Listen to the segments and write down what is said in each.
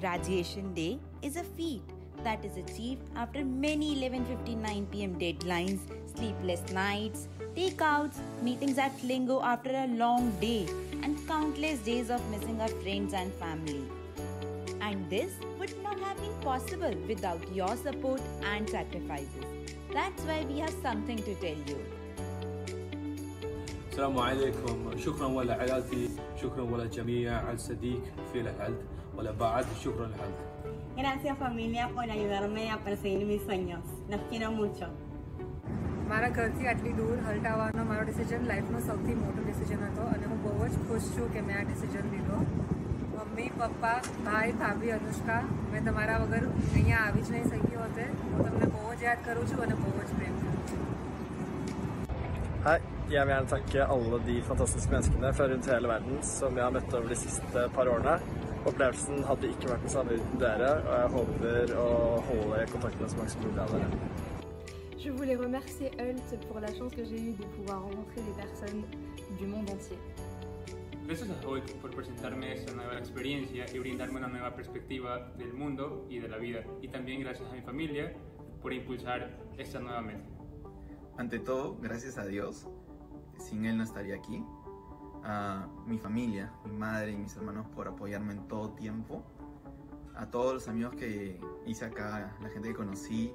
graduation day is a feat that is achieved after many 11:59 pm deadlines, sleepless nights, takeouts, meetings at Lingo after a long day, and countless days of missing our friends and family. And this would not have been possible without your support and sacrifices. That's why we have something to tell you. السلام عليكم شكرا ولا عائلتي شكرا ولا جميع الصديق في الحلد Gracias familia por ayudarme a perseguir mis sueños. Los quiero mucho. મારા ઘરથી આટલી દૂર હલ્ટ આવવાનો મારો decision લાઈફનો સૌથી મોટો decision હતો અને હું બહુ જ ખુશ છું કે મેં આ ડિસિઝન લીધો મમ્મી પપ્પા ભાઈ ભાભી અનુષ્કા મેં તમારા વગર અહીંયા આવી જ નહીં શકી હોતે હું તમને બહુ જ યાદ કરું છું અને બહુ જ પ્રેમ કરું છું હાય jeg vil gjerne takke alle de fantastiske menneskene fra rundt hele verden som jeg har møtt over de siste par årene. Opplevelsen hadde ikke vært den samme uten dere, og jeg håper å holde kontakt med så mange som mulig av dere. Je voulais remercier Hult pour la chance que j'ai eue de pouvoir rencontrer des personnes du monde entier. Gracias a Holt por presentarme esta nueva experiencia y brindarme una nueva perspectiva del mundo y de la vida. Y también gracias a mi familia por impulsar esta nueva meta. Ante todo, gracias a Dios, sin Él no estaría aquí. A mi familia, mi madre y mis hermanos por apoyarme en todo tiempo. A todos los amigos que hice acá, la gente que conocí.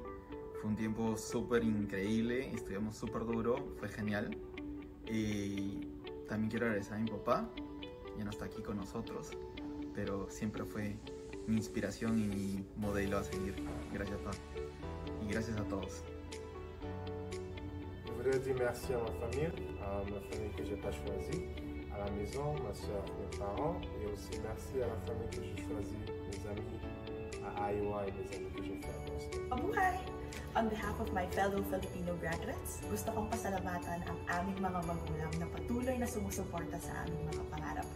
Fue un tiempo súper increíble, estudiamos súper duro, fue genial. Y también quiero agradecer a mi papá, ya no está aquí con nosotros, pero siempre fue mi inspiración y mi modelo a seguir. Gracias, papá. Y gracias a todos. Je voudrais dire merci à ma famille, à ma famille que je n'ai pas choisie, à la maison, ma soeur, mes parents, et aussi merci à la famille que j'ai choisie, mes amis à Iowa et mes amis que j'ai fait à Boston. Mabuhay! On behalf of my fellow Filipino graduates, gusto kong pasalamatan ang aming mga magulang na patuloy na sumusuporta sa aming mga pangarap.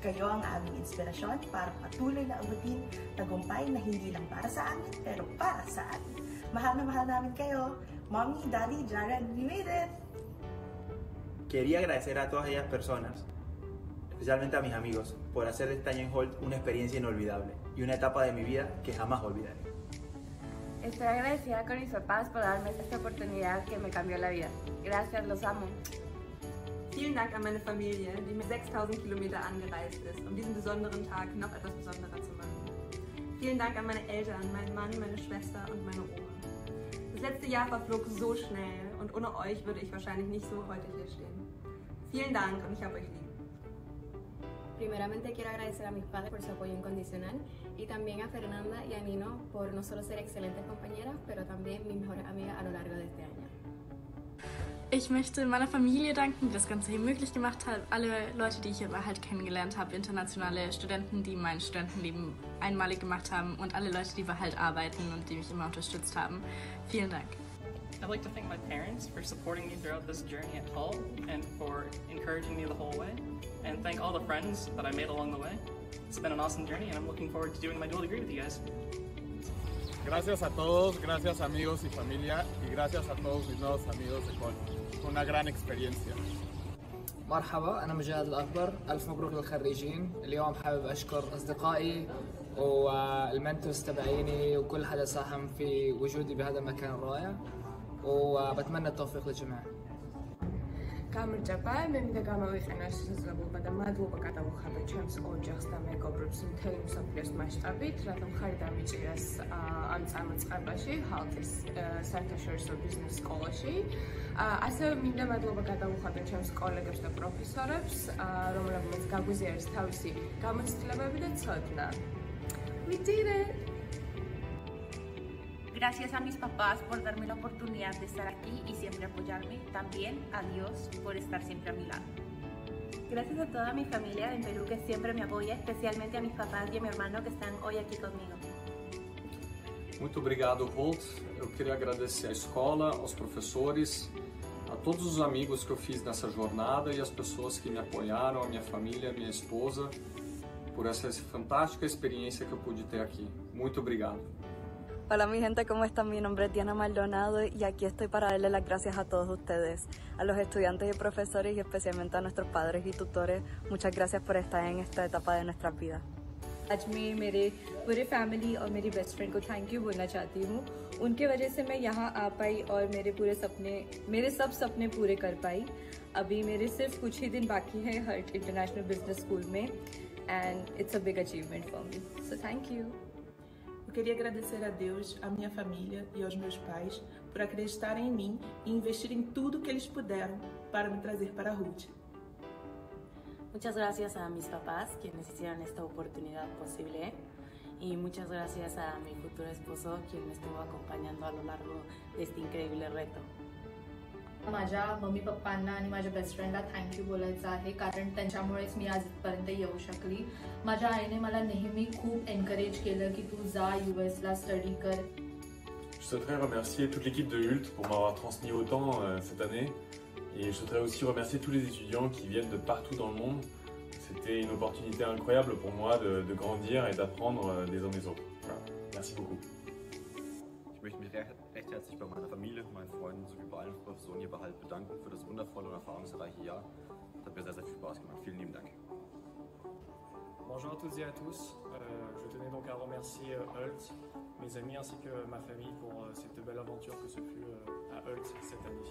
Kayo ang aming inspirasyon para patuloy na abutin tagumpay na hindi lang para sa amin, pero para sa atin. Mahal na mahal namin kayo. Mommy, Daddy, Jared, we made it! Quería agradecer a todas ellas personas, especialmente a mis amigos, por hacer de en Holt una experiencia inolvidable y una etapa de mi vida que jamás olvidaré. Estoy agradecida con mis papás por darme esta oportunidad que me cambió la vida. Gracias, los amo. Vielen Dank an meine Familie, die mit 6000 Kilometer angereist ist, um diesen besonderen Tag noch etwas besonderer zu machen. Vielen Dank an meine Eltern, meinen Mann, meine Schwester und meine Oma. Das letzte Jahr verflog so schnell und ohne euch würde ich wahrscheinlich nicht so heute hier stehen. Vielen Dank und ich habe euch lieb. Primeramente quiero agradecer a mis padres por su apoyo incondicional y también a Fernanda y a Nino por no solo ser excelentes compañeras, pero también mis mejores amigas a lo largo de este año. Ich möchte meiner Familie danken, die das Ganze hier möglich gemacht hat. Alle Leute, die ich hier halt kennengelernt habe, internationale Studenten, die mein Studentenleben einmalig gemacht haben und alle Leute, die wir halt arbeiten und die mich immer unterstützt haben. Vielen Dank. I'd like to thank my parents for supporting me throughout this journey at Hult and for encouraging me the whole way, and thank all the friends that I made along the way. It's been an awesome journey, and I'm looking forward to doing my dual degree with you guys. Gracias a todos, gracias amigos y familia, y gracias a todos mis nuevos amigos de Hult. Una gran experiencia. مرحبا أنا مجاد الأكبر ألف مبروك للخريجين اليوم حابب أشكر أصدقائي والمنتورز تبعيني وكل حدا ساهم في وجودي بهذا المكان الرائع وبتمنى التوفيق للجميع გამარჯობა, მე მინდა გამოვიყენო შესაძლებლობა და მადლობა გადავუხადო ჩემს ოჯახს და მეგობრებს მთელი მსოფლიოს მასშტაბით, რადგან ხარი დამიჭირეს ამ წამოწყებაში, ჰალტის საერთაშორისო ბიზნეს სკოლაში. ასევე მინდა მადლობა გადავუხადო ჩემს კოლეგებს და პროფესორებს, რომლებიც გაგვიზიარეს თავისი გამოცდილებები და ცოდნა. We did it! Gracias a mis papás por darme la oportunidad de estar aquí y siempre apoyarme. También a Dios por estar siempre a mi lado. Gracias a toda mi familia en Perú que siempre me apoya, especialmente a mis papás y a mi hermano que están hoy aquí conmigo. Muito obrigado, Holt. Eu queria agradecer à escola, aos professores, a todos os amigos que eu fiz nessa jornada e as pessoas que me apoiaram, a minha família, a minha esposa, por essa fantástica experiência que eu pude ter aqui. Muito obrigado. Hola mi gente, ¿cómo están? Mi nombre es Diana Maldonado y aquí estoy para darle las gracias a todos ustedes, a los estudiantes y profesores y especialmente a nuestros padres y tutores. Muchas gracias por estar en esta etapa de nuestras vidas. आज मैं मेरे पूरे family और मेरी best friend को thank you बोलना चाहती हूँ उनके वजह से मैं यहाँ आ पाई और मेरे पूरे सपने मेरे सब सपने पूरे कर पाई अभी मेरे सिर्फ कुछ ही दिन बाकी है हर्ट इंटरनेशनल बिजनेस स्कूल में and it's a big achievement for me so thank you Eu queria agradecer a Deus, à minha família e aos meus pais por acreditarem em mim e investirem tudo que eles puderam para me trazer para a RUT. Muchas gracias a mis papás quienes hicieron esta oportunidad posible y muchas gracias a mi futuro esposo quien me estuvo acompañando a lo largo de este increíble reto. माझ्या mummy पप्पांना आणि माझ्या best फ्रेंडला thank you बोलायचं आहे कारण त्यांच्यामुळेच मी आज इथपर्यंत येऊ शकली माझ्या आईने मला नेहमी खूप एनकरेज केलं की तू जा यू एसला स्टडी कर Je souhaiterais remercier toute l'équipe de HULT pour m'avoir transmis autant euh, cette année. Et je souhaiterais aussi remercier tous les étudiants qui viennent de partout dans le monde. C'était une opportunité incroyable pour moi de, de grandir et d'apprendre euh, des uns des autres. Voilà. Merci beaucoup. Ich möchte mich recht, recht herzlich bei meiner Familie, meinen Freunden sowie bei Bonjour à et à tous. Euh, je tenais donc à remercier euh, Hult, mes amis ainsi que ma famille pour euh, cette belle aventure que ce fut à Hult cette année.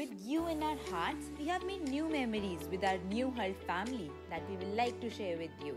With you in our hearts, we have made new memories with our new Hult family that we will like to share with you.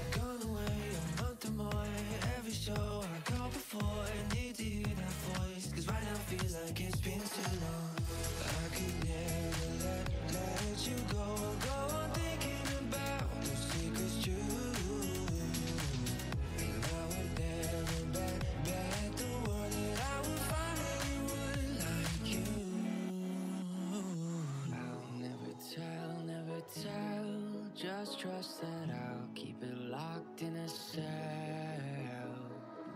Just trust that I'll keep it locked in a cell.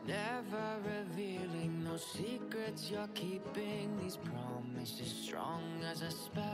Never revealing no secrets you're keeping. These promises strong as a spell.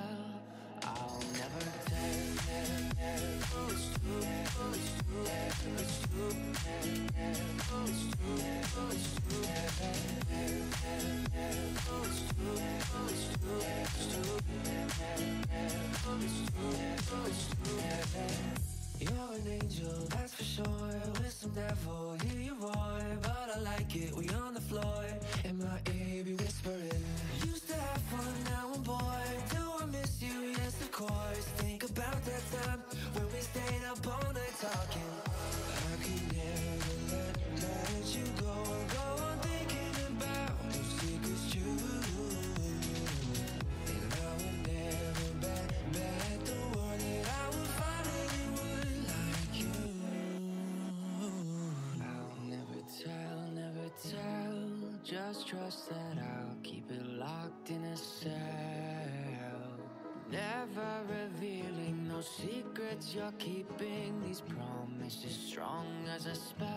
Just trust that I'll keep it locked in a cell. Never revealing no secrets you're keeping. These promises strong as a spell.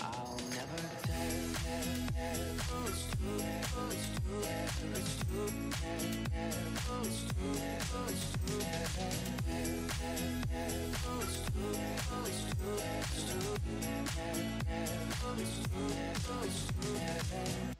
I'll never tell. It's true, it's true, it's true, it's true,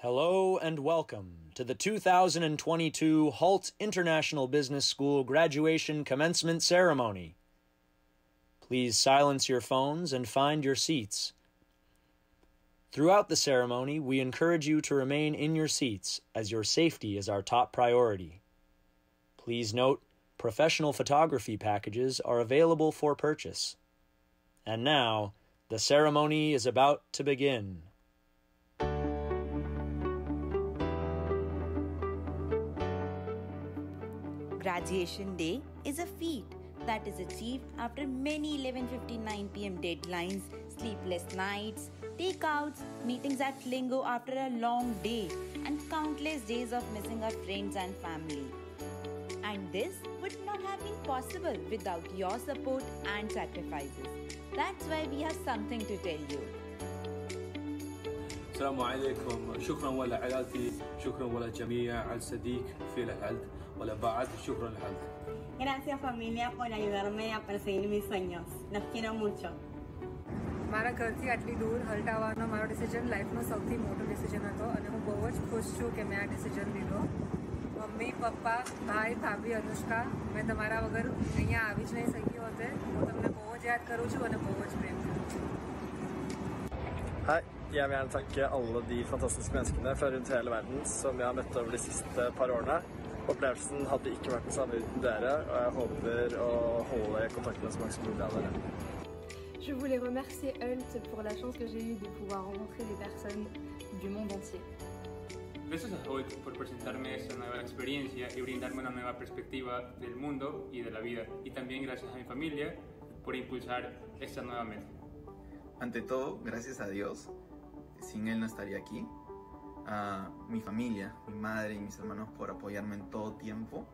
Hello and welcome to the 2022 Hult International Business School graduation commencement ceremony. Please silence your phones and find your seats. Throughout the ceremony, we encourage you to remain in your seats as your safety is our top priority. Please note, professional photography packages are available for purchase. And now, The ceremony is about to begin. Graduation day is a feat that is achieved after many 11:59 p.m. deadlines, sleepless nights, takeouts, meetings at Lingo after a long day, and countless days of missing our friends and family. And this would not have been possible without your support and sacrifices. That's why we have something to tell you. السلام عليكم شكرا ولا عائلتي شكرا ولا جميع الصديق في الحلت Gracias familia por ayudarme a perseguir mis sueños. Los quiero mucho. મારા ઘરથી આટલી દૂર હલટાવવાનો મારો decision લાઈફનો સૌથી મોટો decision હતો અને હું બહુ જ ખુશ છું કે મેં આ ડિસિઝન લીધો મમ્મી પપ્પા ભાઈ ભાભી અનુષ્કા મેં તમારા વગર અહીંયા આવી જ નહીં શક્યો હોતે હું તમને બહુ જ યાદ કરું છું અને બહુ જ પ્રેમ કરું છું હા Jeg vil gjerne takke alle de fantastiske menneskene fra rundt hele verden som jeg har møtt over de siste par årene. Opplevelsen hadde ikke vært den samme uten dere, og jeg håper å holde kontakt med så mange som mulig av dere. Je voulais remercier Hult pour la chance que j'ai eue de pouvoir rencontrer des personnes du monde entier. Gracias a Holt por presentarme esta nueva experiencia y brindarme una nueva perspectiva del mundo y de la vida. Y también gracias a mi familia por impulsar esta nueva meta. Ante todo, gracias a Dios, sin Él no estaría aquí. A mi familia, mi madre y mis hermanos por apoyarme en todo tiempo.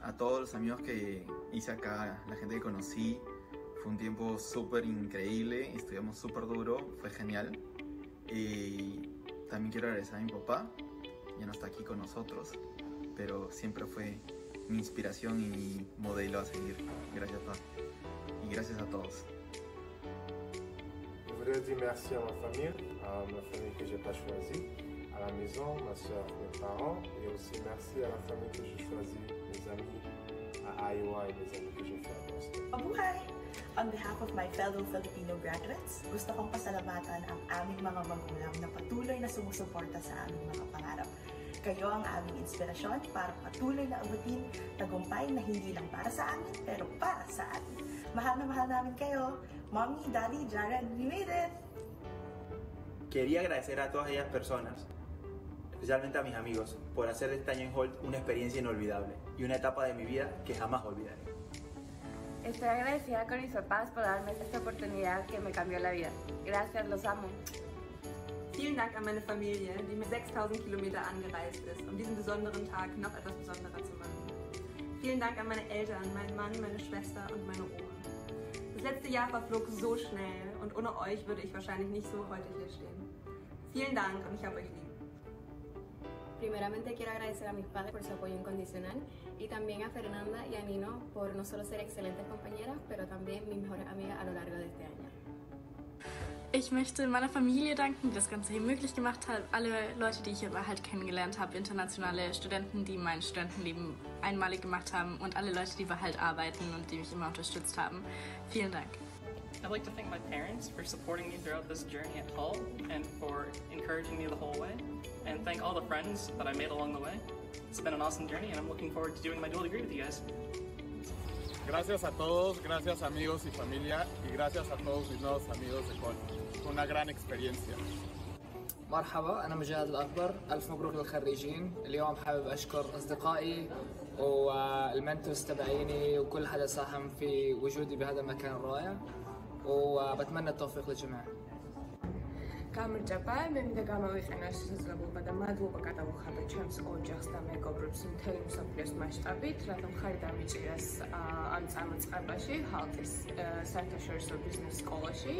A todos los amigos que hice acá, la gente que conocí. Fue un tiempo súper increíble, estudiamos súper duro, fue genial. Y también quiero agradecer a mi papá, ya no está aquí con nosotros, pero siempre fue mi inspiración y mi modelo a seguir. Gracias, papá. Y gracias a todos. Je voudrais dire merci à ma famille, à ma famille que j'ai pas choisie, à la maison, ma soeur, mes parents, et aussi merci à la famille que j'ai choisie, mes amis à Iowa et mes amis que j'ai fait à Boston. Mabuhay! On behalf of my fellow Filipino graduates, gusto kong pasalamatan ang aming mga magulang na patuloy na sumusuporta sa aming mga pangarap. Kayo ang aming inspirasyon para patuloy na abutin tagumpay na hindi lang para sa amin, pero para sa atin. Mahal na mahal namin kayo. Mommy, Daddy, Jared, we made it! Quería agradecer a todas aquellas personas, especialmente a mis amigos, por hacer de este año en Holt una experiencia inolvidable y una etapa de mi vida que jamás olvidaré. Estoy agradecida con mis papás por darme esta oportunidad que me cambió la vida. Gracias, los amo. Vielen Dank an meine Familie, die mit 6000 Kilometer angereist ist, um diesen besonderen Tag noch etwas besonderer zu machen. Vielen Dank an meine Eltern, meinen Mann, meine Schwester und meine Oma. Das letzte Jahr verflog so schnell und ohne euch würde ich wahrscheinlich nicht so heute hier stehen. Vielen Dank und ich habe euch lieb. Primeramente quiero agradecer a mis padres por su apoyo incondicional y también a Fernanda y a Nino por no solo ser excelentes compañeras, pero también mis mejores amigas a lo largo de este año. Ich möchte meiner Familie danken, die das Ganze hier möglich gemacht hat. Alle Leute, die ich aber halt kennengelernt habe, internationale Studenten, die mein Studentenleben einmalig gemacht haben und alle Leute, die wir halt arbeiten und die mich immer unterstützt haben. Vielen Dank. I'd like to thank my parents for supporting me throughout this journey at Hult and for encouraging me the whole way, and thank all the friends that I made along the way. It's been an awesome journey, and I'm looking forward to doing my dual degree with you guys. Gracias a todos, gracias amigos y familia, y gracias a todos mis nuevos amigos de Hult. Una gran experiencia. مرحبا أنا مجاهد الأكبر ألف مبروك للخريجين اليوم حابب أشكر أصدقائي والمنتورز تبعيني وكل حدا ساهم في وجودي بهذا المكان الرائع وبتمنى التوفيق للجميع გამარჯობა, მე მინდა გამოვიყენო ეს შესაძლებლობა და მადლობა გადავუხადო ჩემს ოჯახს და მეგობრებს მთელი მსოფლიოს მასშტაბით, რადგან ხარი დამიჭირეს ამ წამოწყებაში, ჰალტის საერთაშორისო ბიზნეს სკოლაში.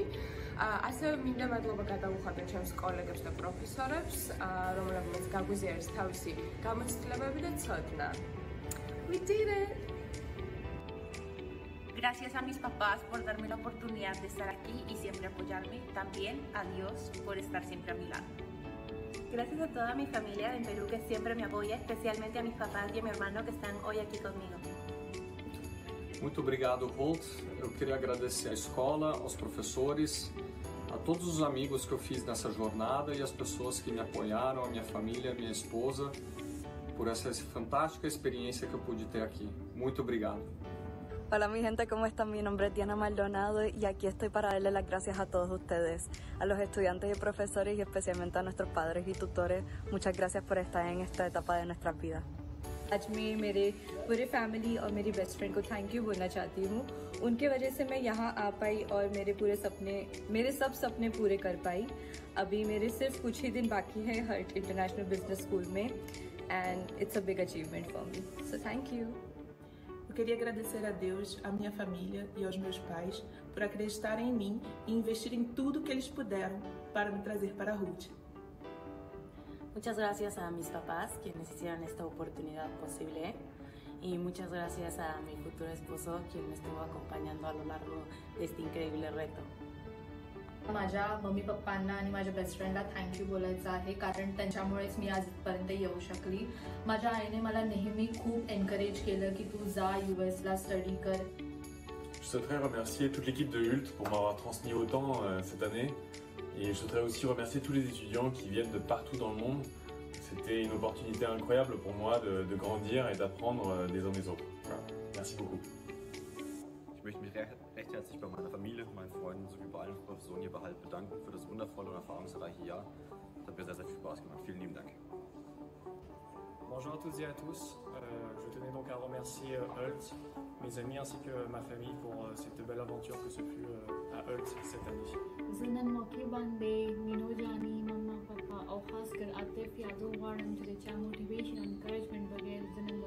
ასევე მინდა მადლობა გადავუხადო ჩემს კოლეგებს და პროფესორებს, რომლებიც გაგვიზიარეს თავისი გამოცდილებები და ცოდნა. We did it! Gracias a mis papás por darme la oportunidad de estar aquí y siempre apoyarme. También a Dios por estar siempre a mi lado. Gracias a toda mi familia en Perú que siempre me apoya, especialmente a mis papás y a mi hermano que están hoy aquí conmigo. Muito obrigado, Holt. Eu queria agradecer à escola, aos professores, a todos os amigos que eu fiz nessa jornada e as pessoas que me apoiaram, a minha família, a minha esposa, por essa fantástica experiência que eu pude ter aqui. Muito obrigado. Hola mi gente, ¿cómo están? Mi nombre es Diana Maldonado y aquí estoy para darle las gracias a todos ustedes, a los estudiantes y profesores y especialmente a nuestros padres y tutores. Muchas gracias por estar en esta etapa de nuestras vidas. आज मैं मेरे पूरे family और मेरी best friend को thank you बोलना चाहती हूँ उनके वजह से मैं यहाँ आ पाई और मेरे पूरे सपने मेरे सब सपने पूरे कर पाई अभी मेरे सिर्फ कुछ ही दिन बाकी है हर्ट इंटरनेशनल बिजनेस स्कूल में and it's a big achievement for me so thank you Eu queria agradecer a Deus, a minha família e aos meus pais por acreditarem em mim e investirem tudo que eles puderam para me trazer para a RUT. Muchas gracias a mis papás quienes hicieron esta oportunidad posible y muchas gracias a mi futuro esposo quien me estuvo acompañando a lo largo de este increíble reto. माझ्या mummy पप्पांना आणि माझ्या best फ्रेंडला thank you बोलायचं आहे कारण त्यांच्यामुळेच मी आज इथपर्यंत येऊ शकली माझ्या आईने मला नेहमी खूप एनकरेज केलं की तू जा यू एसला स्टडी कर Je souhaiterais remercier toute l'équipe de HULT pour m'avoir transmis autant euh, cette année. Et je souhaiterais aussi remercier tous les étudiants qui viennent de partout dans le monde. C'était une opportunité incroyable pour moi de, de grandir et d'apprendre euh, des uns des autres. Voilà. Merci beaucoup. möchte herzlich bei meiner Familie, meinen Freunden sowie bei allen Professoren hierbei halt bedanken für das wundervolle und erfahrungsreiche Jahr. Es hat mir sehr, sehr viel Spaß gemacht. Vielen lieben Dank. Bonjour à toutes et à tous. Euh, je tenais donc à remercier Holt, mes amis ainsi que ma famille pour euh, cette belle aventure que ce fut euh, à Holt cette année. زنن موقعی باندې مینو جانی مما پاپا او خاص کر عاطف یادو غواړم چې چا موټیویشن انکریجمنت وغیرہ زنن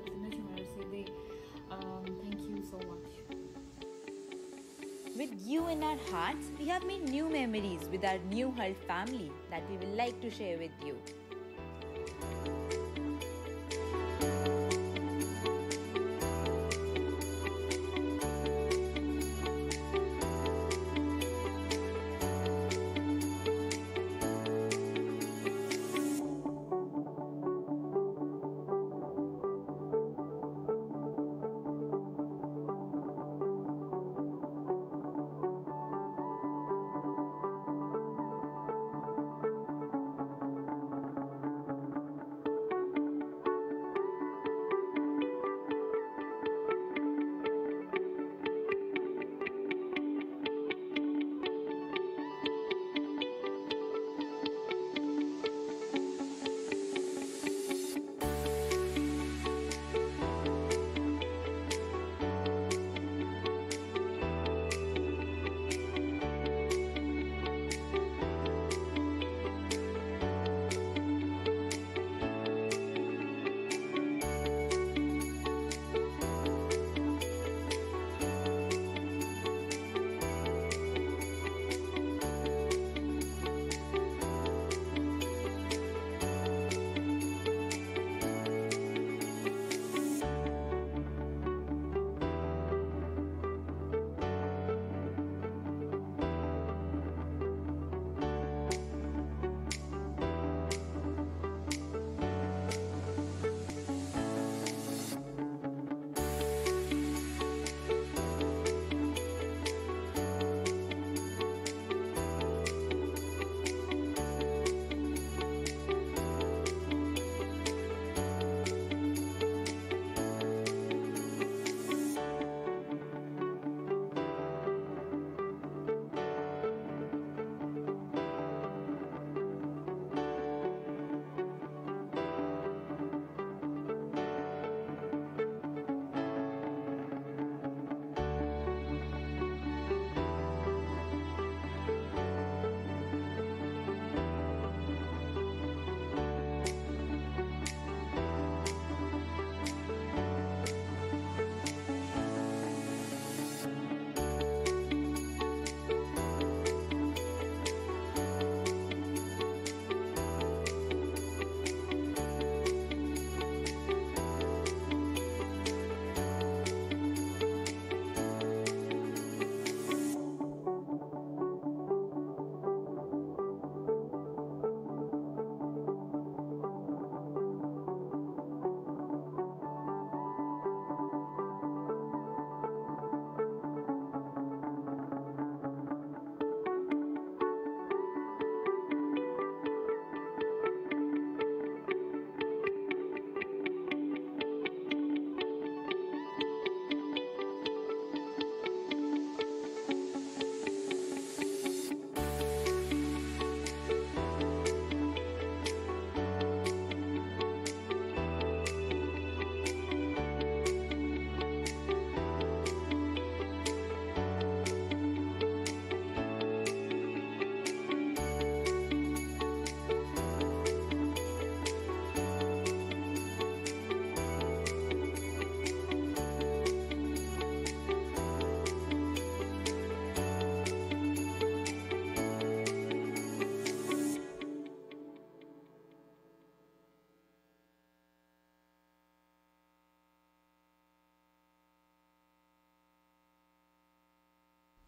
With you in our hearts, we have made new memories with our new Hult family that we will like to share with you.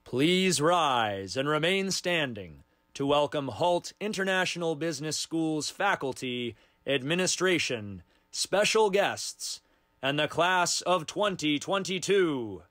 Please rise and remain standing to welcome Hult International Business School's faculty, administration, special guests, and the class of 2022.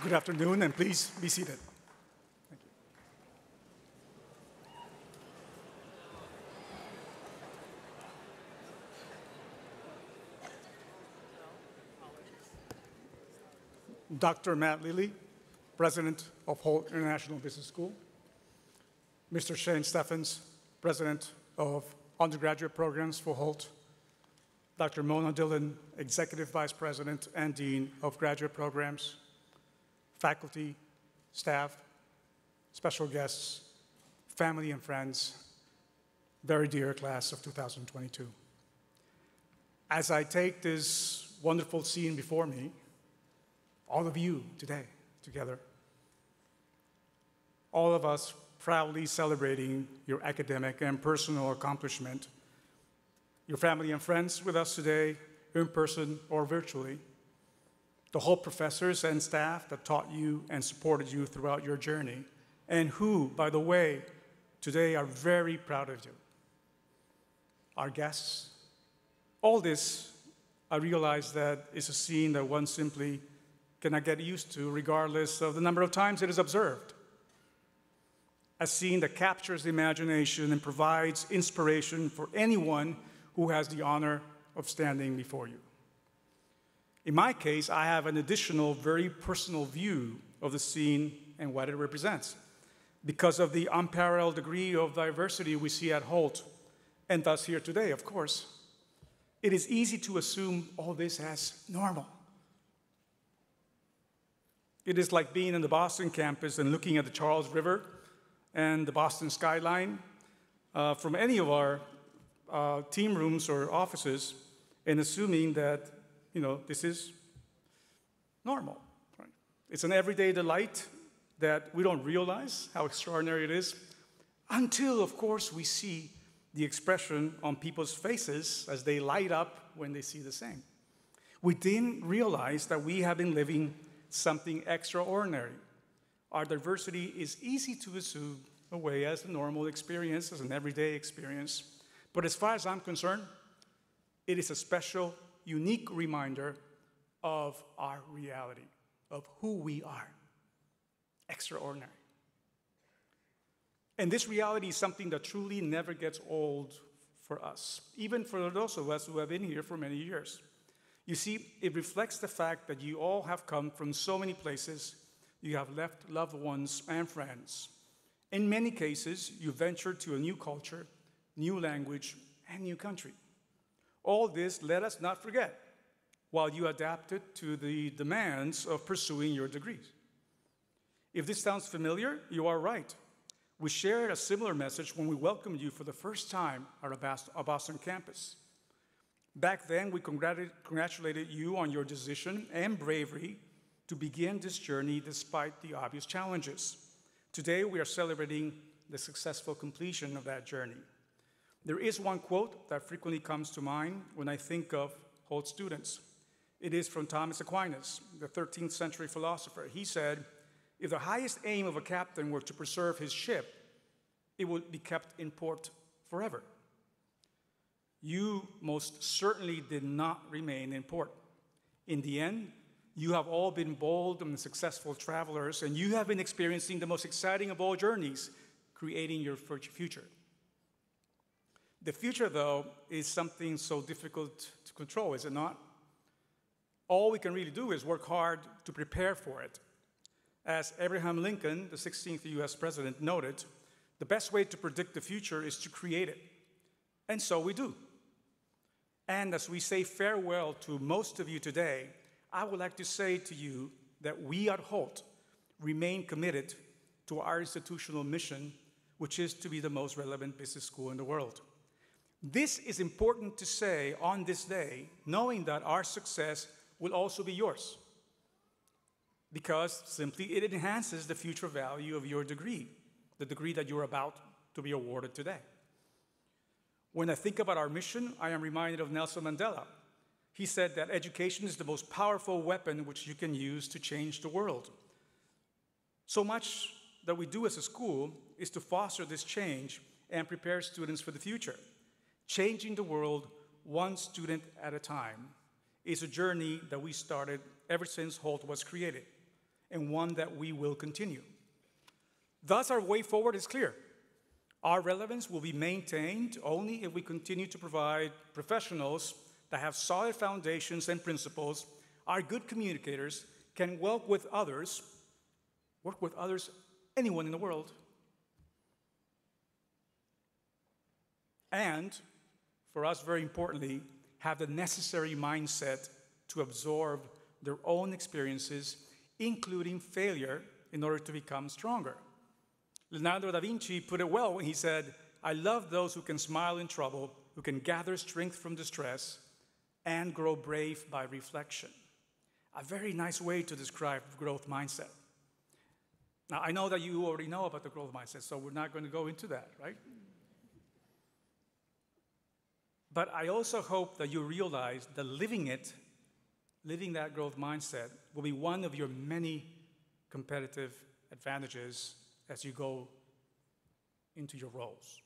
Good afternoon, and please be seated. Thank you. Dr. Matt Lilley, President of Hult International Business School, Mr. Shane Steffens, President of Undergraduate Programs for Holt, Dr. Mona Dillon, Executive Vice President and Dean of Graduate Programs, faculty, staff, special guests, family and friends, very dear class of 2022. As I take this wonderful scene before me, all of you today together, all of us proudly celebrating your academic and personal accomplishment, your family and friends with us today, in person or virtually, the whole professors and staff that taught you and supported you throughout your journey, and who, by the way, today are very proud of you. Our guests, all this, I realize that is a scene that one simply cannot get used to, regardless of the number of times it is observed. A scene that captures the imagination and provides inspiration for anyone who has the honor of standing before you. In my case, I have an additional, very personal view of the scene and what it represents. Because of the unparalleled degree of diversity we see at Hult, and thus here today, of course, it is easy to assume all this as normal. It is like being in the Boston campus and looking at the Charles River and the Boston skyline uh, from any of our uh, team rooms or offices and assuming that, you know, this is normal. Right? It's an everyday delight that we don't realize how extraordinary it is until, of course, we see the expression on people's faces as they light up when they see the same. We didn't realize that we have been living something extraordinary. Our diversity is easy to assume away as a normal experience, as an everyday experience. But as far as I'm concerned, it is a special, unique reminder of our reality, of who we are. Extraordinary. And this reality is something that truly never gets old for us, even for those of us who have been here for many years. You see, it reflects the fact that you all have come from so many places, you have left loved ones and friends. In many cases, you ventured to a new culture, new language, and new country. All this let us not forget while you adapted to the demands of pursuing your degrees. If this sounds familiar, you are right. We shared a similar message when we welcomed you for the first time at our Boston campus. Back then, we congratulated you on your decision and bravery to begin this journey despite the obvious challenges. Today, we are celebrating the successful completion of that journey. There is one quote that frequently comes to mind when I think of Hult students. It is from Thomas Aquinas, the 13th century philosopher. He said, If the highest aim of a captain were to preserve his ship, it would be kept in port forever. You most certainly did not remain in port. In the end, you have all been bold and successful travelers, and you have been experiencing the most exciting of all journeys, creating your future. The future, though, is something so difficult to control, is it not? All we can really do is work hard to prepare for it. As Abraham Lincoln, the 16th US president, noted, the best way to predict the future is to create it. And so we do. And as we say farewell to most of you today, I would like to say to you that we at Hult remain committed to our institutional mission, which is to be the most relevant business school in the world. This is important to say on this day, knowing that our success will also be yours. Because simply it enhances the future value of your degree, the degree that you're about to be awarded today. When I think about our mission, I am reminded of Nelson Mandela. He said that education is the most powerful weapon which you can use to change the world. So much that we do as a school is to foster this change and prepare students for the future. Changing the world one student at a time is a journey that we started ever since Hult was created. and one that we will continue. Thus, our way forward is clear. Our relevance will be maintained only if we continue to provide professionals that have solid foundations and principles, are good communicators, can work with others, work with others, anyone in the world, and for us, very importantly, have the necessary mindset to absorb their own experiences, including failure, in order to become stronger. Leonardo da Vinci put it well when he said, I love those who can smile in trouble, who can gather strength from distress, and grow brave by reflection. A very nice way to describe growth mindset. Now, I know that you already know about the growth mindset, so we're not going to go into that, right? But I also hope that you realize that living it, living that growth mindset, will be one of your many competitive advantages as you go into your roles.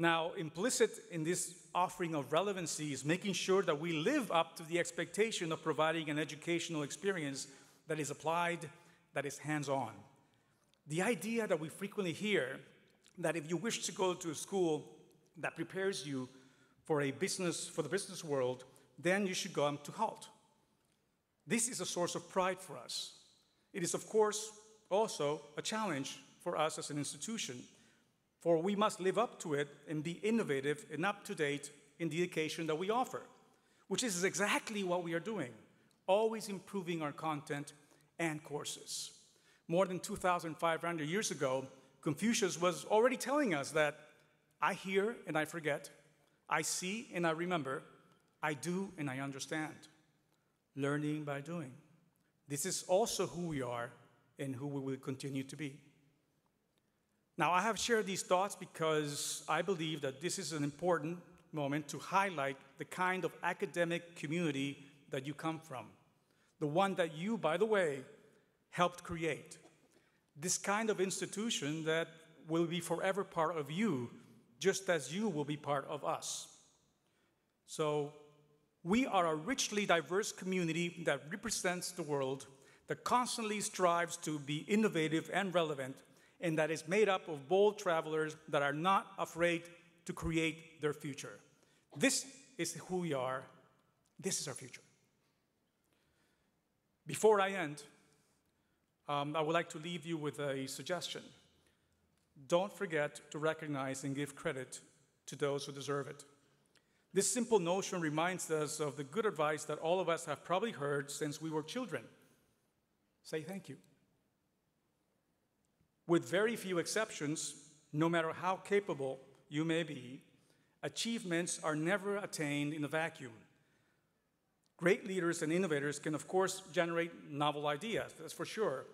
Now, implicit in this offering of relevancy is making sure that we live up to the expectation of providing an educational experience that is applied, that is hands on. The idea that we frequently hear that if you wish to go to a school that prepares you for a business for the business world, then you should go to Hult. This is a source of pride for us. It is, of course, also a challenge for us as an institution for we must live up to it and be innovative and up to date in the education that we offer, which is exactly what we are doing, always improving our content and courses. More than 2,500 years ago, Confucius was already telling us that I hear and I forget, I see and I remember, I do and I understand. Learning by doing. This is also who we are and who we will continue to be. Now, I have shared these thoughts because I believe that this is an important moment to highlight the kind of academic community that you come from, the one that you, by the way, helped create. This kind of institution that will be forever part of you, just as you will be part of us. So, we are a richly diverse community that represents the world, that constantly strives to be innovative and relevant and that is made up of bold travelers that are not afraid to create their future. This is who we are. This is our future. Before I end, um, I would like to leave you with a suggestion. Don't forget to recognize and give credit to those who deserve it. This simple notion reminds us of the good advice that all of us have probably heard since we were children. Say thank you. With very few exceptions, no matter how capable you may be, achievements are never attained in a vacuum. Great leaders and innovators can, of course, generate novel ideas, that's for sure,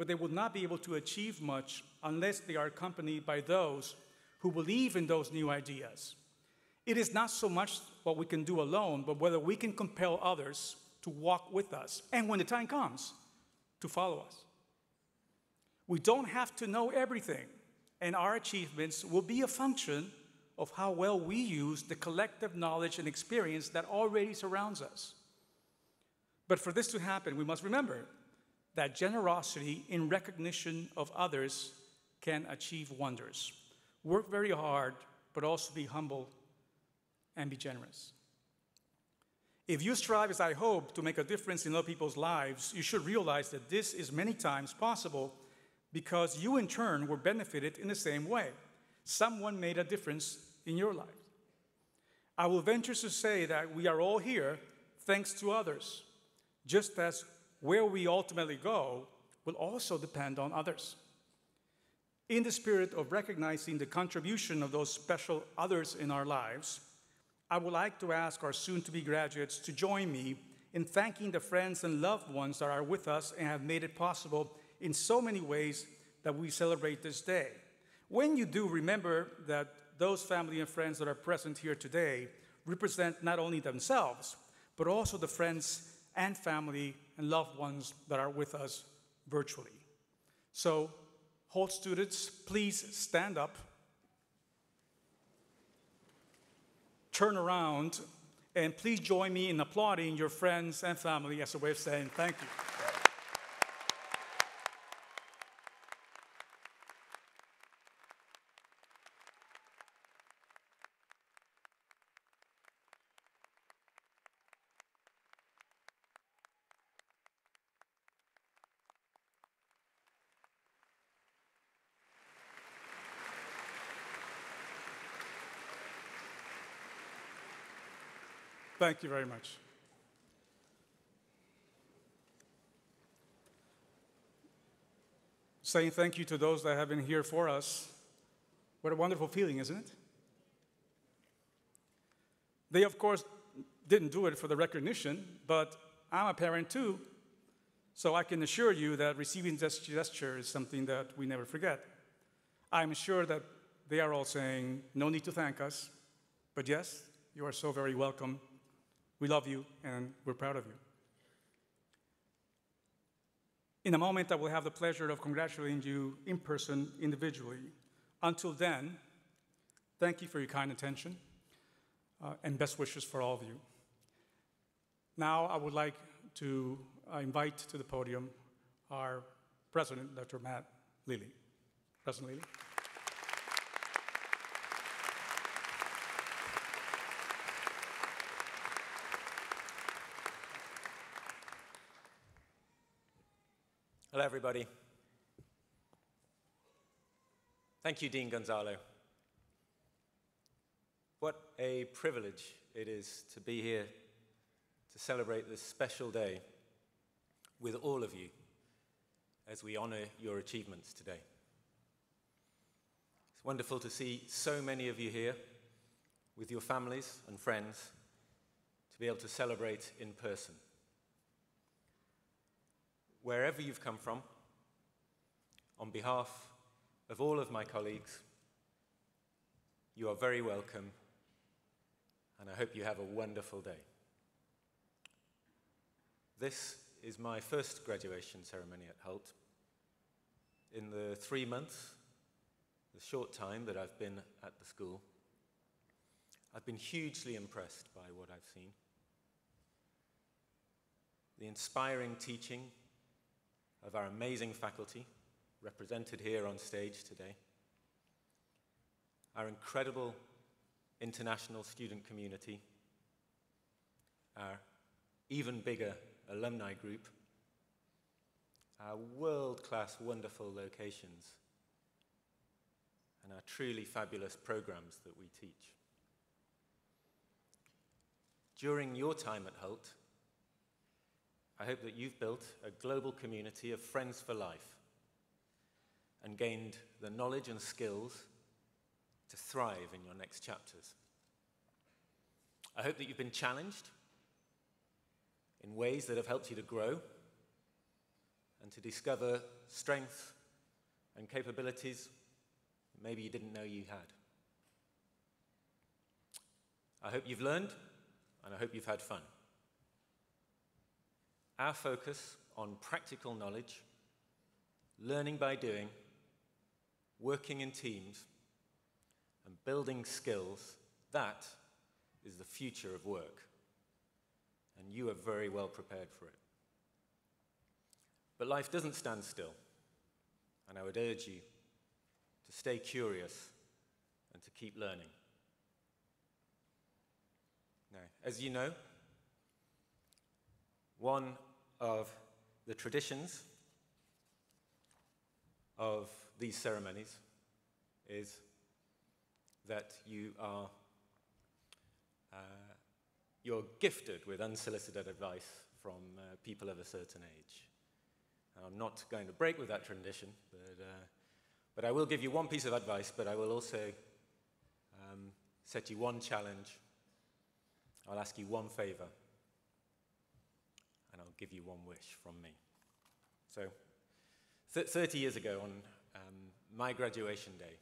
but they will not be able to achieve much unless they are accompanied by those who believe in those new ideas. It is not so much what we can do alone, but whether we can compel others to walk with us, and when the time comes, to follow us. We don't have to know everything, and our achievements will be a function of how well we use the collective knowledge and experience that already surrounds us. But for this to happen, we must remember that generosity in recognition of others can achieve wonders. Work very hard, but also be humble and be generous. If you strive, as I hope, to make a difference in other people's lives, you should realize that this is many times possible because you in turn were benefited in the same way. Someone made a difference in your life. I will venture to say that we are all here thanks to others, just as where we ultimately go will also depend on others. In the spirit of recognizing the contribution of those special others in our lives, I would like to ask our soon to be graduates to join me in thanking the friends and loved ones that are with us and have made it possible in so many ways that we celebrate this day. When you do, remember that those family and friends that are present here today represent not only themselves, but also the friends and family and loved ones that are with us virtually. So, Hult students, please stand up, turn around, and please join me in applauding your friends and family as a way of saying thank you. Thank you very much. Saying thank you to those that have been here for us. What a wonderful feeling, isn't it? They, of course, didn't do it for the recognition, but I'm a parent too, so I can assure you that receiving this gesture is something that we never forget. I'm sure that they are all saying, no need to thank us, but yes, you are so very welcome. We love you and we're proud of you. In a moment, I will have the pleasure of congratulating you in person, individually. Until then, thank you for your kind attention uh, and best wishes for all of you. Now, I would like to uh, invite to the podium our president, Dr. Matt Lilley. President Lilley. Hello, everybody. Thank you, Dean Gonzalo. What a privilege it is to be here to celebrate this special day with all of you as we honor your achievements today. It's wonderful to see so many of you here with your families and friends to be able to celebrate in person. Wherever you've come from, on behalf of all of my colleagues, you are very welcome, and I hope you have a wonderful day. This is my first graduation ceremony at Hult. In the three months, the short time that I've been at the school, I've been hugely impressed by what I've seen. The inspiring teaching of our amazing faculty, represented here on stage today, our incredible international student community, our even bigger alumni group, our world class, wonderful locations, and our truly fabulous programs that we teach. During your time at Hult, I hope that you've built a global community of friends for life and gained the knowledge and skills to thrive in your next chapters. I hope that you've been challenged in ways that have helped you to grow and to discover strengths and capabilities maybe you didn't know you had. I hope you've learned and I hope you've had fun. Our focus on practical knowledge, learning by doing, working in teams, and building skills, that is the future of work and you are very well prepared for it. But life doesn't stand still, and I would urge you to stay curious and to keep learning. Now, as you know, one of the traditions of these ceremonies is that you are uh, you're gifted with unsolicited advice from uh, people of a certain age. I'm not going to break with that tradition, but, uh, but I will give you one piece of advice, but I will also um, set you one challenge. I'll ask you one favor, and I'll give you one wish from me. So, th 30 years ago, on um, my graduation day,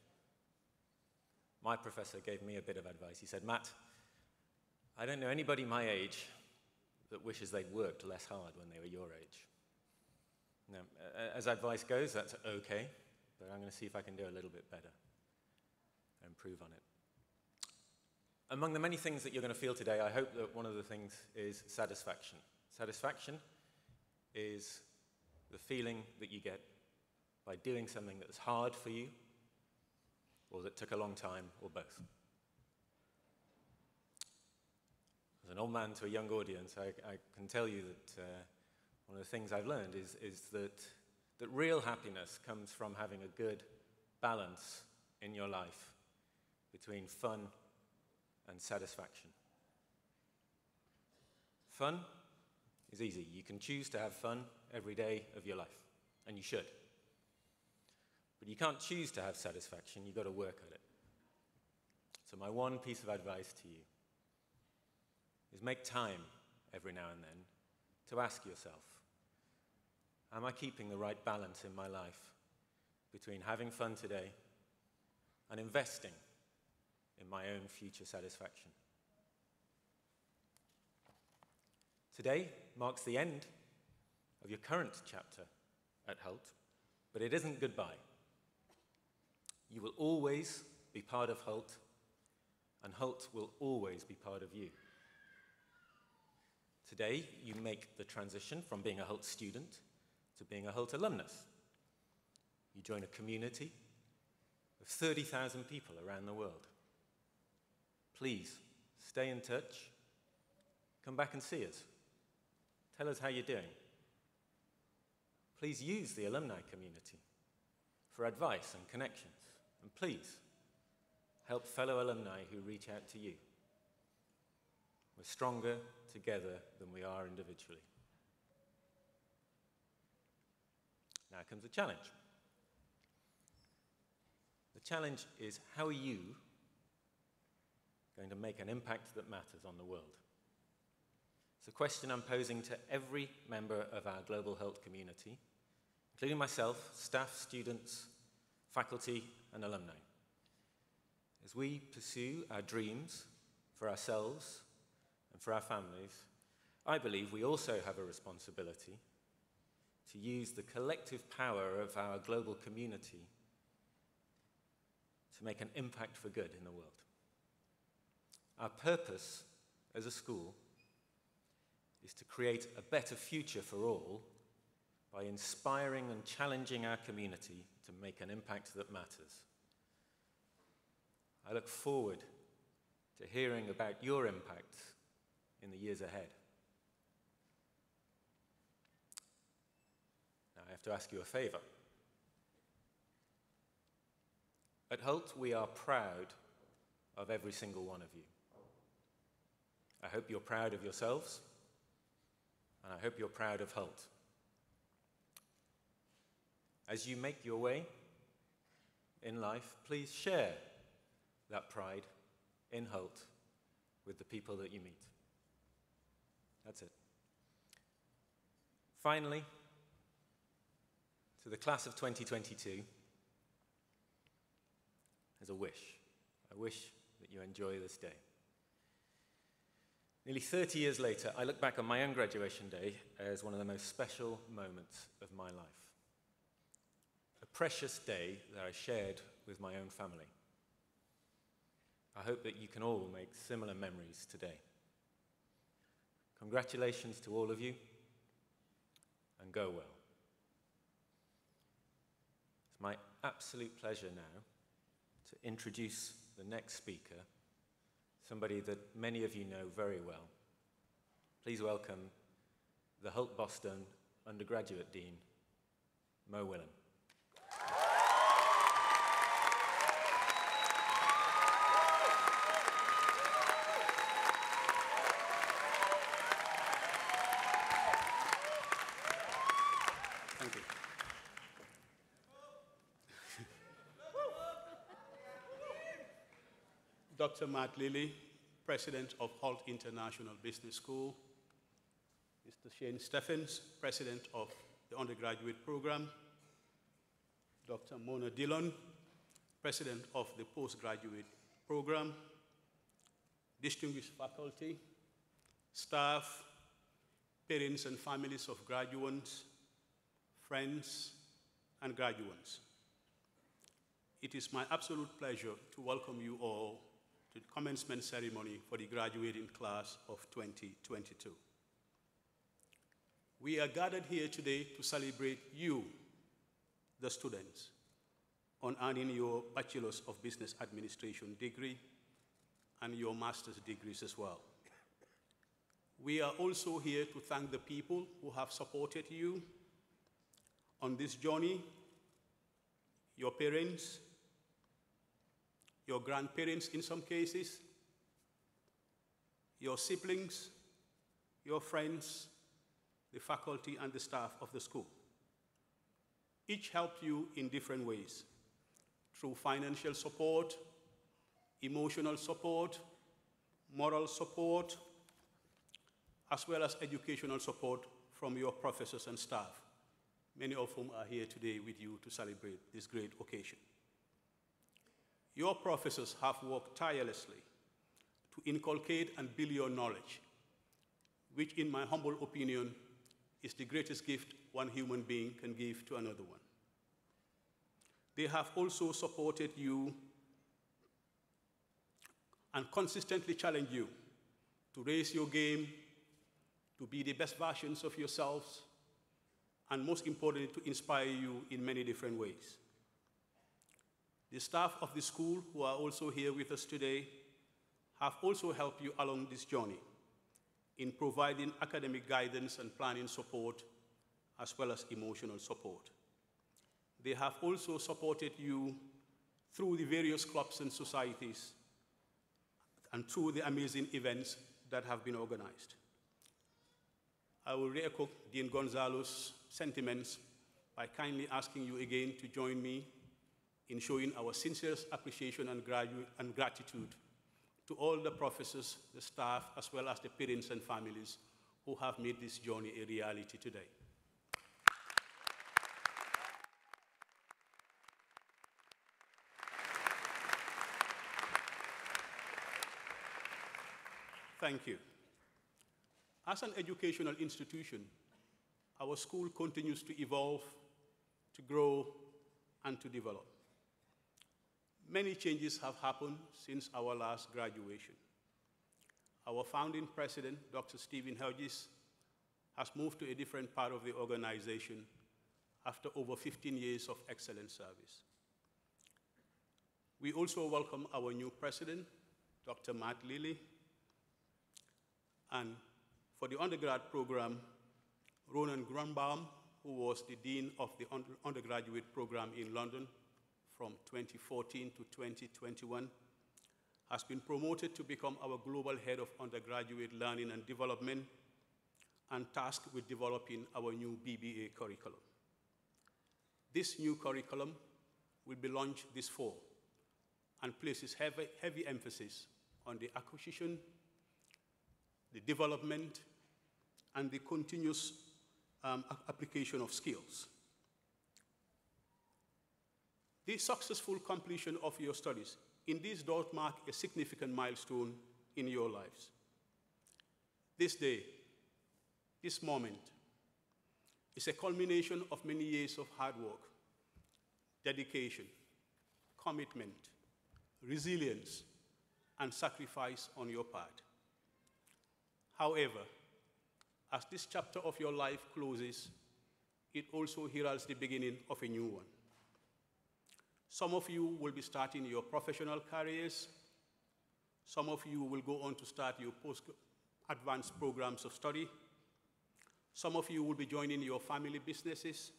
my professor gave me a bit of advice. He said, Matt, I don't know anybody my age that wishes they'd worked less hard when they were your age. Now, as advice goes, that's okay, but I'm going to see if I can do a little bit better and improve on it. Among the many things that you're going to feel today, I hope that one of the things is satisfaction. Satisfaction is the feeling that you get by doing something that's hard for you or that took a long time or both. as an old man to a young audience, I, I can tell you that uh, one of the things I've learned is, is that, that real happiness comes from having a good balance in your life between fun and satisfaction. Fun is easy. You can choose to have fun every day of your life, and you should. But you can't choose to have satisfaction, you've got to work at it. So, my one piece of advice to you is make time every now and then to ask yourself Am I keeping the right balance in my life between having fun today and investing in my own future satisfaction? Today marks the end of your current chapter at Hult, but it isn't goodbye. You will always be part of Hult, and Hult will always be part of you. Today, you make the transition from being a Hult student to being a Hult alumnus. You join a community of 30,000 people around the world. Please stay in touch. Come back and see us. Tell us how you're doing. Please use the alumni community for advice and connections. And please help fellow alumni who reach out to you. We're stronger together than we are individually. Now comes the challenge. The challenge is how are you going to make an impact that matters on the world? It's a question I'm posing to every member of our Global Hult community, including myself, staff, students, faculty, and alumni. As we pursue our dreams for ourselves and for our families, I believe we also have a responsibility to use the collective power of our global community to make an impact for good in the world. Our purpose as a school is to create a better future for all by inspiring and challenging our community to make an impact that matters. I look forward to hearing about your impact in the years ahead. Now, I have to ask you a favor. At Hult, we are proud of every single one of you. I hope you're proud of yourselves, and I hope you're proud of Hult. As you make your way in life, please share that pride in Hult with the people that you meet. That's it. Finally, to the class of 2022, there's a wish. I wish that you enjoy this day. Nearly 30 years later, I look back on my own graduation day as one of the most special moments of my life. A precious day that I shared with my own family. I hope that you can all make similar memories today. Congratulations to all of you, and go well. It's my absolute pleasure now to introduce the next speaker somebody that many of you know very well. Please welcome the Hult Boston undergraduate dean, Mo Willan. Thank you. Dr. Matt Lilley, President of Hult International Business School. Mr. Shane Stephens, President of the undergraduate program. Dr. Mona Dillon, President of the postgraduate program. Distinguished faculty, staff, parents and families of graduates, friends, and graduates. It is my absolute pleasure to welcome you all to the commencement ceremony for the graduating class of 2022. We are gathered here today to celebrate you, the students, on earning your Bachelor's of Business Administration degree and your master's degrees as well. We are also here to thank the people who have supported you on this journey, your parents, your grandparents in some cases, your siblings, your friends, the faculty, and the staff of the school. Each helped you in different ways through financial support, emotional support, moral support, as well as educational support from your professors and staff, many of whom are here today with you to celebrate this great occasion. Your professors have worked tirelessly to inculcate and build your knowledge, which, in my humble opinion, is the greatest gift one human being can give to another one. They have also supported you and consistently challenged you to raise your game, to be the best versions of yourselves, and most importantly, to inspire you in many different ways. The staff of the school, who are also here with us today, have also helped you along this journey in providing academic guidance and planning support, as well as emotional support. They have also supported you through the various clubs and societies and through the amazing events that have been organized. I will re-echo Dean Gonzalo's sentiments by kindly asking you again to join me in showing our sincerest appreciation and, and gratitude to all the professors, the staff, as well as the parents and families who have made this journey a reality today. Thank you. As an educational institution, our school continues to evolve, to grow, and to develop. Many changes have happened since our last graduation. Our founding president, Dr. Stephen Hodges, has moved to a different part of the organization after over 15 years of excellent service. We also welcome our new president, Dr. Matt Lilley, and for the undergrad program, Ronan Grunbaum, who was the dean of the undergraduate program in London, from 2014 to 2021, has been promoted to become our global head of undergraduate learning and development and tasked with developing our new BBA curriculum. This new curriculum will be launched this fall and places heavy, heavy emphasis on the acquisition, the development, and the continuous um, application of skills. The successful completion of your studies in this does mark a significant milestone in your lives. This day, this moment, is a culmination of many years of hard work, dedication, commitment, resilience, and sacrifice on your part. However, as this chapter of your life closes, it also heralds the beginning of a new one. Some of you will be starting your professional careers. Some of you will go on to start your post-advanced programs of study. Some of you will be joining your family businesses.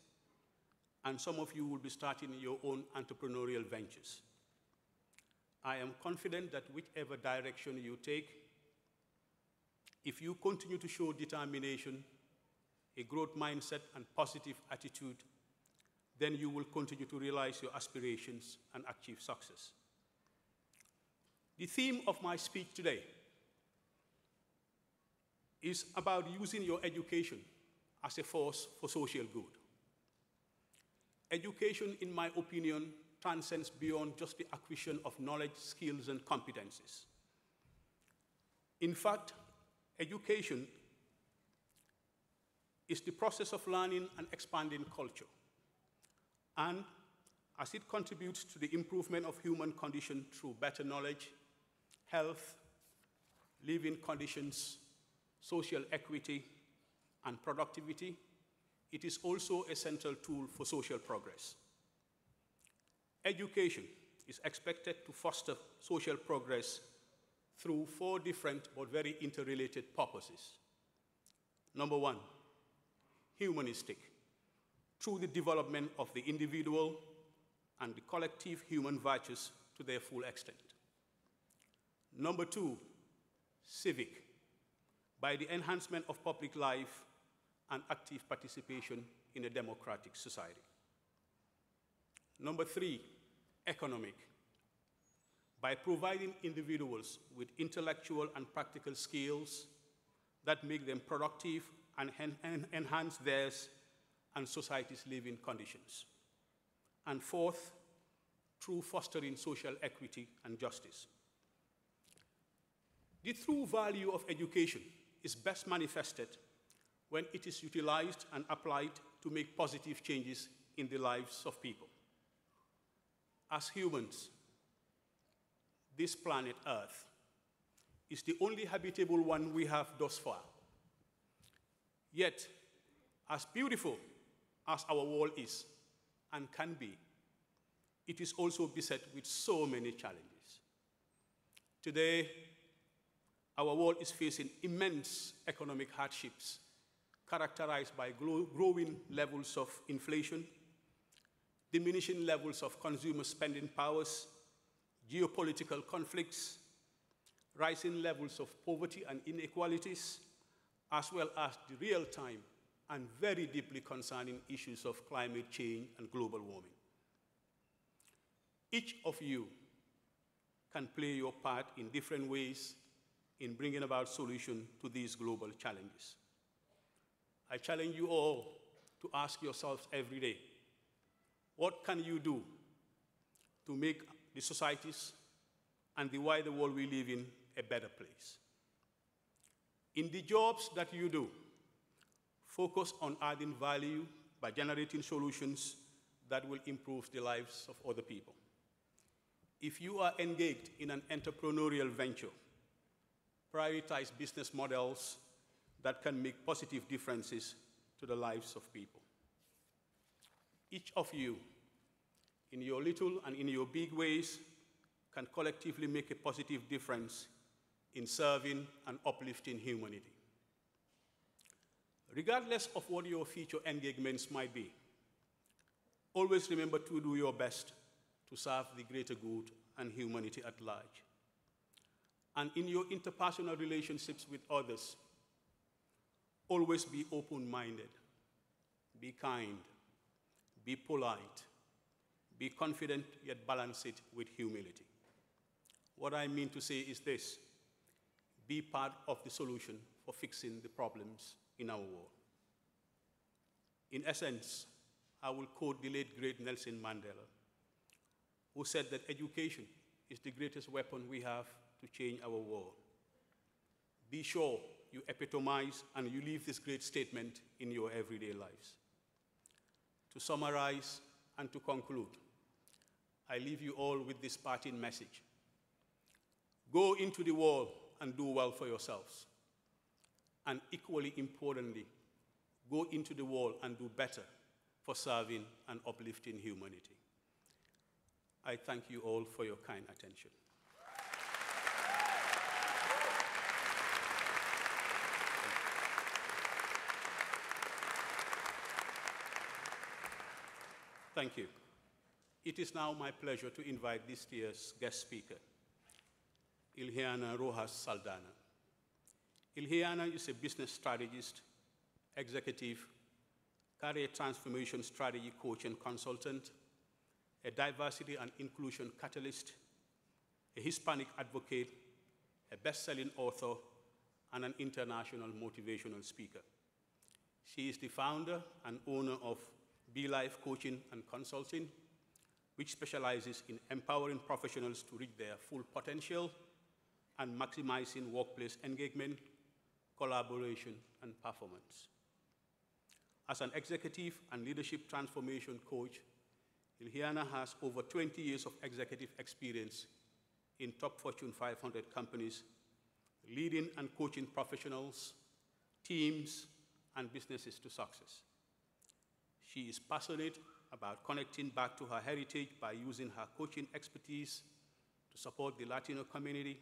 And some of you will be starting your own entrepreneurial ventures. I am confident that whichever direction you take, if you continue to show determination, a growth mindset, and positive attitude, then you will continue to realize your aspirations and achieve success. The theme of my speech today is about using your education as a force for social good. Education, in my opinion, transcends beyond just the acquisition of knowledge, skills, and competencies. In fact, education is the process of learning and expanding culture and as it contributes to the improvement of human condition through better knowledge, health, living conditions, social equity, and productivity, it is also a central tool for social progress. Education is expected to foster social progress through four different but very interrelated purposes. Number one, humanistic through the development of the individual and the collective human virtues to their full extent. Number two, civic, by the enhancement of public life and active participation in a democratic society. Number three, economic. By providing individuals with intellectual and practical skills that make them productive and en enhance theirs and society's living conditions. And fourth, through fostering social equity and justice. The true value of education is best manifested when it is utilized and applied to make positive changes in the lives of people. As humans, this planet Earth is the only habitable one we have thus far. Yet, as beautiful as our world is and can be, it is also beset with so many challenges. Today, our world is facing immense economic hardships characterized by growing levels of inflation, diminishing levels of consumer spending powers, geopolitical conflicts, rising levels of poverty and inequalities, as well as the real time and very deeply concerning issues of climate change and global warming. Each of you can play your part in different ways in bringing about solution to these global challenges. I challenge you all to ask yourselves every day, what can you do to make the societies and the wider world we live in a better place? In the jobs that you do, focus on adding value by generating solutions that will improve the lives of other people. If you are engaged in an entrepreneurial venture, prioritize business models that can make positive differences to the lives of people. Each of you, in your little and in your big ways, can collectively make a positive difference in serving and uplifting humanity. Regardless of what your future engagements might be, always remember to do your best to serve the greater good and humanity at large. And in your interpersonal relationships with others, always be open minded, be kind, be polite, be confident, yet balance it with humility. What I mean to say is this be part of the solution for fixing the problems in our world. In essence, I will quote the late great Nelson Mandela, who said that education is the greatest weapon we have to change our world. Be sure you epitomize and you leave this great statement in your everyday lives. To summarize and to conclude, I leave you all with this parting message. Go into the world and do well for yourselves. And equally importantly, go into the world and do better for serving and uplifting humanity. I thank you all for your kind attention. Thank you. It is now my pleasure to invite this year's guest speaker, Ilhiana Rojas Saldana. Ilhiana is a business strategist, executive, career transformation strategy coach and consultant, a diversity and inclusion catalyst, a Hispanic advocate, a best-selling author, and an international motivational speaker. She is the founder and owner of BeLIVE Coaching and Consulting, which specializes in empowering professionals to reach their full potential and maximizing workplace engagement, collaboration, and performance. As an executive and leadership transformation coach, Ilhiana has over 20 years of executive experience in top Fortune 500 companies, leading and coaching professionals, teams, and businesses to success. She is passionate about connecting back to her heritage by using her coaching expertise to support the Latino community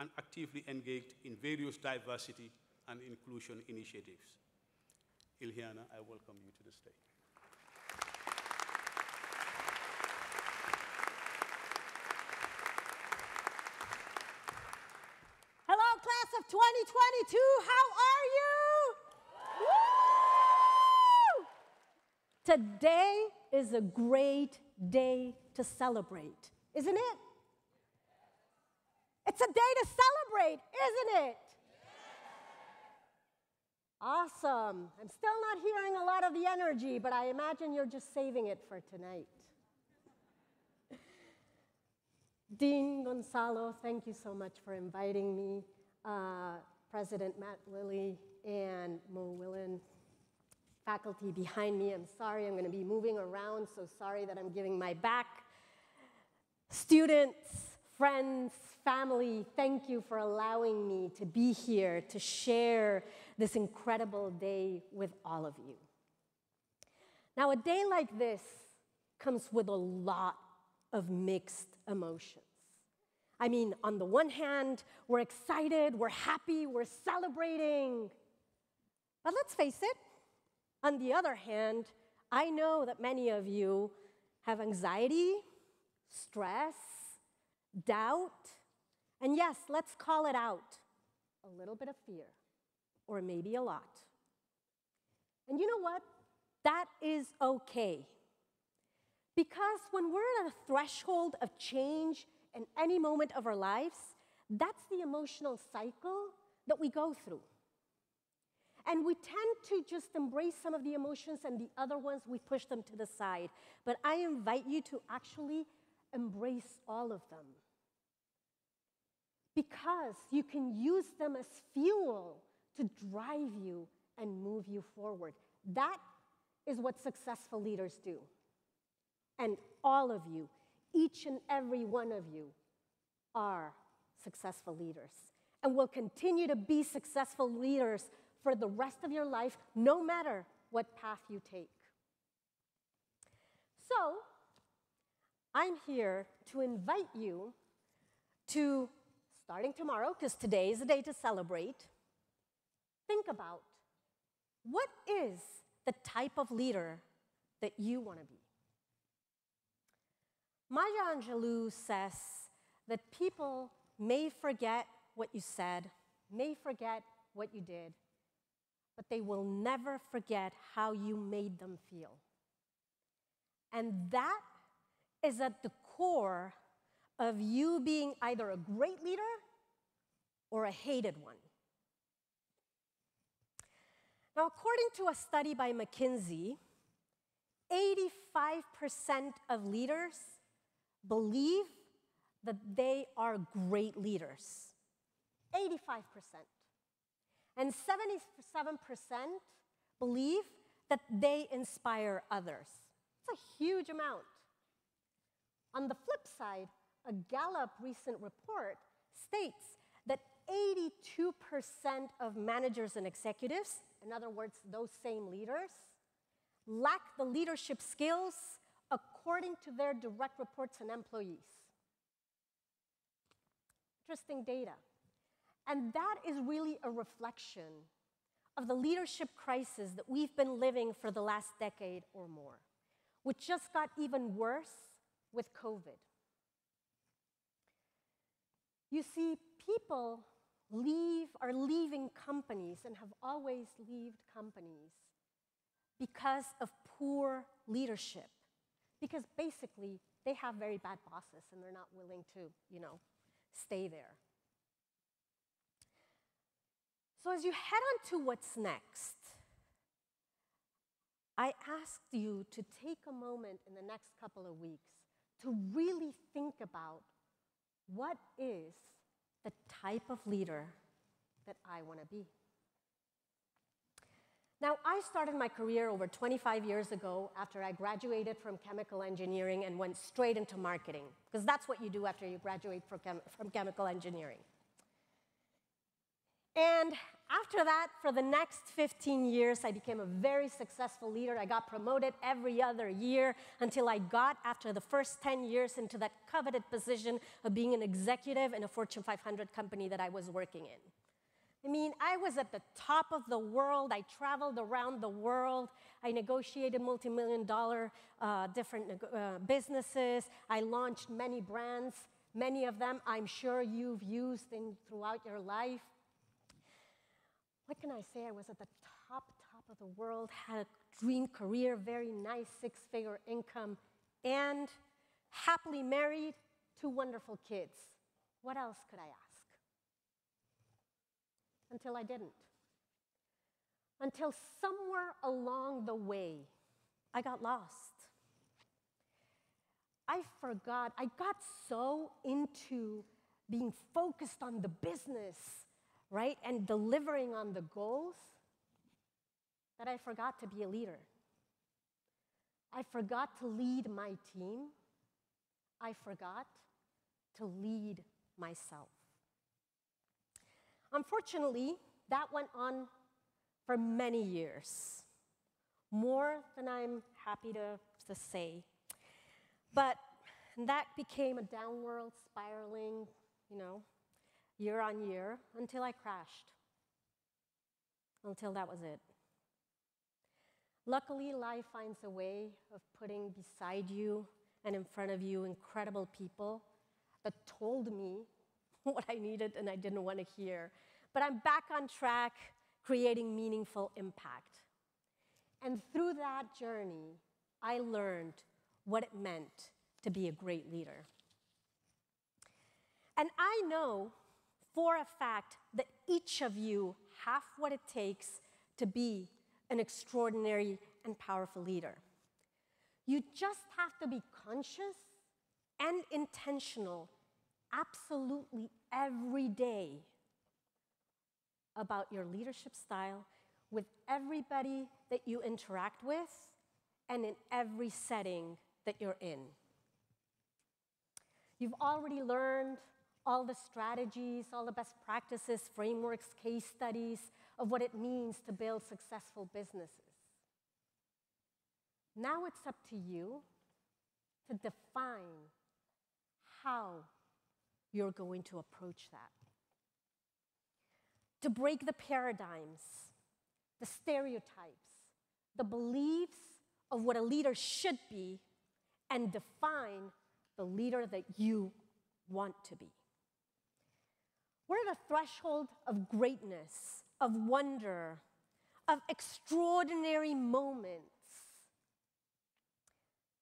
and actively engaged in various diversity and inclusion initiatives. Ilhiana, I welcome you to the stage. Hello, class of 2022. How are you? Woo! Today is a great day to celebrate, isn't it? It's a day to celebrate, isn't it? Awesome. I'm still not hearing a lot of the energy, but I imagine you're just saving it for tonight. Dean Gonzalo, thank you so much for inviting me. Uh, President Matt Lilley and Mo Willan, faculty behind me. I'm sorry, I'm going to be moving around, so sorry that I'm giving my back. Students, friends, family, thank you for allowing me to be here to share this incredible day with all of you. Now, a day like this comes with a lot of mixed emotions. I mean, on the one hand, we're excited, we're happy, we're celebrating. But let's face it, on the other hand, I know that many of you have anxiety, stress, doubt, and yes, let's call it out a little bit of fear, or maybe a lot. And you know what? That is okay. Because when we're at a threshold of change in any moment of our lives, that's the emotional cycle that we go through. And we tend to just embrace some of the emotions and the other ones, we push them to the side. But I invite you to actually embrace all of them. Because you can use them as fuel to drive you and move you forward. That is what successful leaders do. And all of you, each and every one of you, are successful leaders and will continue to be successful leaders for the rest of your life, no matter what path you take. So, I'm here to invite you to, starting tomorrow, because today is the day to celebrate, think about what is the type of leader that you want to be. Maya Angelou says that people may forget what you said, may forget what you did, but they will never forget how you made them feel. And that is at the core of you being either a great leader or a hated one. Now, according to a study by McKinsey, 85% of leaders believe that they are great leaders. 85%. And 77% believe that they inspire others. It's a huge amount. On the flip side, a Gallup recent report states that 82% of managers and executives, in other words, those same leaders, lack the leadership skills according to their direct reports and employees. Interesting data. And that is really a reflection of the leadership crisis that we've been living for the last decade or more, which just got even worse with COVID. You see, people leave, are leaving companies and have always left companies because of poor leadership because basically they have very bad bosses and they're not willing to, you know, stay there. So as you head on to what's next, I ask you to take a moment in the next couple of weeks to really think about what is the type of leader that I want to be. Now, I started my career over 25 years ago after I graduated from chemical engineering and went straight into marketing, because that's what you do after you graduate from, chem from chemical engineering. And after that, for the next 15 years, I became a very successful leader. I got promoted every other year until I got, after the first 10 years, into that coveted position of being an executive in a Fortune 500 company that I was working in. I mean, I was at the top of the world. I traveled around the world. I negotiated multi million dollar uh, different uh, businesses. I launched many brands. Many of them I'm sure you've used in, throughout your life. What can I say? I was at the top, top of the world, had a dream career, very nice six figure income, and happily married, two wonderful kids. What else could I ask? Until I didn't. Until somewhere along the way, I got lost. I forgot, I got so into being focused on the business, right, and delivering on the goals that I forgot to be a leader. I forgot to lead my team. I forgot to lead myself. Unfortunately, that went on for many years, more than I'm happy to, to say. But that became a downward spiraling, you know, year on year until I crashed. Until that was it. Luckily, life finds a way of putting beside you and in front of you incredible people that told me what I needed and I didn't want to hear. But I'm back on track, creating meaningful impact. And through that journey, I learned what it meant to be a great leader. And I know for a fact that each of you have what it takes to be an extraordinary and powerful leader. You just have to be conscious and intentional absolutely every day about your leadership style with everybody that you interact with and in every setting that you're in. You've already learned all the strategies, all the best practices, frameworks, case studies of what it means to build successful businesses. Now it's up to you to define how you're going to approach that. To break the paradigms, the stereotypes, the beliefs of what a leader should be and define the leader that you want to be. We're at a threshold of greatness, of wonder, of extraordinary moments.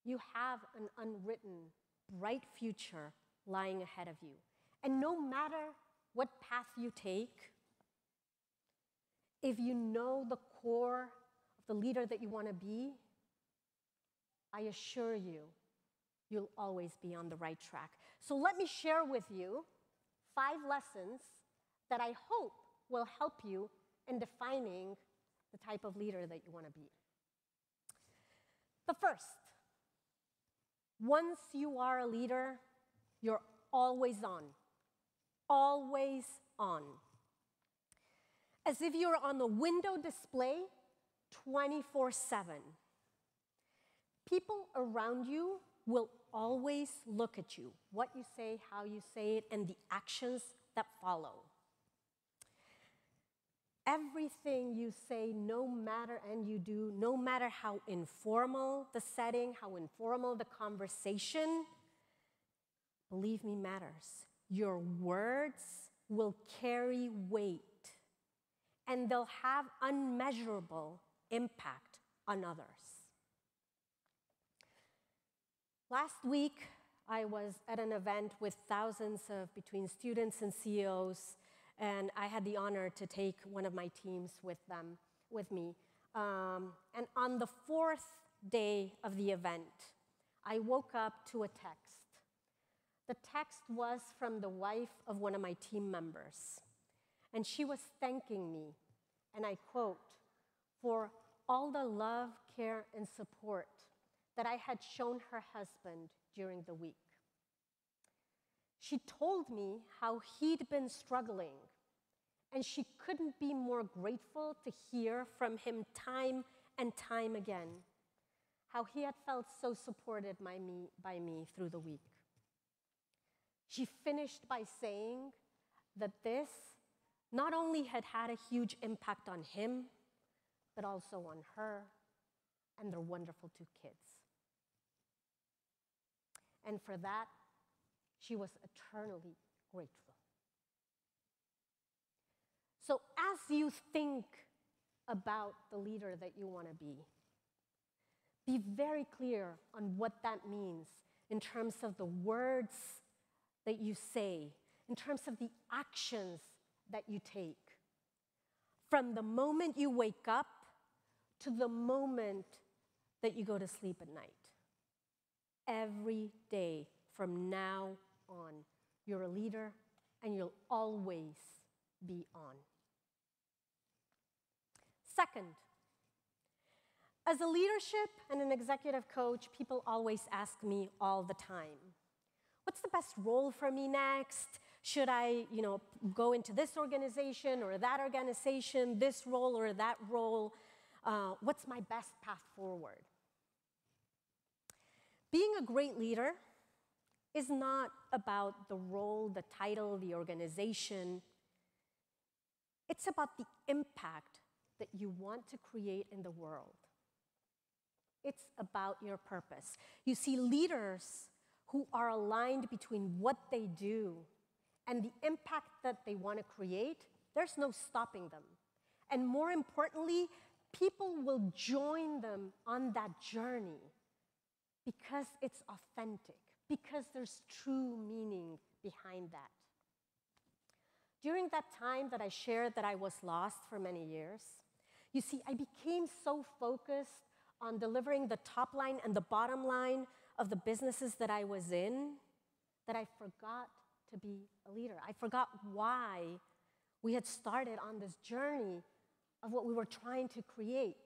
You have an unwritten, bright future lying ahead of you. And no matter what path you take, if you know the core of the leader that you want to be, I assure you, you'll always be on the right track. So let me share with you five lessons that I hope will help you in defining the type of leader that you want to be. The first, once you are a leader, you're always on. Always on. As if you're on the window display 24 7. People around you will always look at you, what you say, how you say it, and the actions that follow. Everything you say, no matter, and you do, no matter how informal the setting, how informal the conversation, believe me, matters. Your words will carry weight and they'll have unmeasurable impact on others. Last week, I was at an event with thousands of between students and CEOs, and I had the honor to take one of my teams with them, with me. Um, and on the fourth day of the event, I woke up to a text. The text was from the wife of one of my team members, and she was thanking me, and I quote, for all the love, care, and support that I had shown her husband during the week. She told me how he'd been struggling, and she couldn't be more grateful to hear from him time and time again how he had felt so supported by me, by me through the week. She finished by saying that this not only had had a huge impact on him, but also on her and their wonderful two kids. And for that, she was eternally grateful. So, as you think about the leader that you want to be, be very clear on what that means in terms of the words that you say, in terms of the actions that you take. From the moment you wake up to the moment that you go to sleep at night. Every day from now on, you're a leader and you'll always be on. Second, as a leadership and an executive coach, people always ask me all the time, what's the best role for me next? Should I, you know, go into this organization or that organization, this role or that role? Uh, what's my best path forward? Being a great leader is not about the role, the title, the organization. It's about the impact that you want to create in the world. It's about your purpose. You see, leaders who are aligned between what they do and the impact that they want to create, there's no stopping them. And more importantly, people will join them on that journey because it's authentic, because there's true meaning behind that. During that time that I shared that I was lost for many years, you see, I became so focused on delivering the top line and the bottom line of the businesses that I was in that I forgot to be a leader. I forgot why we had started on this journey of what we were trying to create.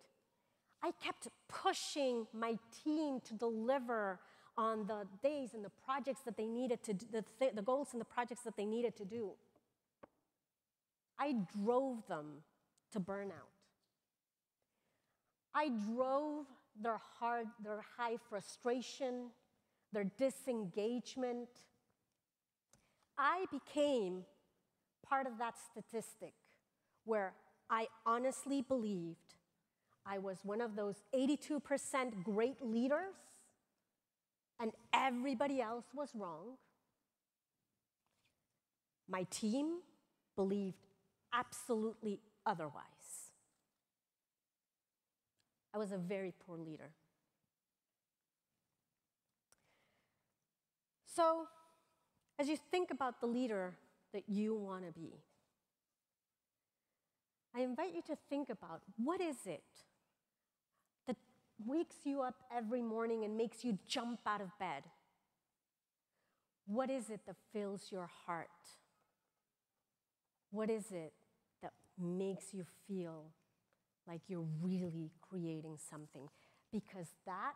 I kept pushing my team to deliver on the days and the projects that they needed to, the, th- the goals and the projects that they needed to do. I drove them to burnout. I drove their hard, their high frustration, their disengagement. I became part of that statistic where I honestly believed I was one of those 82% great leaders and everybody else was wrong. My team believed absolutely otherwise. I was a very poor leader. So, as you think about the leader that you want to be, I invite you to think about what is it wakes you up every morning and makes you jump out of bed? What is it that fills your heart? What is it that makes you feel like you're really creating something? Because that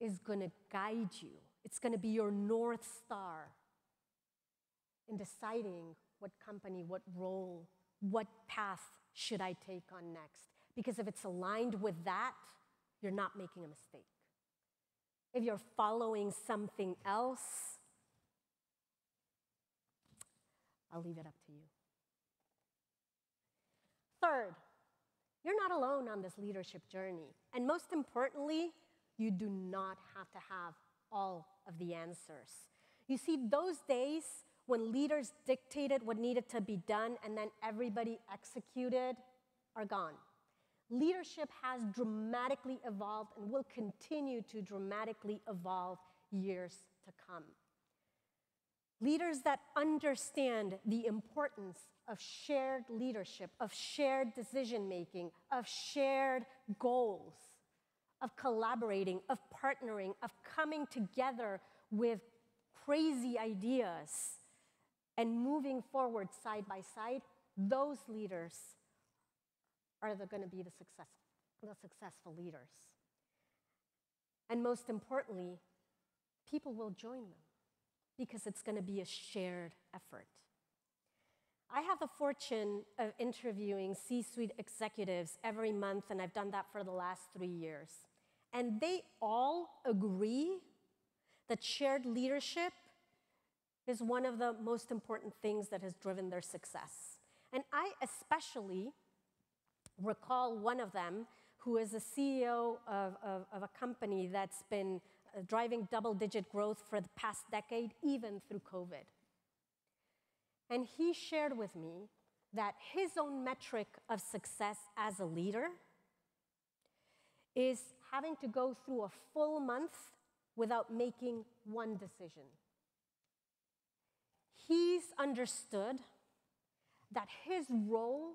is going to guide you. It's going to be your North Star in deciding what company, what role, what path should I take on next? Because if it's aligned with that, you're not making a mistake. If you're following something else, I'll leave it up to you. Third, you're not alone on this leadership journey. And most importantly, you do not have to have all of the answers. You see, those days when leaders dictated what needed to be done and then everybody executed are gone. Leadership has dramatically evolved and will continue to dramatically evolve years to come. Leaders that understand the importance of shared leadership, of shared decision making, of shared goals, of collaborating, of partnering, of coming together with crazy ideas and moving forward side by side, those leaders are they going to be the, success, the successful leaders. And most importantly, people will join them because it's going to be a shared effort. I have the fortune of interviewing C suite executives every month, and I've done that for the last three years. And they all agree that shared leadership is one of the most important things that has driven their success. And I especially recall one of them who is a CEO of, of, of a company that's been uh, driving double digit growth for the past decade, even through COVID. And he shared with me that his own metric of success as a leader is having to go through a full month without making one decision. He's understood that his role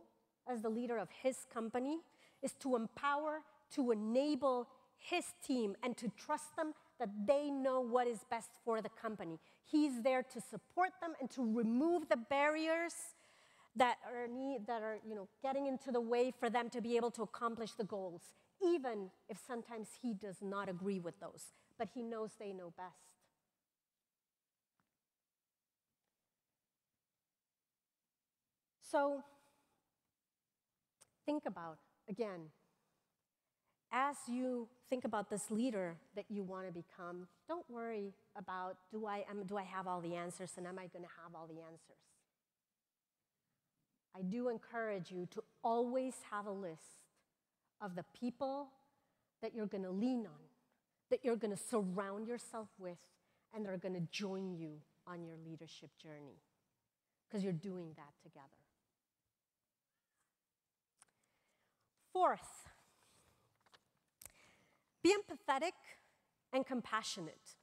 as the leader of his company is to empower, to enable his team, and to trust them that they know what is best for the company. He's there to support them and to remove the barriers that are, need, that are you know, getting into the way for them to be able to accomplish the goals, even if sometimes he does not agree with those, but he knows they know best. So think about, again, as you think about this leader that you want to become, don't worry about do I, am, do I have all the answers and am I going to have all the answers? I do encourage you to always have a list of the people that you're going to lean on, that you're going to surround yourself with, and are going to join you on your leadership journey because you're doing that together. Fourth, be empathetic and compassionate,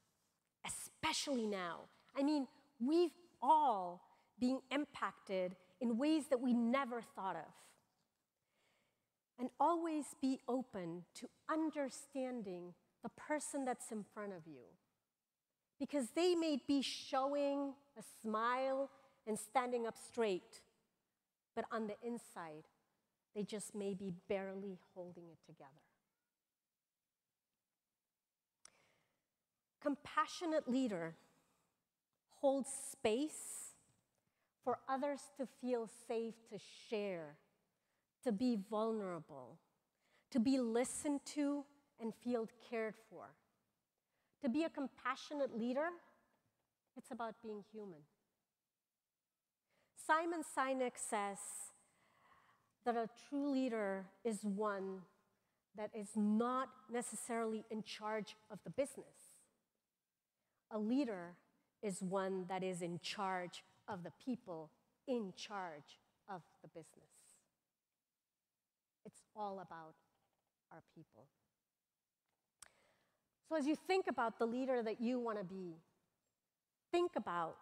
especially now. I mean, we've all been impacted in ways that we never thought of. And always be open to understanding the person that's in front of you. Because they may be showing a smile and standing up straight, but on the inside, they just may be barely holding it together. Compassionate leader holds space for others to feel safe to share, to be vulnerable, to be listened to and feel cared for. To be a compassionate leader, it's about being human. Simon Sinek says that a true leader is one that is not necessarily in charge of the business. A leader is one that is in charge of the people in charge of the business. It's all about our people. So, as you think about the leader that you want to be, think about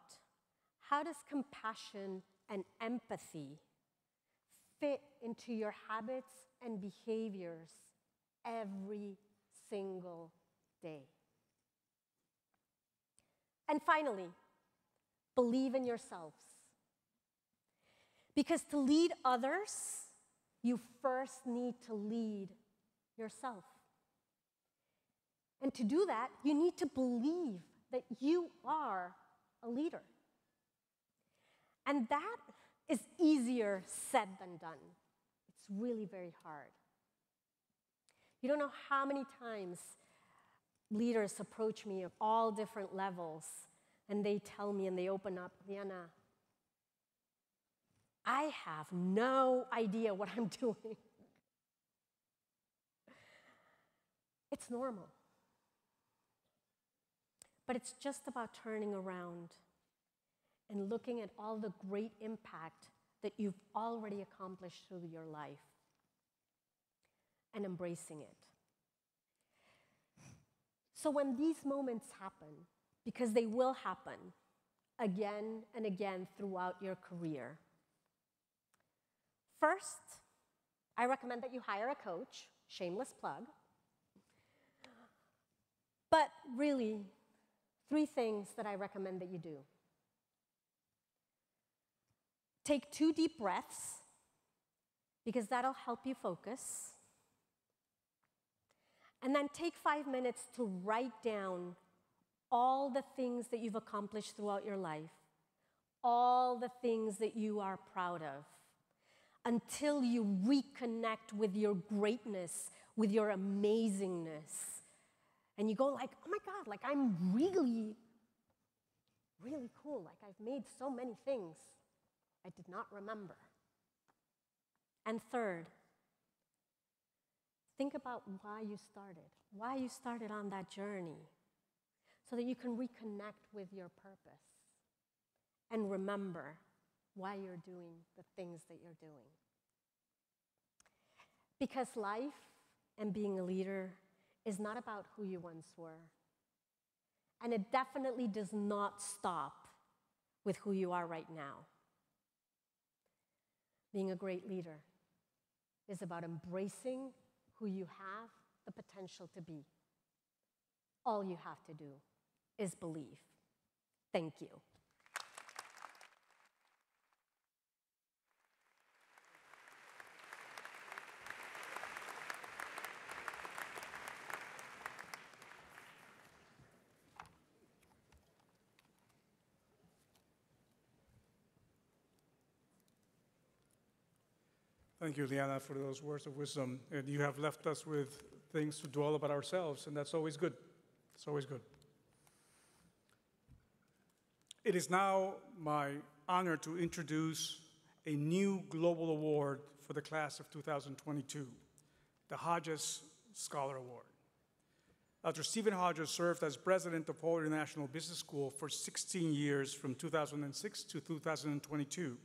how does compassion and empathy fit into your habits and behaviors every single day? And finally, believe in yourselves. Because to lead others, you first need to lead yourself. And to do that, you need to believe that you are a leader. And that is easier said than done. It's really very hard. You don't know how many times leaders approach me of all different levels and they tell me and they open up, Liana, I have no idea what I'm doing. It's normal. But it's just about turning around and looking at all the great impact that you've already accomplished through your life and embracing it. So when these moments happen, because they will happen again and again throughout your career, first, I recommend that you hire a coach, shameless plug. But really, three things that I recommend that you do. Take two deep breaths, because that'll help you focus. And then take five minutes to write down all the things that you've accomplished throughout your life, all the things that you are proud of, until you reconnect with your greatness, with your amazingness. And you go like, oh my God, like I'm really, really cool. Like I've made so many things I did not remember. And third, Think about why you started, why you started on that journey, so that you can reconnect with your purpose. And remember why you're doing the things that you're doing. Because life and being a leader is not about who you once were. And it definitely does not stop with who you are right now. Being a great leader is about embracing who you have the potential to be. All you have to do is believe. Thank you. Thank you, Liana, for those words of wisdom. And you have left us with things to dwell about ourselves, and that's always good. It's always good. It is now my honor to introduce a new global award for the class of 2022, the Hodges Scholar Award. Dr. Stephen Hodges served as president of Hult International Business School for 16 years from 2006 to 2022.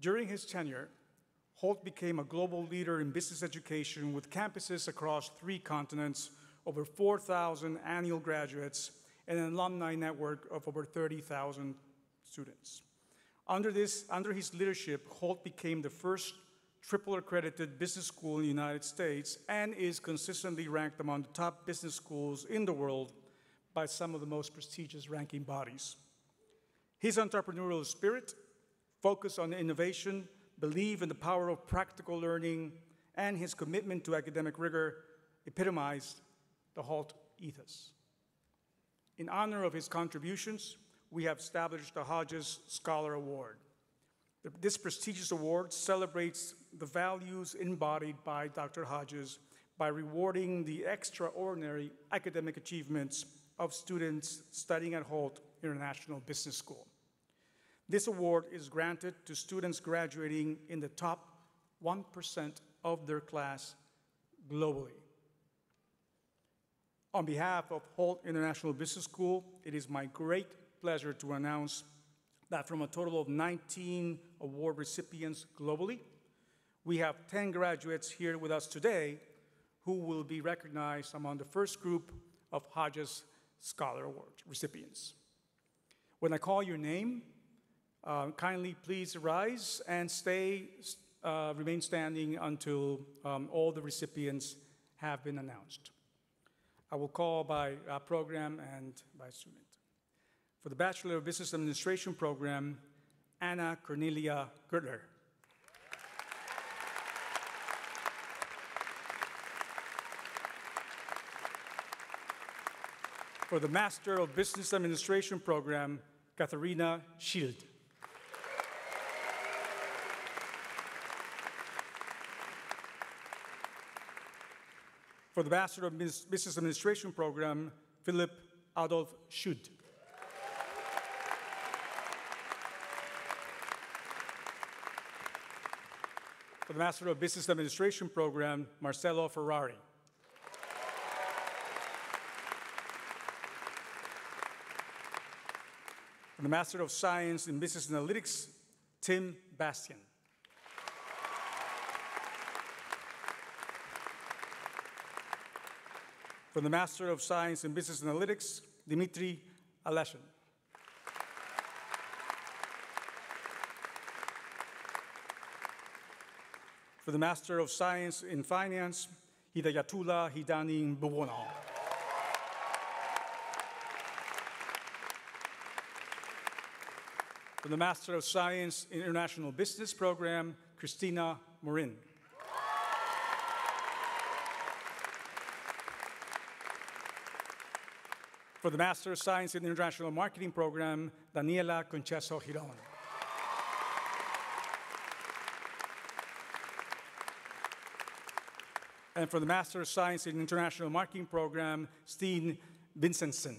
During his tenure, Hult became a global leader in business education with campuses across three continents, over 4,000 annual graduates, and an alumni network of over 30,000 students. Under, this, under his leadership, Hult became the first triple accredited business school in the United States and is consistently ranked among the top business schools in the world by some of the most prestigious ranking bodies. His entrepreneurial spirit, focus on innovation, believe in the power of practical learning, and his commitment to academic rigor epitomized the Hult ethos. In honor of his contributions, we have established the Hodges Scholar Award. This prestigious award celebrates the values embodied by Dr. Hodges by rewarding the extraordinary academic achievements of students studying at Hult International Business School. This award is granted to students graduating in the top 1% of their class globally. On behalf of Hult International Business School, it is my great pleasure to announce that from a total of 19 award recipients globally, we have 10 graduates here with us today who will be recognized among the first group of Hodges Scholar Award recipients. When I call your name, uh, kindly please rise and stay, uh, remain standing until um, all the recipients have been announced. I will call by uh, program and by student. For the Bachelor of Business Administration program, Anna Cornelia Gertler. For the Master of Business Administration program, Katharina Schild. For the Master of Business Administration program, Philip Adolf Schud. For the Master of Business Administration program, Marcelo Ferrari. For the Master of Science in Business Analytics, Tim Bastian. For the Master of Science in Business Analytics, Dimitri Aleshin. For the Master of Science in Finance, Hidayatullah Hidani Mbwana. For the Master of Science in International Business program, Christina Morin. For the Master of Science in International Marketing program, Daniela Concheso Giron. And for the Master of Science in International Marketing program, Steen Vincentson.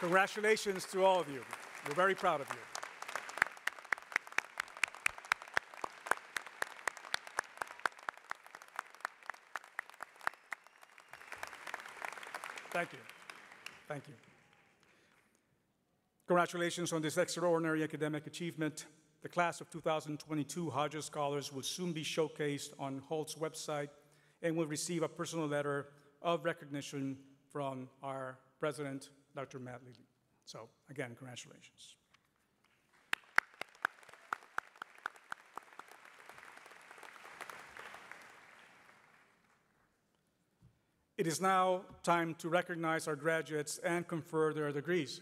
Congratulations to all of you. We're very proud of you. Thank you. Congratulations on this extraordinary academic achievement. The class of 2022 Hodges Scholars will soon be showcased on Hult's website and will receive a personal letter of recognition from our president, Dr. Matt Lilley. So again, congratulations. It is now time to recognize our graduates and confer their degrees.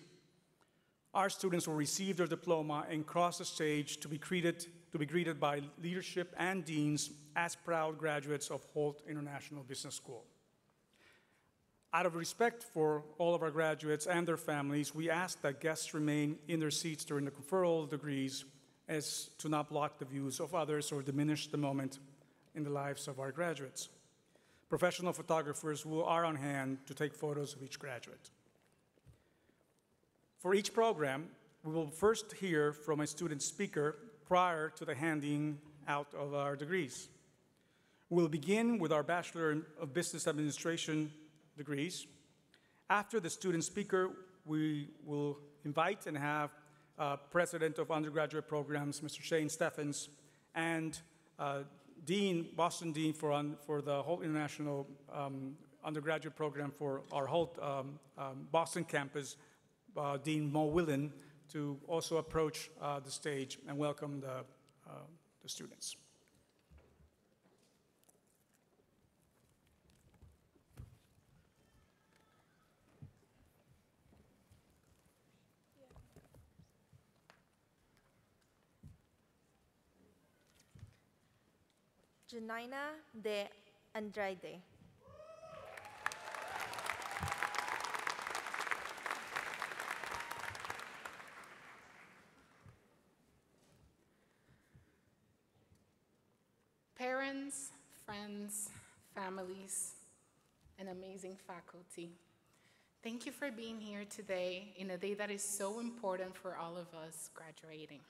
Our students will receive their diploma and cross the stage to be greeted, to be greeted by leadership and deans as proud graduates of Hult International Business School. Out of respect for all of our graduates and their families, we ask that guests remain in their seats during the conferral of degrees as to not block the views of others or diminish the moment in the lives of our graduates. Professional photographers who are on hand to take photos of each graduate. For each program, we will first hear from a student speaker prior to the handing out of our degrees. We'll begin with our Bachelor of Business Administration degrees. After the student speaker, we will invite and have uh, President of Undergraduate Programs, Mr. Shane Steffens, and uh, Dean, Boston Dean for, un, for the Hult International um, Undergraduate Program for our whole um, um, Boston campus, uh, Dean Mo Willan, to also approach uh, the stage and welcome the, uh, the students. Janaína de Andrade. Parents, friends, families, and amazing faculty. Thank you for being here today in a day that is so important for all of us graduating.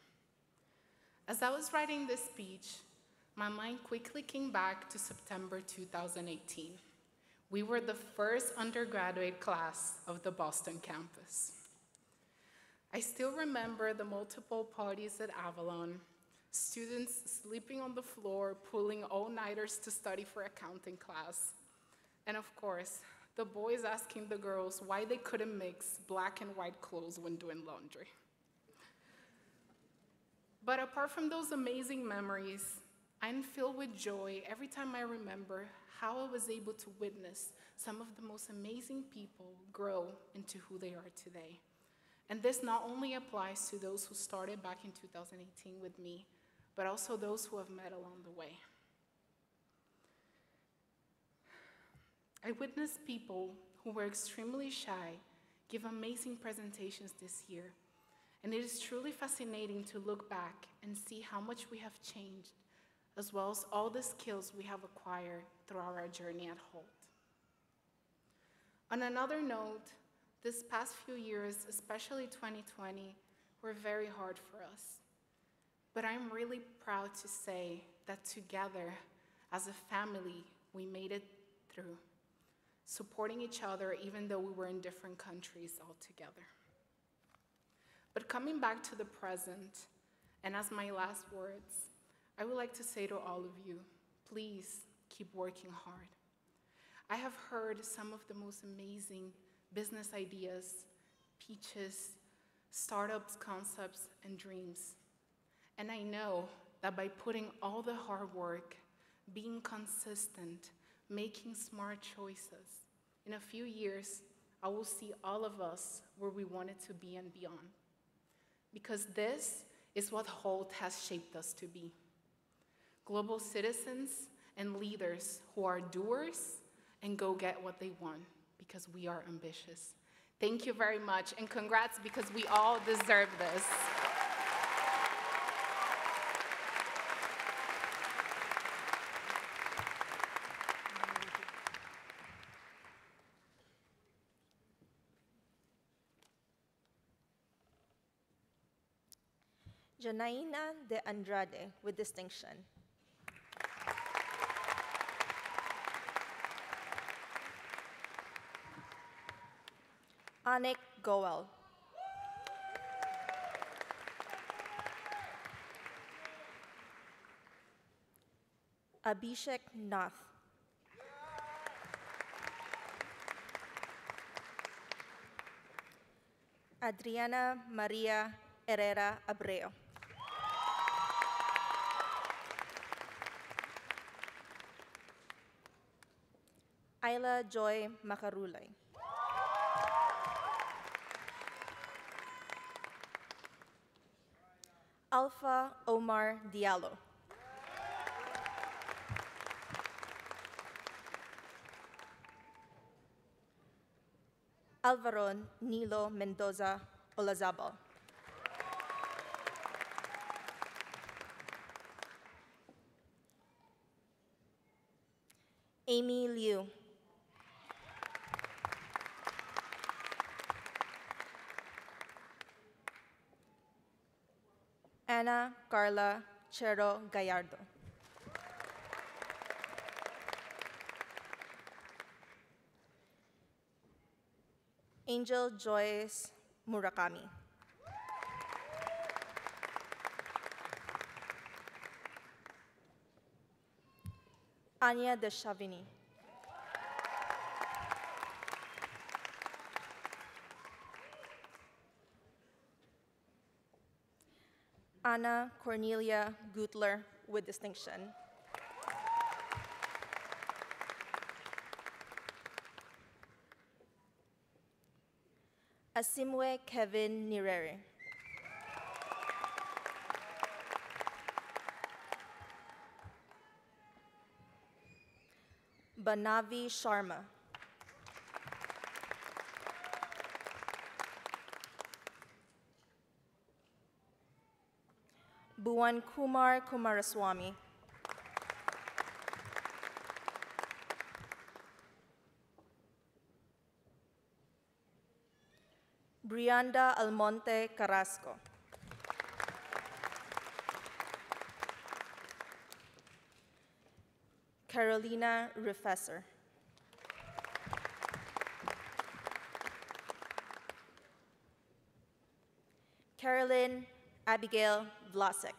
As I was writing this speech, my mind quickly came back to September 2018. We were the first undergraduate class of the Boston campus. I still remember the multiple parties at Avalon, students sleeping on the floor, pulling all nighters to study for accounting class, and of course, the boys asking the girls why they couldn't mix black and white clothes when doing laundry. But apart from those amazing memories, I'm filled with joy every time I remember how I was able to witness some of the most amazing people grow into who they are today. And this not only applies to those who started back in 2018 with me, but also those who have met along the way. I witnessed people who were extremely shy give amazing presentations this year. And it is truly fascinating to look back and see how much we have changed as well as all the skills we have acquired throughout our journey at Hult. On another note, this past few years, especially 2020, were very hard for us. But I'm really proud to say that together, as a family, we made it through, supporting each other even though we were in different countries altogether. But coming back to the present, and as my last words, I would like to say to all of you, please keep working hard. I have heard some of the most amazing business ideas, pitches, startups, concepts, and dreams. And I know that by putting all the hard work, being consistent, making smart choices, in a few years, I will see all of us where we wanted to be and beyond. Because this is what Hult has shaped us to be global citizens and leaders who are doers and go get what they want because we are ambitious. Thank you very much and congrats because we all deserve this. Janaina de Andrade with distinction. Anik Goel. Abhishek Nath. Adriana Maria Herrera Abreu. Ayla Joy Makarulay. Alpha Omar Diallo. Alvaro Nilo Mendoza Olazabal. Amy Liu. Ana Carla Chero Gallardo. Angel Joyce Murakami. Anya de Chavigny. Anna Cornelia Gertler with distinction. Asimwe Kevin Nirere. Banavi Sharma. Bhuvan Kumar Kumaraswamy. Brianda Almonte Carrasco. Carolina Refessor. Carolyn Abigail Vlasek.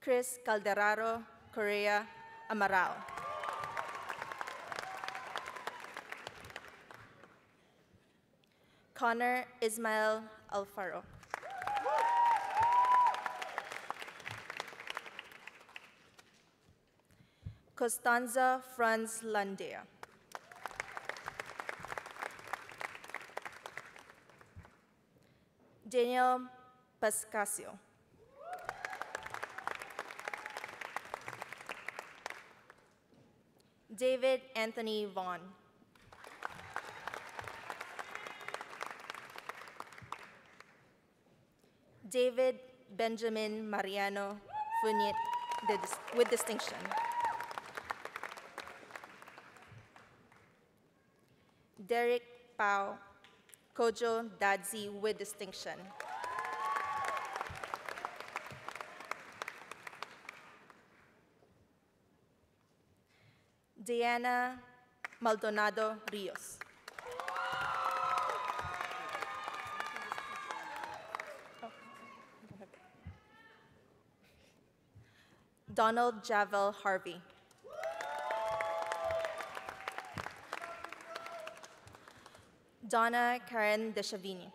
Chris Calderaro Correa Amaral. Connor Ismael Alfaro. Costanza Franz Landia. Daniel Pascasio. David Anthony Vaughn. David Benjamin Mariano Funyit with distinction. Derek Pau Kojo Dadzi with distinction. Diana Maldonado Rios. Donald Javel Harvey. Donna Karen Deshavini.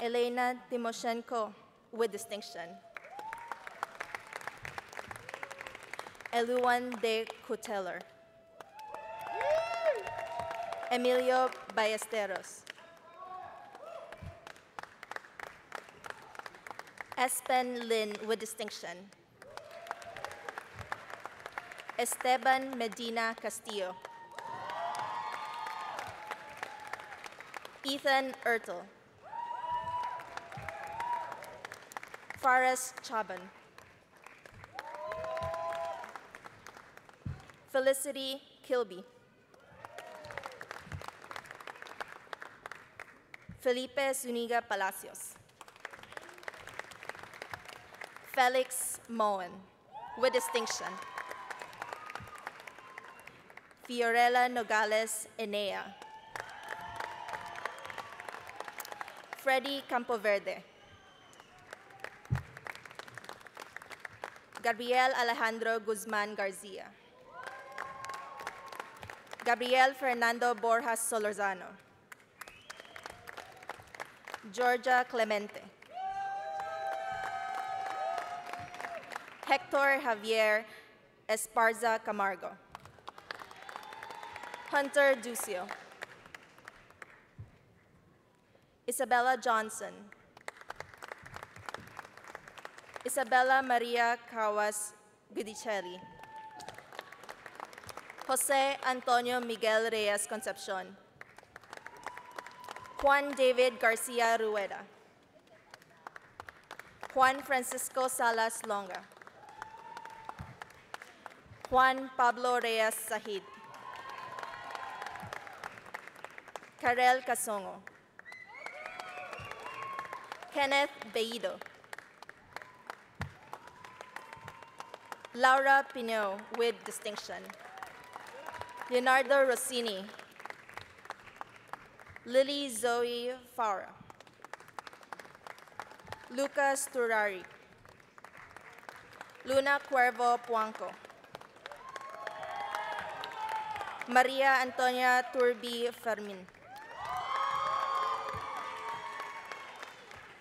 Elena Timoshenko with distinction. Eluan de Cuteller. Emilio Ballesteros. Espen Lin with distinction. Esteban Medina Castillo. Ethan Ertel. Faris Chaban. Felicity Kilby. Felipe Zuniga Palacios. Felix Moen, with distinction. Fiorella Nogales Enea. Freddy Campoverde. Gabriel Alejandro Guzman Garcia. Gabriel Fernando Borjas Solorzano. Georgia Clemente. Hector Javier Esparza Camargo. Hunter Ducio. Isabella Johnson. Isabella Maria Cawas Guidicelli. Jose Antonio Miguel Reyes Concepcion. Juan David Garcia Rueda. Juan Francisco Salas Longa. Juan Pablo Reyes Sahid. Karel Casongo. Kenneth Beido. Laura Pinot with distinction. Leonardo Rossini. Lily Zoe Farah. Lucas Turari. Luna Cuervo Puanco. Maria Antonia Turbi Fermin.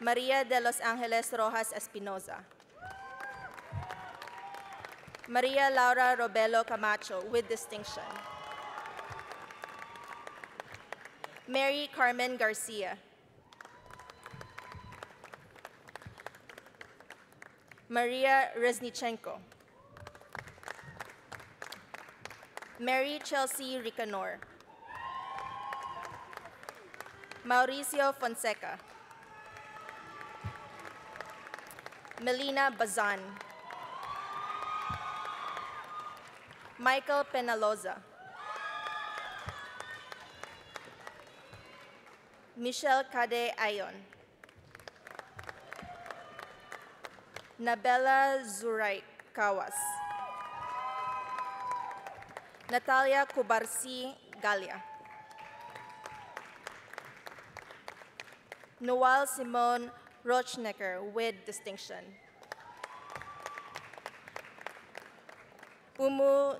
Maria de los Angeles Rojas Espinoza. Maria Laura Robelo Camacho with distinction. Mary Carmen Garcia. Maria Reznichenko. Mary Chelsea Ricanor. Mauricio Fonseca. Melina Bazan. Michael Penaloza. Michelle Cade Ayon. Nabella Zurai Kawas. Natalia Kubarsi Galia. Noel Simone Rochnecker with distinction. Umu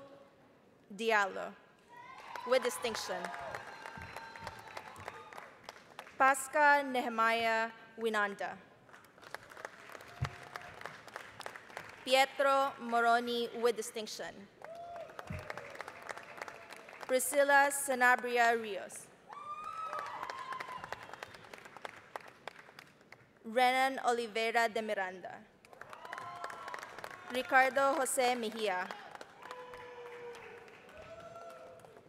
Diallo with distinction. Pasca Nehemiah Winanda. Pietro Moroni with distinction. Priscilla Sanabria Rios. Renan Oliveira de Miranda. Ricardo Jose Mejia.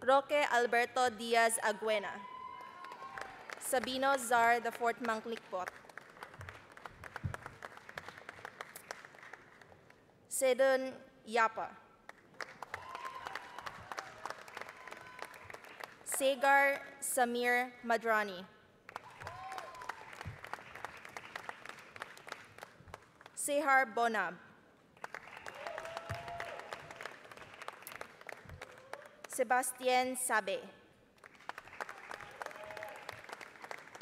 Roque Alberto Diaz Aguena. Sabino Zar the Fort Manglikpot. Sedun Yapa. Segar Samir Madrani. Sehar Bonab. Sebastian Sabe.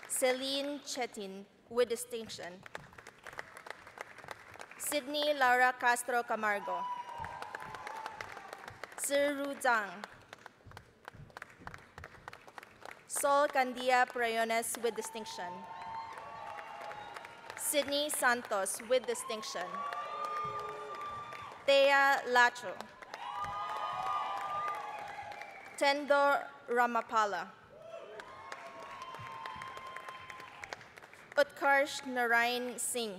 Celine Chetin with distinction. Sydney Laura Castro Camargo. Siru Zhang. Sol Candia Prayones with distinction. Sydney Santos with distinction. Thea Lacho. Tendo Ramapala. Utkarsh Narayan Singh.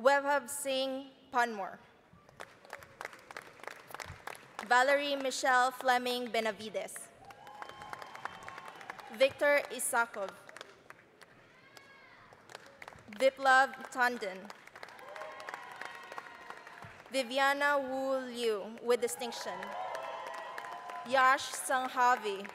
Webhub Singh Panmore. Valerie Michelle Fleming Benavides. Victor Isakov. Viplav Tandon. Viviana Wu Liu with distinction. Yash Sanghavi.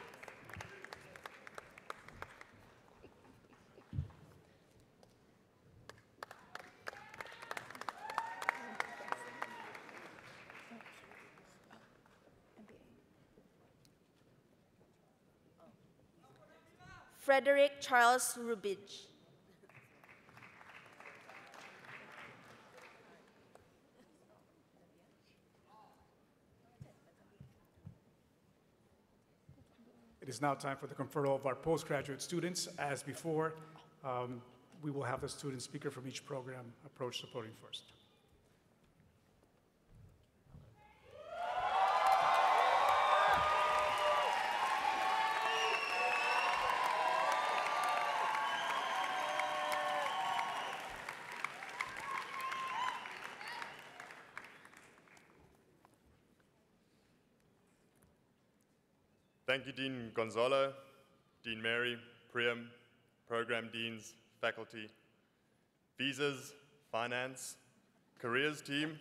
Frederick Charles Rubidge. It is now time for the conferral of our postgraduate students. As before, um, we will have the student speaker from each program approach the podium first. Thank you, Dean Gonzalo, Dean Mary, Priam, program deans, faculty, visas, finance, careers team,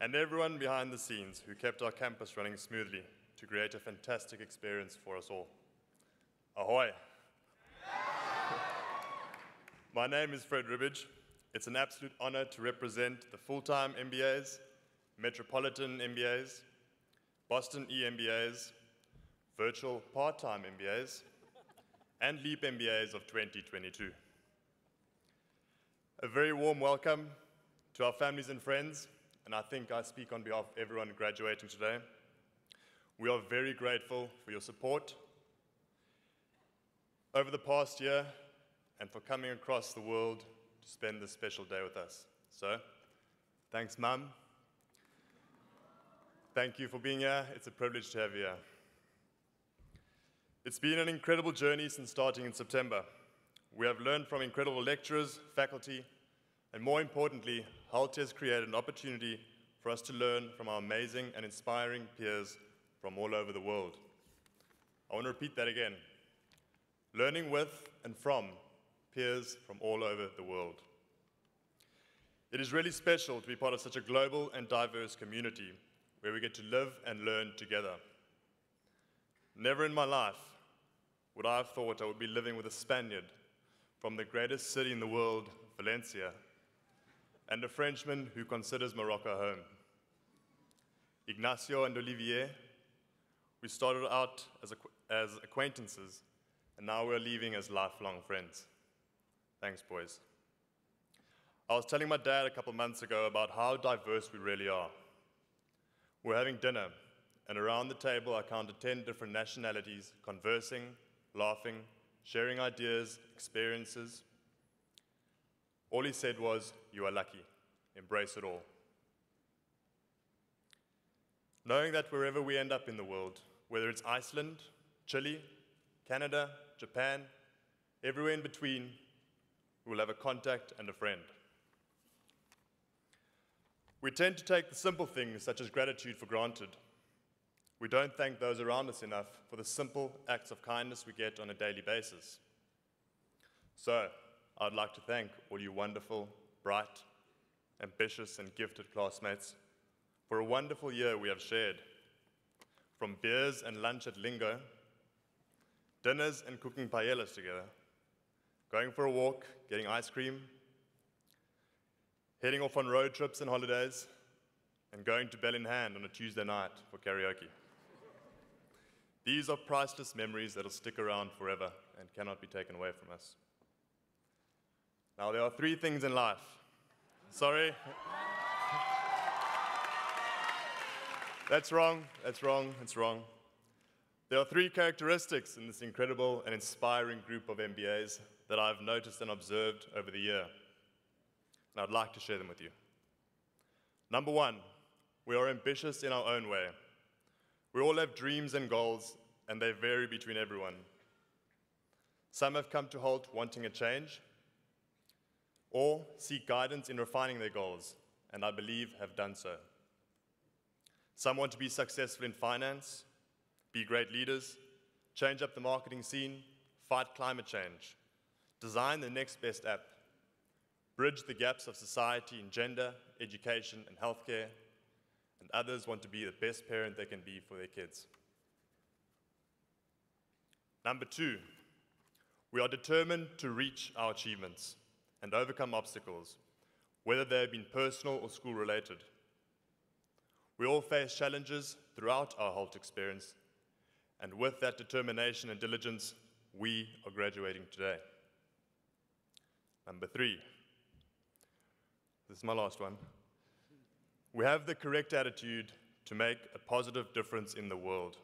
and everyone behind the scenes who kept our campus running smoothly to create a fantastic experience for us all. Ahoy! My name is Fred Rubidge. It's an absolute honor to represent the full-time MBAs, Metropolitan MBAs, Boston EMBAs, virtual part-time MBAs, and LEAP MBAs of 2022. A very warm welcome to our families and friends, and I think I speak on behalf of everyone graduating today. We are very grateful for your support over the past year and for coming across the world to spend this special day with us. So, thanks, Mum. Thank you for being here. It's a privilege to have you here. It's been an incredible journey since starting in September. We have learned from incredible lecturers, faculty, and more importantly, Hult has created an opportunity for us to learn from our amazing and inspiring peers from all over the world. I want to repeat that again. Learning with and from peers from all over the world. It is really special to be part of such a global and diverse community where we get to live and learn together. Never in my life would I have thought I would be living with a Spaniard from the greatest city in the world, Valencia, and a Frenchman who considers Morocco home. Ignacio and Olivier, we started out as, as acquaintances, and now we're leaving as lifelong friends. Thanks, boys. I was telling my dad a couple months ago about how diverse we really are. We're having dinner, and around the table I counted 10 different nationalities conversing laughing, sharing ideas, experiences. All he said was, You are lucky. Embrace it all. Knowing that wherever we end up in the world, whether it's Iceland, Chile, Canada, Japan, everywhere in between, we will have a contact and a friend. We tend to take the simple things, such as gratitude, for granted. We don't thank those around us enough for the simple acts of kindness we get on a daily basis. So, I'd like to thank all you wonderful, bright, ambitious, and gifted classmates for a wonderful year we have shared. From beers and lunch at Lingo, dinners and cooking paellas together, going for a walk, getting ice cream, heading off on road trips and holidays, and going to Bell in Hand on a Tuesday night for karaoke. These are priceless memories that'll stick around forever and cannot be taken away from us. Now, there are three things in life. Sorry. That's wrong. That's wrong. That's wrong. There are three characteristics in this incredible and inspiring group of MBAs that I've noticed and observed over the year. And I'd like to share them with you. Number one, we are ambitious in our own way. We all have dreams and goals, and they vary between everyone. Some have come to Hult wanting a change, or seek guidance in refining their goals, and I believe have done so. Some want to be successful in finance, be great leaders, change up the marketing scene, fight climate change, design the next best app, bridge the gaps of society in gender, education, and healthcare, and others want to be the best parent they can be for their kids. Number two, we are determined to reach our achievements and overcome obstacles, whether they have been personal or school related. We all face challenges throughout our Hult experience, and with that determination and diligence, we are graduating today. Number three, this is my last one. We have the correct attitude to make a positive difference in the world.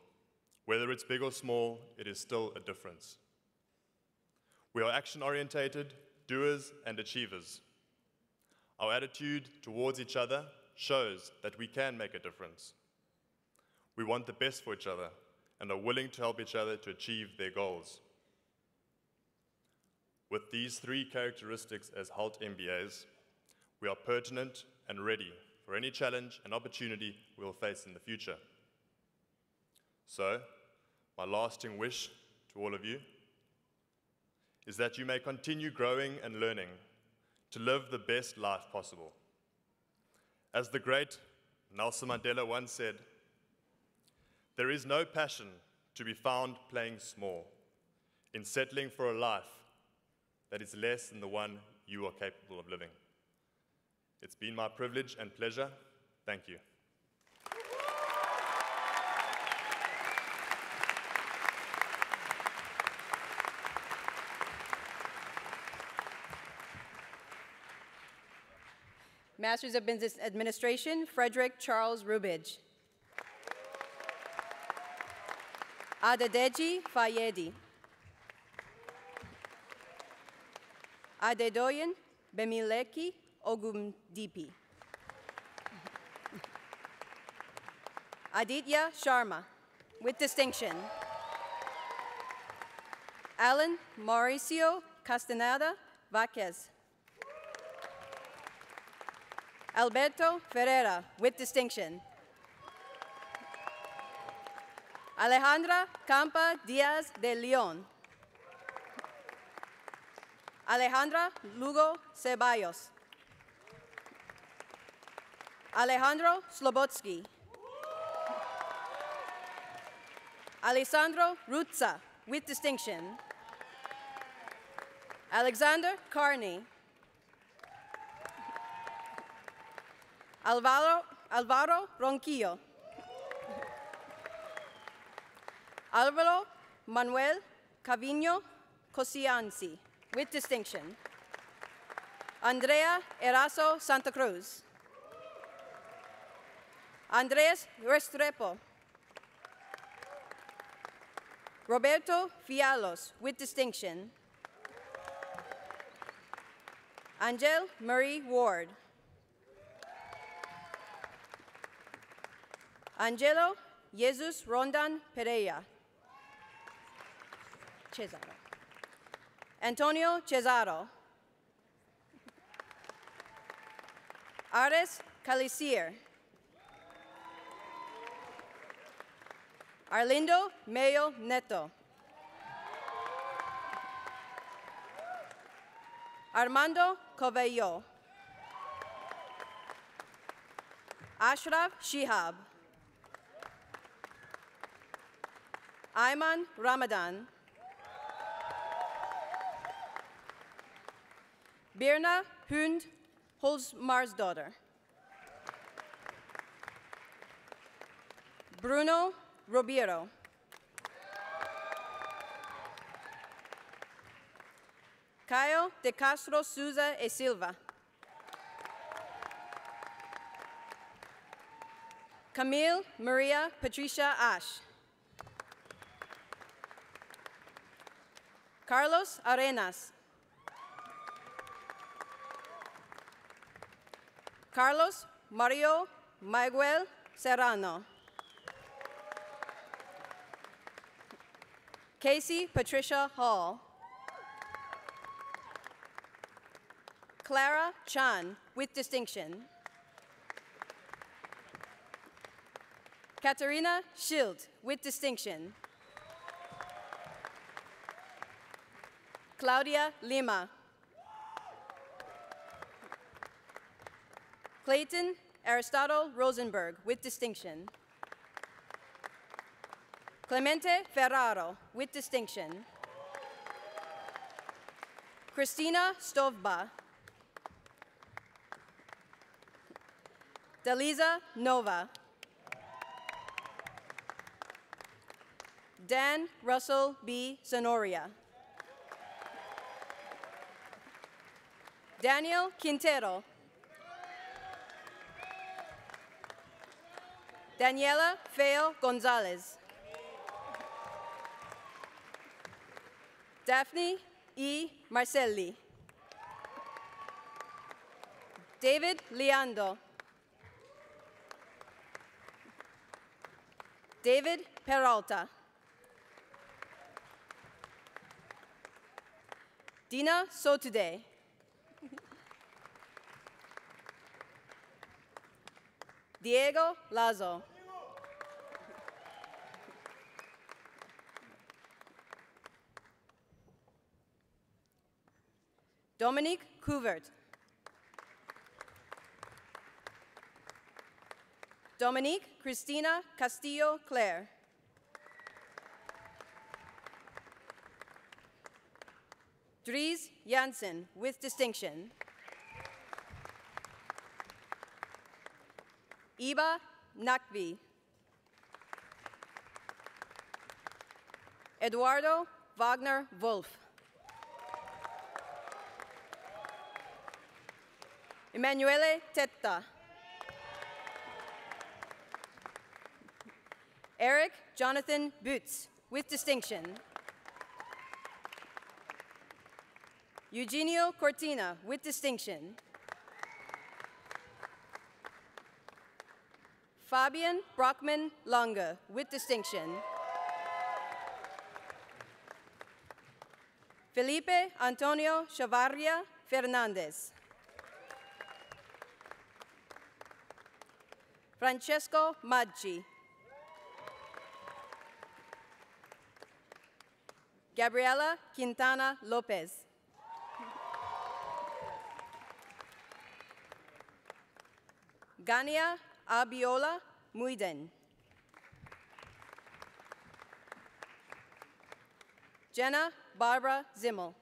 Whether it's big or small, it is still a difference. We are action orientated, doers, and achievers. Our attitude towards each other shows that we can make a difference. We want the best for each other and are willing to help each other to achieve their goals. With these three characteristics as Hult MBAs, we are pertinent and ready for any challenge and opportunity we will face in the future. So, my lasting wish to all of you is that you may continue growing and learning to live the best life possible. As the great Nelson Mandela once said, there is no passion to be found playing small, in settling for a life that is less than the one you are capable of living. It's been my privilege and pleasure. Thank you. Masters of Business Administration, Frederick Charles Rubidge. Adedeji Fayedi. Adedoyin Bemileki Ogumdipi. Aditya Sharma, with distinction. Alan Mauricio Castaneda Vaquez. Alberto Ferreira, with distinction. Alejandra Campa Diaz de Leon. Alejandra Lugo Ceballos. Alejandro Slobotsky. Alessandro Ruzza, with distinction. Alexander Carney. Alvaro, Alvaro Ronquillo. Alvaro Manuel Cavino Cosianzi, with distinction. Andrea Eraso Santa Cruz. Andres Restrepo. Roberto Fialos, with distinction. Angel Marie Ward. Angelo Jesus Rondan Pereira. Cesaro. Antonio Cesaro. Ares Calicier. Arlindo Mayo Neto. Armando Covello. Ashraf Shihab. Ayman Ramadan. Birna Hund Holzmar's daughter. Bruno Robiero. Caio de Castro Souza e Silva. Camille Maria Patricia Ash. Carlos Arenas. Carlos Mario Miguel Serrano. Casey Patricia Hall. Clara Chan, with distinction. Katerina Schild, with distinction. Claudia Lima. Clayton Aristotle Rosenberg, with distinction. Clemente Ferraro, with distinction. Christina Stovba. Dalisa Nova. Dan Russell B. Sonoria. Daniel Quintero. Daniela Feo Gonzalez. Daphne E. Marcelli. David Leando. David Peralta. Dina Sotude. Diego Lazo. Dominique Couvert. Dominique Christina Castillo Claire. Dries Janssen with distinction. Iba Nakvi. Eduardo Wagner Wolf. Emanuele Tetta. Eric Jonathan Boots with distinction. Eugenio Cortina with distinction. Fabian Brockman Longa with distinction. Felipe Antonio Chavarria Fernandez. Francesco Maggi. Gabriela Quintana Lopez. Gania Abiola Muiden. Jenna Barbara Zimmel.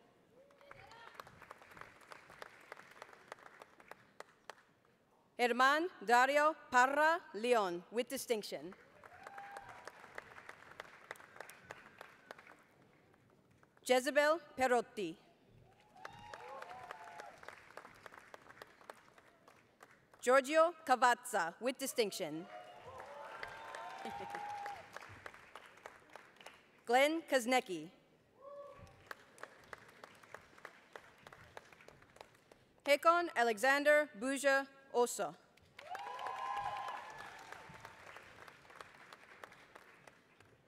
Herman Dario Parra Leon with distinction. Jezebel Perotti. Giorgio Cavazza with distinction. Glenn Kaznecki. Hekon Alexander Buja Oso.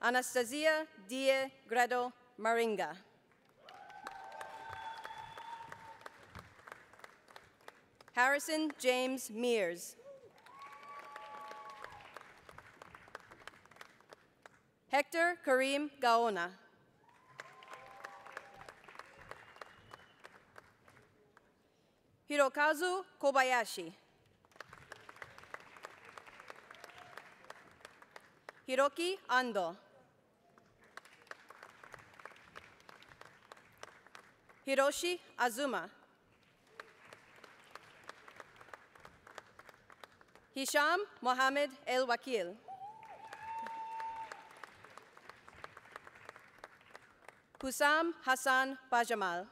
Anastasia Die Gredo Maringa. Harrison James Mears. Hector Karim Gaona. Hirokazu Kobayashi. Hiroki Ando. Hiroshi Azuma. Hisham Mohammed El Wakil. Husam Hassan Bajamal.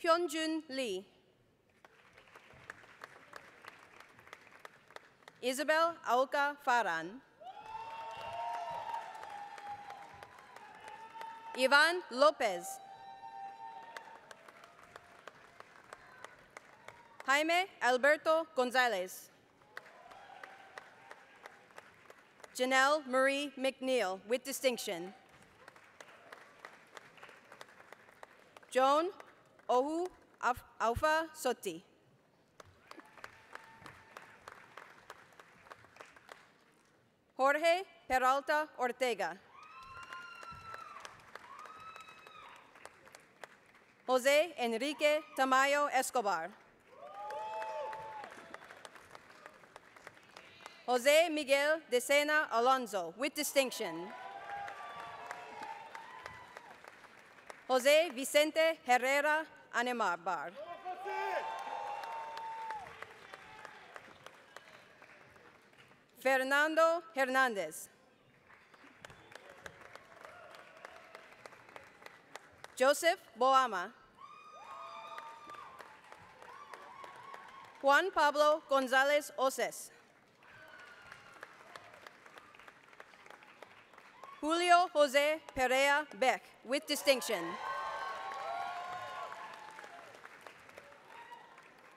Hyunjun Lee. Isabel Aoka Faran. Ivan Lopez. Jaime Alberto Gonzalez. Janelle Marie McNeil with distinction. Joan Ohu Alpha Soti. Jorge Peralta Ortega. Jose Enrique Tamayo Escobar. Jose Miguel de Sena Alonso with distinction. Jose Vicente Herrera Anemabar. Fernando Hernandez. Joseph Boama. Juan Pablo Gonzalez Oces. Julio Jose Perea Beck, with distinction.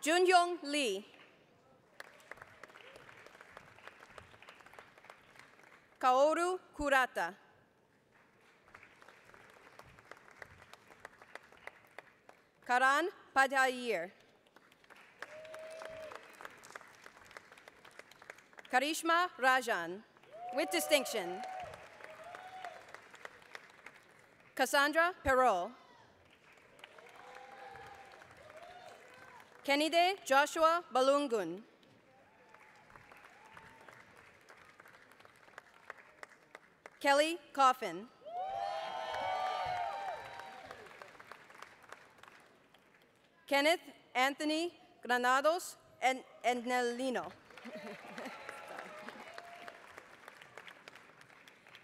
Junhyung Lee. Kaoru Kurata. Karan Padayir. Karishma Rajan, with distinction. Cassandra Perot. Kennedy Joshua Balungun. Kelly Coffin. Kenneth Anthony Granados and Enelino.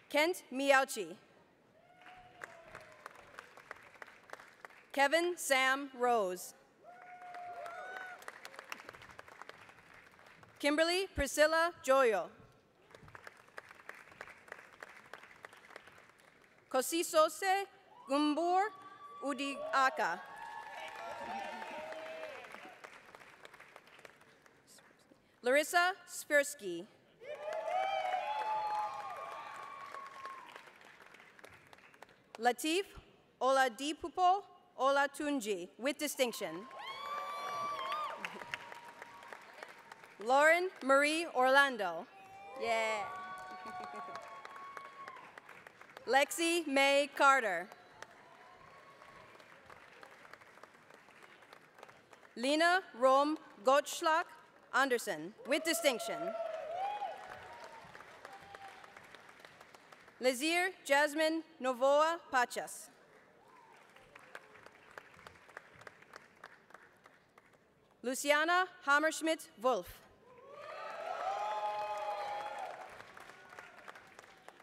Kent Miauchi. Kevin Sam Rose. Kimberly Priscilla Joyo. Kosisose Gumbur Udiaka. Larissa Spirsky. Latif Ola Oladipupo Olatunji, with distinction. Lauren Marie Orlando. Yeah. Lexi May Carter. Lena Rom Gottschlag Anderson, with distinction. Lazir Jasmine Novoa Pachas. Luciana Hammerschmidt Wolf.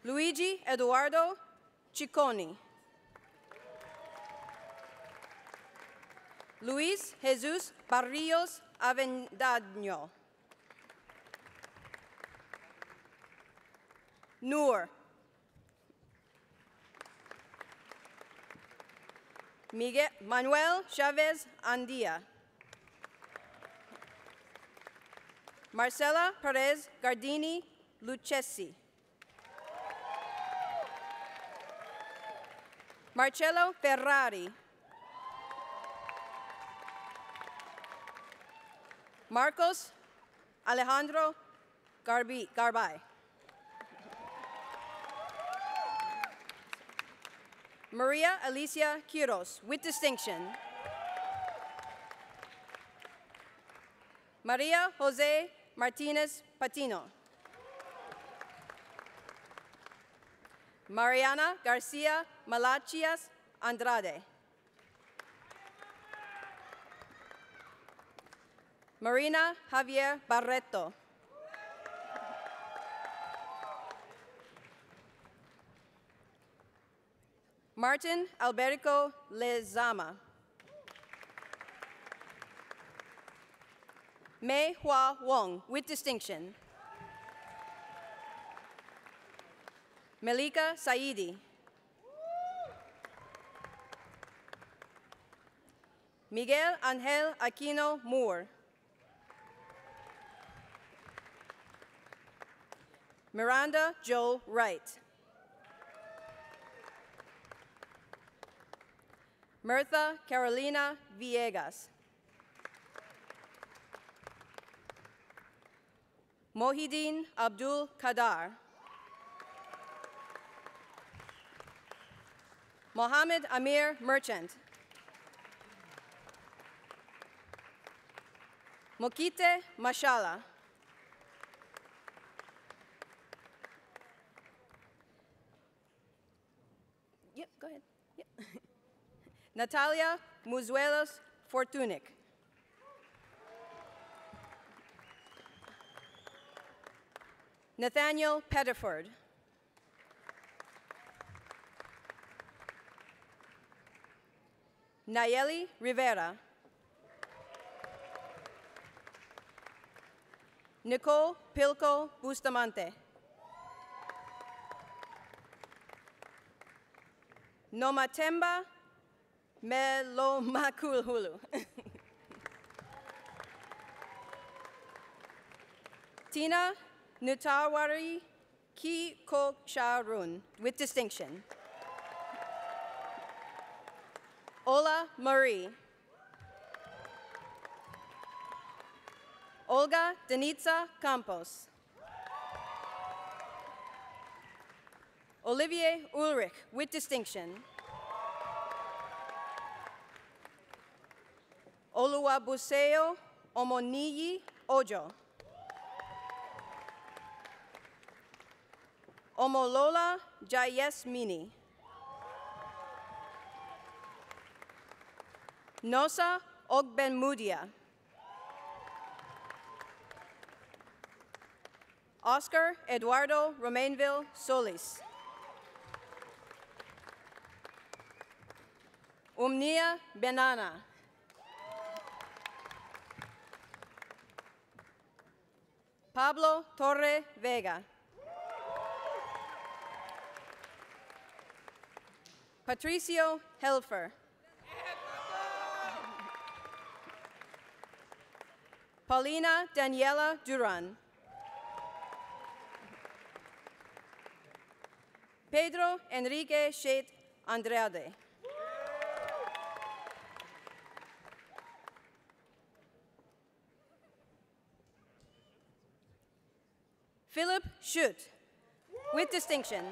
Luigi Eduardo Cicconi. Luis Jesus Barrios Avendaño. Noor. Miguel Manuel Chavez Andia. Marcela Perez Gardini Lucchesi. Marcello Ferrari. Marcos Alejandro Garbi, Garbay. Maria Alicia Quiros, with distinction. Maria Jose Martinez Patino. Mariana Garcia Malachias Andrade. Marina Javier Barreto. Martin Alberico Lezama. Mei Hua Wong, with distinction. Melika Saidi. Miguel Angel Aquino Moore. Miranda Joe Wright. Mirtha Carolina Villegas. Mohideen Abdul Kadar. Mohammed Amir Merchant. Mokite Mashala. Yep, go ahead. Yep. Natalia Muzuelos Fortunic. Nathaniel Pettiford. Nayeli Rivera. Nicole Pilco Bustamante. Nomatemba Melomakulhulu. Tina Nutawari Ki Koksharun with distinction. Ola Marie. Olga Denitza Campos. Olivier Ulrich with distinction. Oluwabuseo Omoniyi Ojo. Omolola Jayesmini. Nosa Ogbenmudia. Oscar Eduardo Romainville Solis. Umnia Benana. Pablo Torre Vega. Patricio Helfer. Paulina Daniela Duran. Pedro Enrique Shet Andrade. Philip Schutt, with distinction.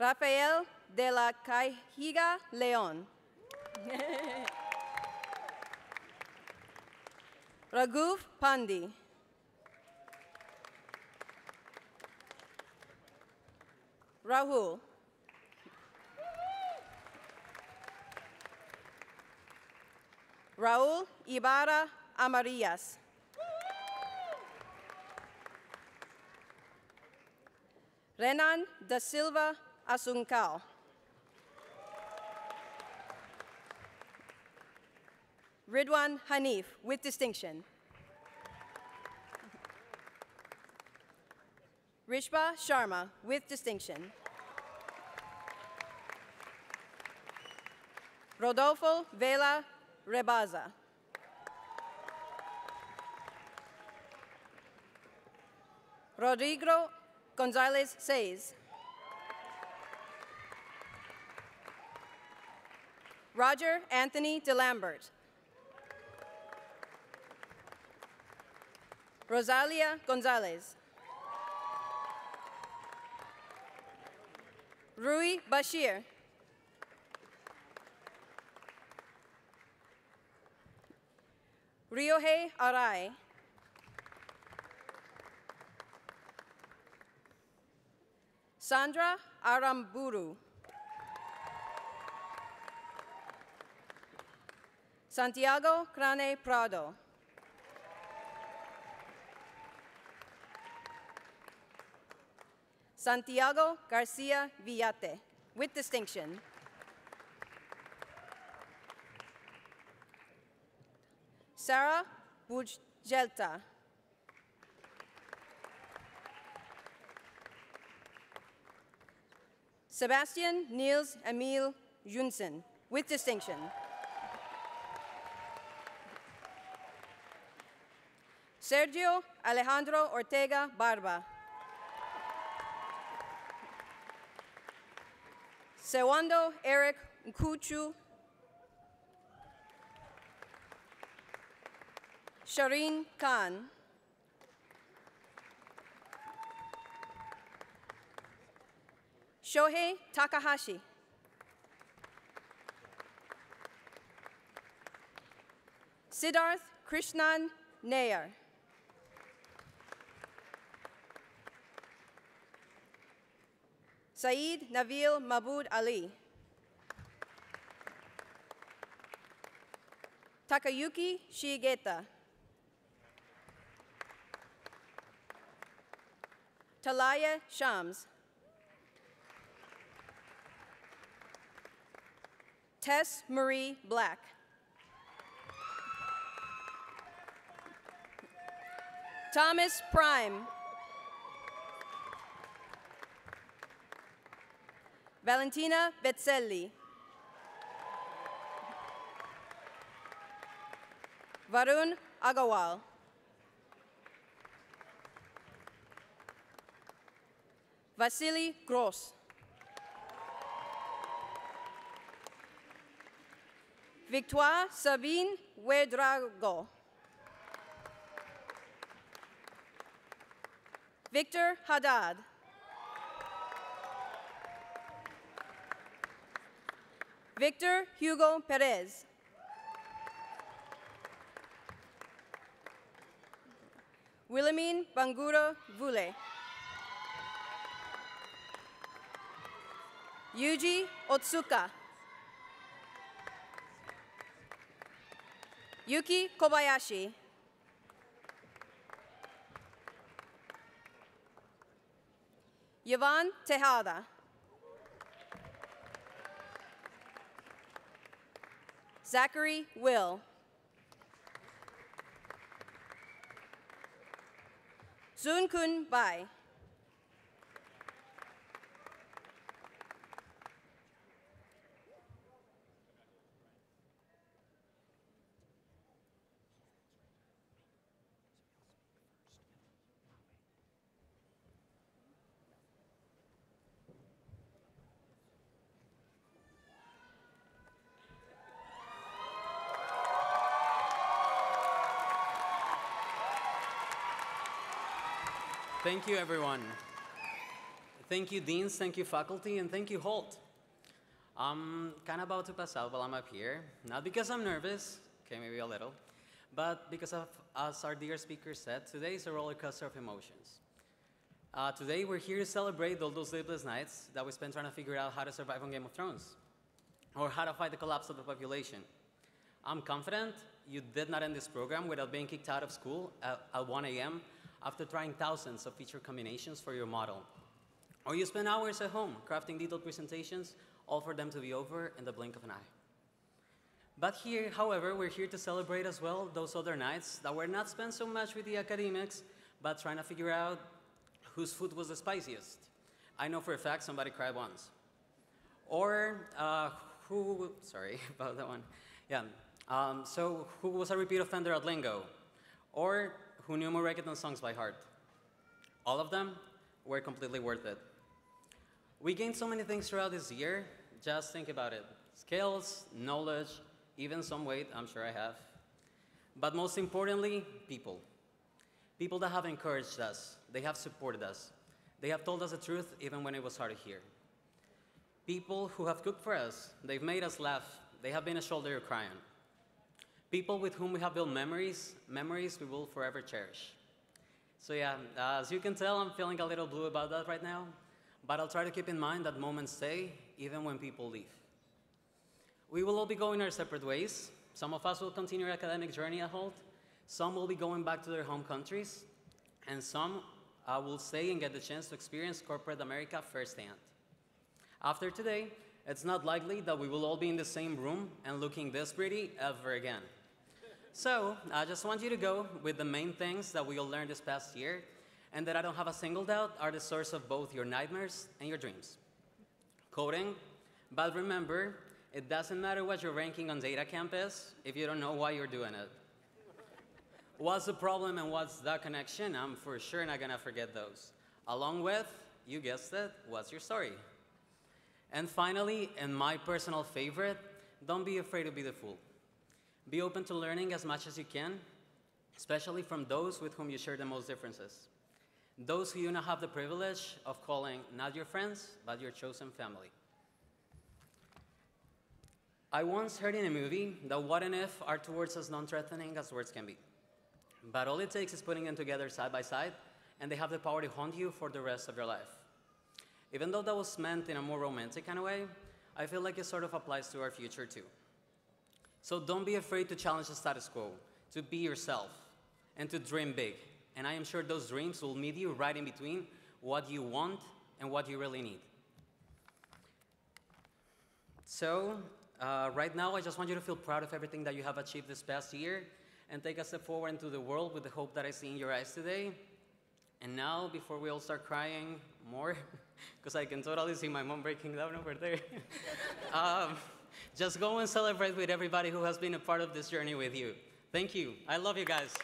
Rafael de la Cajiga León. Raghuv Pandi. Rahul. Raúl Ibarra Amarillas. Renan da Silva Asuncal. Ridwan Hanif with distinction. Rishba Sharma with distinction. Rodolfo Vela Rebaza. Rodrigo Gonzalez Says. Roger Anthony DeLambert. Rosalia Gonzalez. Rui Bashir. Riohe Arai. Sandra Aramburu. Santiago Crane Prado. Santiago Garcia Villate, with distinction. Sarah Bujgelta. Sebastian Niels Emil Junsen, with distinction. Sergio Alejandro Ortega Barba. Sewando Eric Nkuchu. Shireen Khan. Shohei Takahashi. Siddharth Krishnan Nair. Saeed Nabil Mabud Ali. Takayuki Shiigeta. Talaya Shams. Tess Marie Black. Thomas Prime. Valentina Bezzelli. Varun Agawal. Vasily Gross. Victoire Sabine Wedrago. Victor Haddad. Victor Hugo Perez. Wilhelmine Bangura Vule. Yuji Otsuka. Yuki Kobayashi. Yvonne Tejada. Zachary Will. Zun Kun Bai. Thank you, everyone. Thank you, deans, thank you, faculty, and thank you, Hult. I'm kind of about to pass out while I'm up here, not because I'm nervous, okay, maybe a little, but because of, as our dear speaker said, today is a roller coaster of emotions. Uh, today, we're here to celebrate all those sleepless nights that we spent trying to figure out how to survive on Game of Thrones, or how to fight the collapse of the population. I'm confident you did not end this program without being kicked out of school at, at 1 a.m after trying thousands of feature combinations for your model. Or you spend hours at home crafting detailed presentations, all for them to be over in the blink of an eye. But here, however, we're here to celebrate as well those other nights that were not spent so much with the academics, but trying to figure out whose food was the spiciest. I know for a fact somebody cried once. Or uh, who, sorry about that one. Yeah, um, so who was a repeat offender at Lingo? Or who knew more reggaeton songs by heart. All of them were completely worth it. We gained so many things throughout this year. Just think about it. Skills, knowledge, even some weight, I'm sure I have. But most importantly, people. People that have encouraged us. They have supported us. They have told us the truth even when it was hard to hear. People who have cooked for us. They've made us laugh. They have been a shoulder to cry on. People with whom we have built memories, memories we will forever cherish. So yeah, uh, as you can tell, I'm feeling a little blue about that right now, but I'll try to keep in mind that moments stay even when people leave. We will all be going our separate ways. Some of us will continue our academic journey at Hult. Some will be going back to their home countries, and some uh, will stay and get the chance to experience corporate America firsthand. After today, it's not likely that we will all be in the same room and looking this pretty ever again. So I just want you to go with the main things that we all learned this past year and that I don't have a single doubt are the source of both your nightmares and your dreams. Coding, but remember, it doesn't matter what your ranking on DataCamp is if you don't know why you're doing it. What's the problem and what's the connection? I'm for sure not gonna forget those. Along with, you guessed it, what's your story? And finally, and my personal favorite, don't be afraid to be the fool. Be open to learning as much as you can, especially from those with whom you share the most differences. Those who you now have the privilege of calling not your friends, but your chosen family. I once heard in a movie that what and if are two words as non-threatening as words can be. But all it takes is putting them together side by side, and they have the power to haunt you for the rest of your life. Even though that was meant in a more romantic kind of way, I feel like it sort of applies to our future too. So don't be afraid to challenge the status quo, to be yourself, and to dream big. And I am sure those dreams will meet you right in between what you want and what you really need. So Uh, right now, I just want you to feel proud of everything that you have achieved this past year and take a step forward into the world with the hope that I see in your eyes today. And now, before we all start crying more, because I can totally see my mom breaking down over there, um, just go and celebrate with everybody who has been a part of this journey with you. Thank you. I love you guys.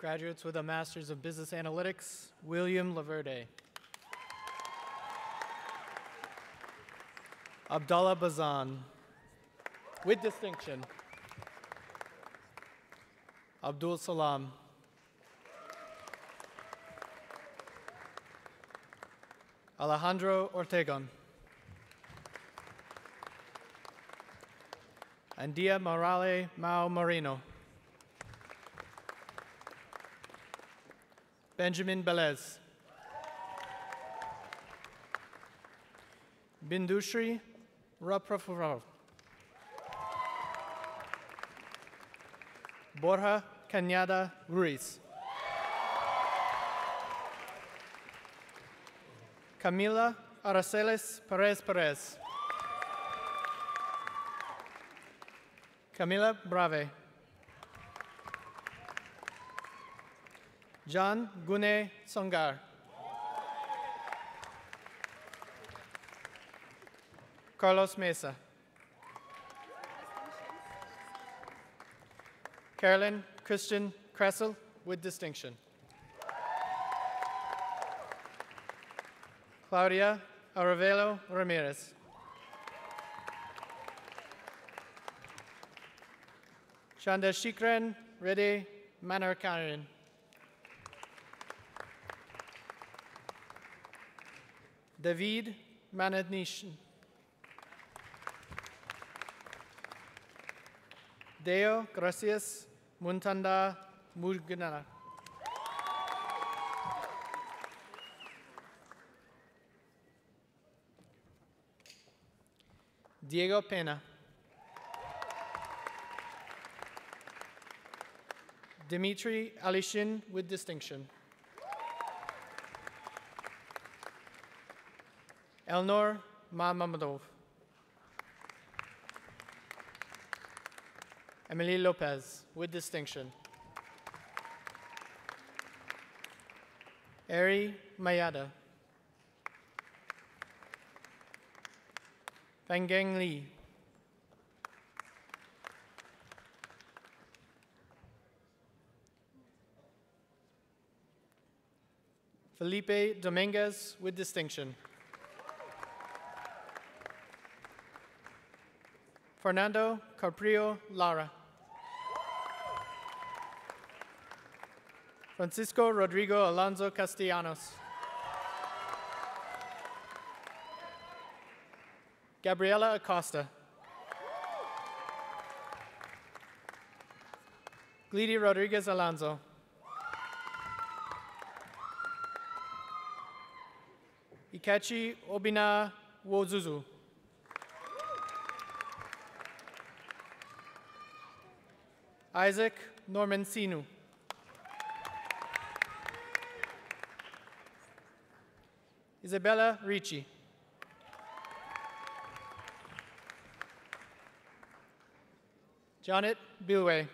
Graduates with a Master's of Business Analytics, William Laverde. Abdallah Bazan, with distinction. Abdul Salam. Alejandro Ortegon. Andia Morale Mao Marino. Benjamin Belez. Bindushri Raprafurov. Borja Cañada Ruiz. Camila Araceles Perez Perez. Camila Brave. John Gune Songar. Carlos Mesa. Carolyn Christian Kressel with distinction. Claudia Aravelo Ramirez. Chanda Shikran Reddy Manarkaran. David Manadnishan. Deo Gracias Muntanda Mulgana. Diego Pena. Dimitri Alishin with distinction. Elnor Mamadov, Emily Lopez with distinction. Ari Mayada. Fangeng Li. Felipe Dominguez with distinction. Fernando Caprio Lara. Francisco Rodrigo Alonso Castellanos. Gabriela Acosta. Glidi Rodriguez Alonso. Ikachi Obina Wozuzu. Isaac Norman Sinu. Isabella Ricci. Janet Bilway.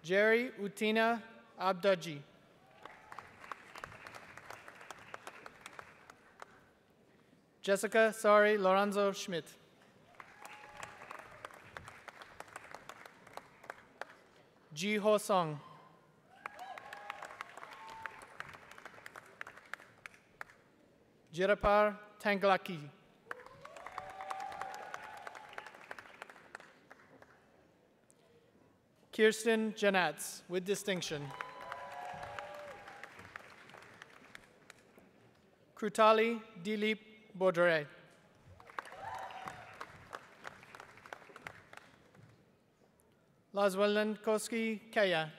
Jerry Utina Abdaji. Jessica Sorry Lorenzo Schmidt. Ji Ho Song. Jirapar Tanglaki. Kirsten Janats with distinction. Krutali Dilip. Laswellen Koski Kaya.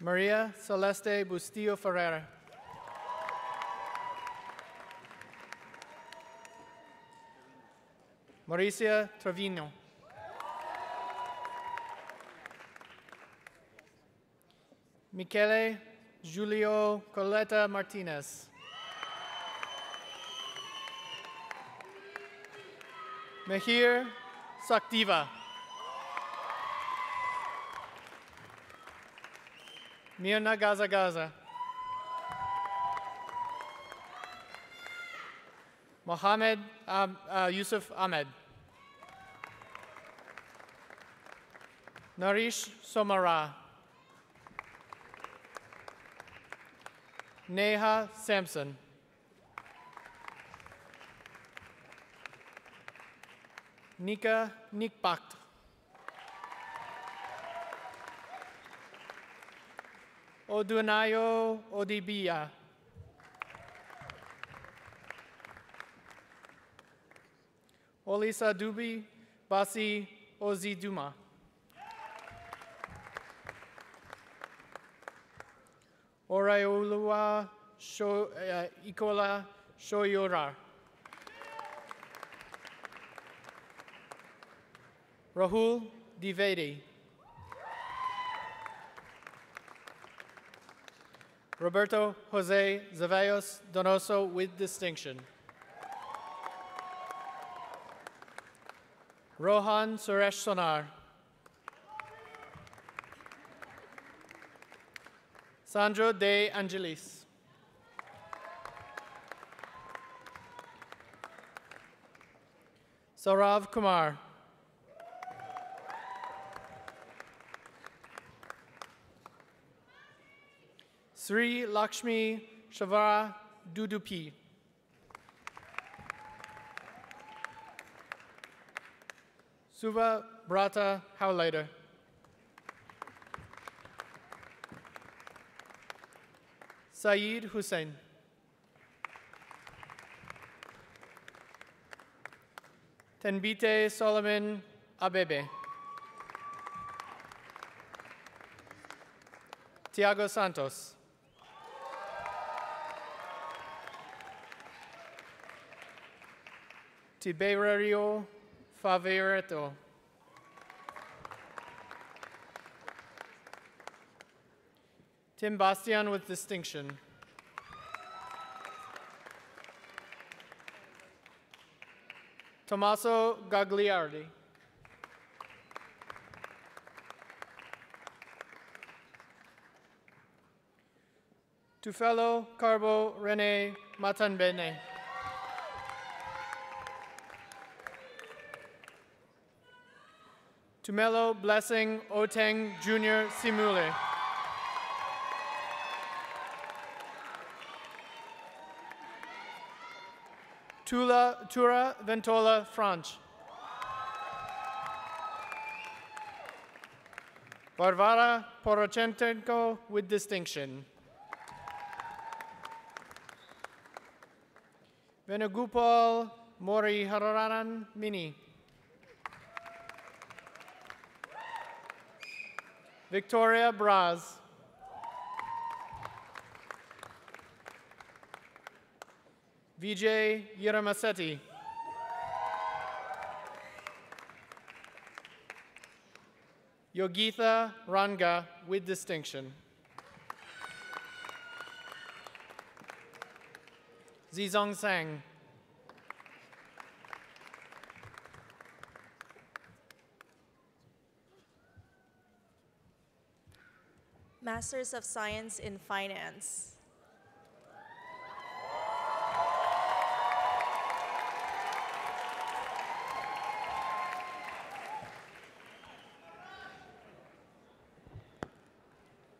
Maria Celeste Bustillo Ferreira. Mauricia Trevino. Michele Julio Coletta Martinez. Mehir Saktiva. Mirna Gaza Gaza. Mohammed um, uh, Yusuf Ahmed. Narish Somara. Neha Sampson. Nika Nikbakt. Odunayo Odibia. Olisa Dubi Basi Oziduma. Oraiolua Sho, uh, Ikola Shoyora. Rahul Divedi. Roberto Jose Zavallos Donoso with distinction. Rohan Suresh Sonar. Sandro De Angelis. Saurav Kumar. Sri Lakshmi Shavara Dudupi. Suva Brata Howlater. Saeed Hussein. Tenbite Solomon Abebe. Tiago Santos. Tiberio Favereto. Tim Bastian with distinction. Tommaso Gagliardi. Tufelo Carbo Rene Matanbene. Tumelo Blessing Oteng Jr. Simule. Tula, Tura Ventola Franch. Varvara Porochentenko with distinction. Venugopal Mori Hararan Mini. Victoria Braz. Vijay Yiramasetti. Yogitha Ranga with distinction. Zizong Sang. Masters of Science in Finance.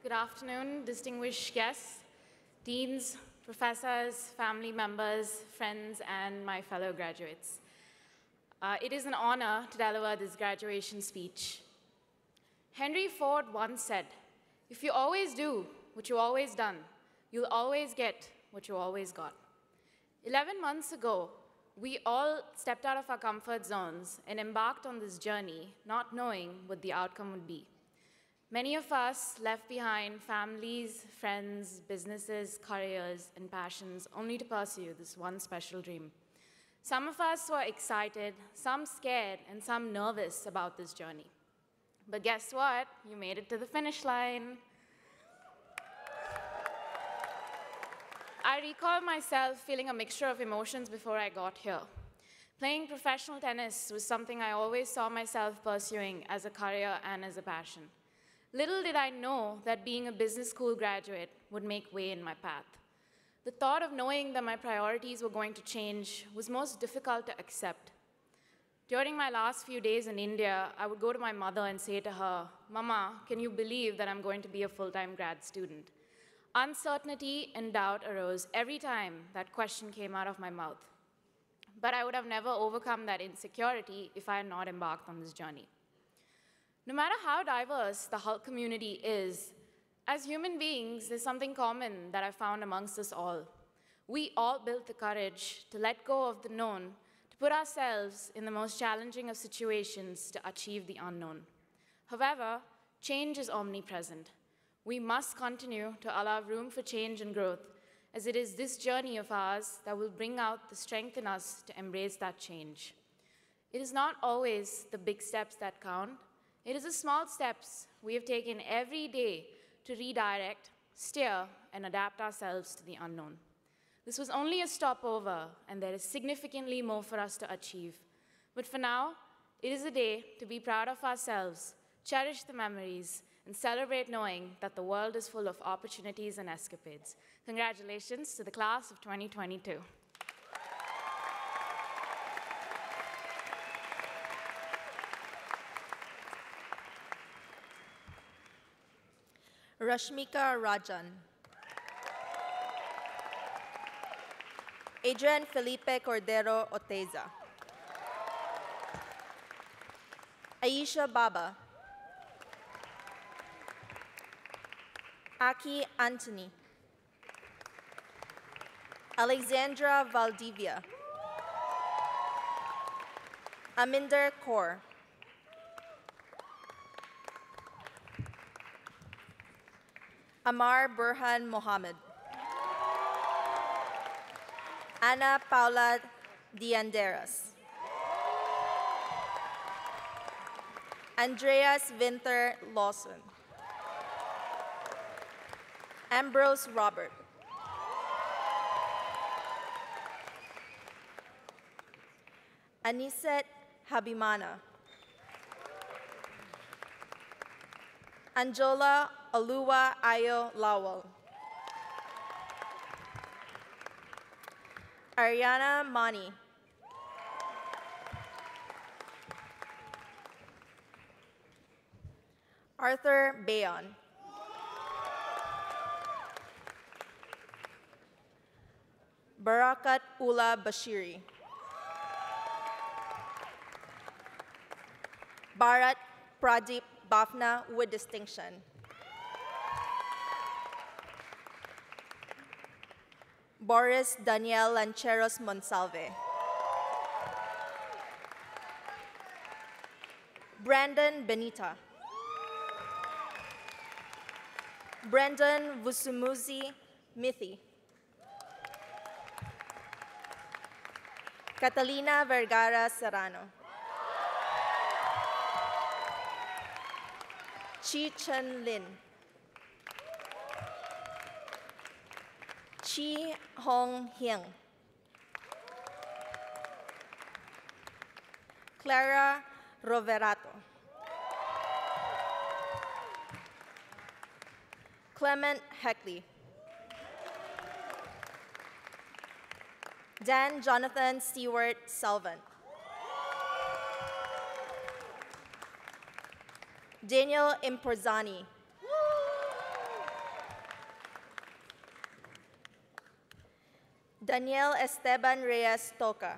Good afternoon, distinguished guests, deans, professors, family members, friends, and my fellow graduates. Uh, it is an honor to deliver this graduation speech. Henry Ford once said, if you always do what you always done, you'll always get what you always got. 11 months ago, we all stepped out of our comfort zones and embarked on this journey, not knowing what the outcome would be. Many of us left behind families, friends, businesses, careers, and passions only to pursue this one special dream. Some of us were excited, some scared, and some nervous about this journey. But guess what? You made it to the finish line. I recall myself feeling a mixture of emotions before I got here. Playing professional tennis was something I always saw myself pursuing as a career and as a passion. Little did I know that being a business school graduate would make way in my path. The thought of knowing that my priorities were going to change was most difficult to accept. During my last few days in India, I would go to my mother and say to her, Mama, can you believe that I'm going to be a full time grad student? Uncertainty and doubt arose every time that question came out of my mouth. But I would have never overcome that insecurity if I had not embarked on this journey. No matter how diverse the Hult community is, as human beings, there's something common that I found amongst us all. We all built the courage to let go of the known, to put ourselves in the most challenging of situations to achieve the unknown. However, change is omnipresent. We must continue to allow room for change and growth, as it is this journey of ours that will bring out the strength in us to embrace that change. It is not always the big steps that count, it is the small steps we have taken every day to redirect, steer, and adapt ourselves to the unknown. This was only a stopover, and there is significantly more for us to achieve. But for now, it is a day to be proud of ourselves, cherish the memories, and celebrate knowing that the world is full of opportunities and escapades. Congratulations to the class of 2022. Rashmika Rajan. Adrian Felipe Cordero Oteza. Aisha Baba. Aki Anthony. Alexandra Valdivia. Aminder Kaur. Amar Burhan Mohammed. Ana Paula Dianderas. Andreas Winter Lawson. Ambrose Robert. Aniset Habimana. Anjola Aluwa Ayo Lawal. Ariana Mani. Arthur Bayon. Barakat Ula Bashiri. Bharat Pradeep Bafna with distinction. Boris Daniel Lancheros Monsalve. Brandon Benita. Brendan Vusumuzi Mithi. Catalina Vergara Serrano. Chi Chen Lin. Chi Hong Hyung. Clara Roverato. Clement Heckley. Dan Jonathan Stewart Selvin. Daniel Imporzani. Daniel Esteban Reyes Toca.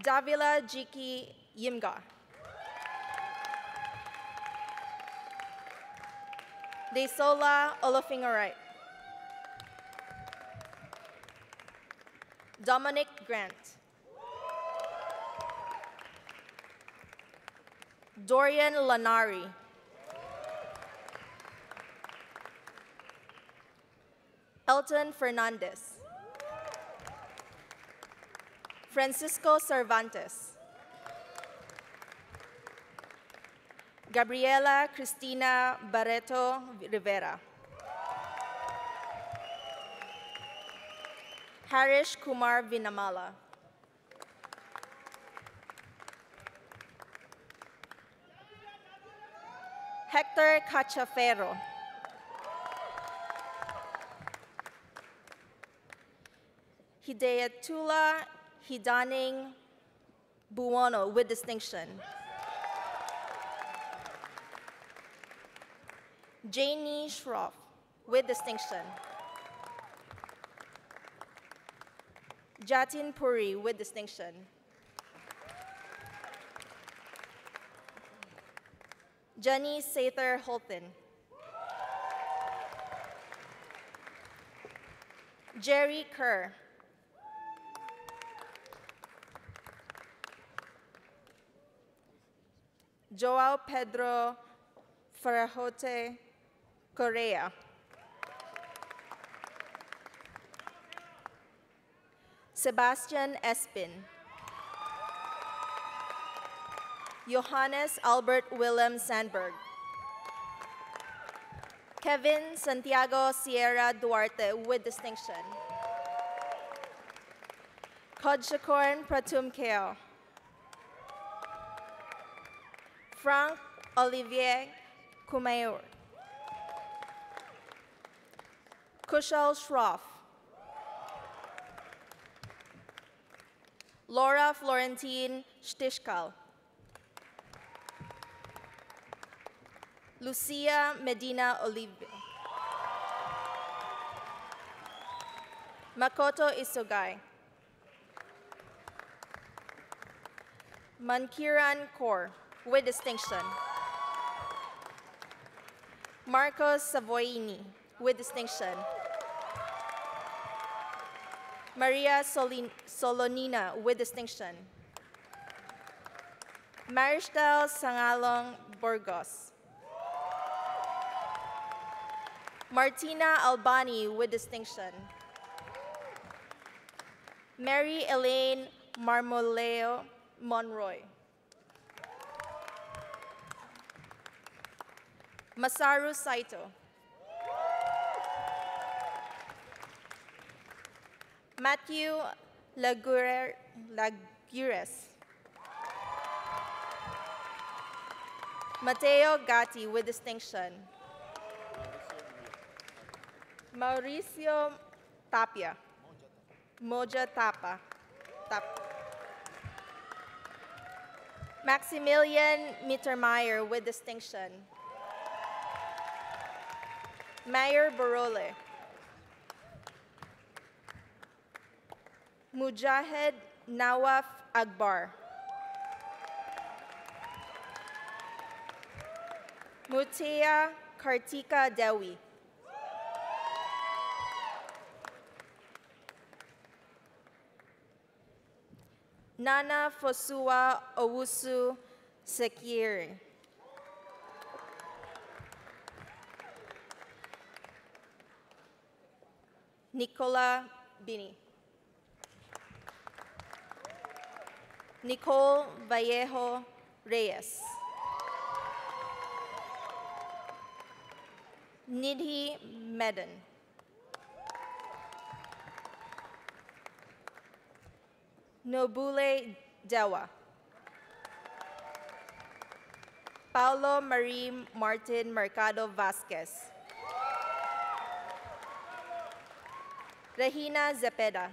Davila Jiki Yimga. Desola Olafingaray. Dominic Grant. Dorian Lanari. Elton Fernandez. Francisco Cervantes. Gabriela Cristina Barreto Rivera. Harish Kumar Vinamala. Hector Cachaferro. Hidayatullah Hidaning Buono with distinction. Janie Schroff with distinction. Jatin Puri with distinction. Jenny Sather Holton. Jerry Kerr. Joao Pedro Farajote Correa. Sebastian Espin. Johannes Albert Willem Sandberg. Kevin Santiago Sierra Duarte with distinction. Kodjakorn Pratumkeo. Frank Olivier Kumayor. Kushal Shroff. Laura Florentine Stishkal. Lucia Medina Olive. Makoto Isogai. Mankiran Kaur with distinction. Marcos Savoini with distinction. Maria Solin Solonina with distinction. Maristel Sangalong Burgos. Martina Albani with distinction. Mary Elaine Marmoleo Monroy. Masaru Saito. Matthew Laguerre, Lagures. Mateo Gatti with distinction. Mauricio Tapia. Moja Tapa. Tap. Maximilian Mittermeier with distinction. Mayor Barole. Mujahid Nawaf Akbar. Mutia Kartika Dewi. Nana Fosua Owusu Sekiri. Nicola Bini. Nicole Vallejo Reyes. Nidhi Medon. Nobule Dewa. Paulo Marie Martin Mercado Vasquez. Regina Zepeda.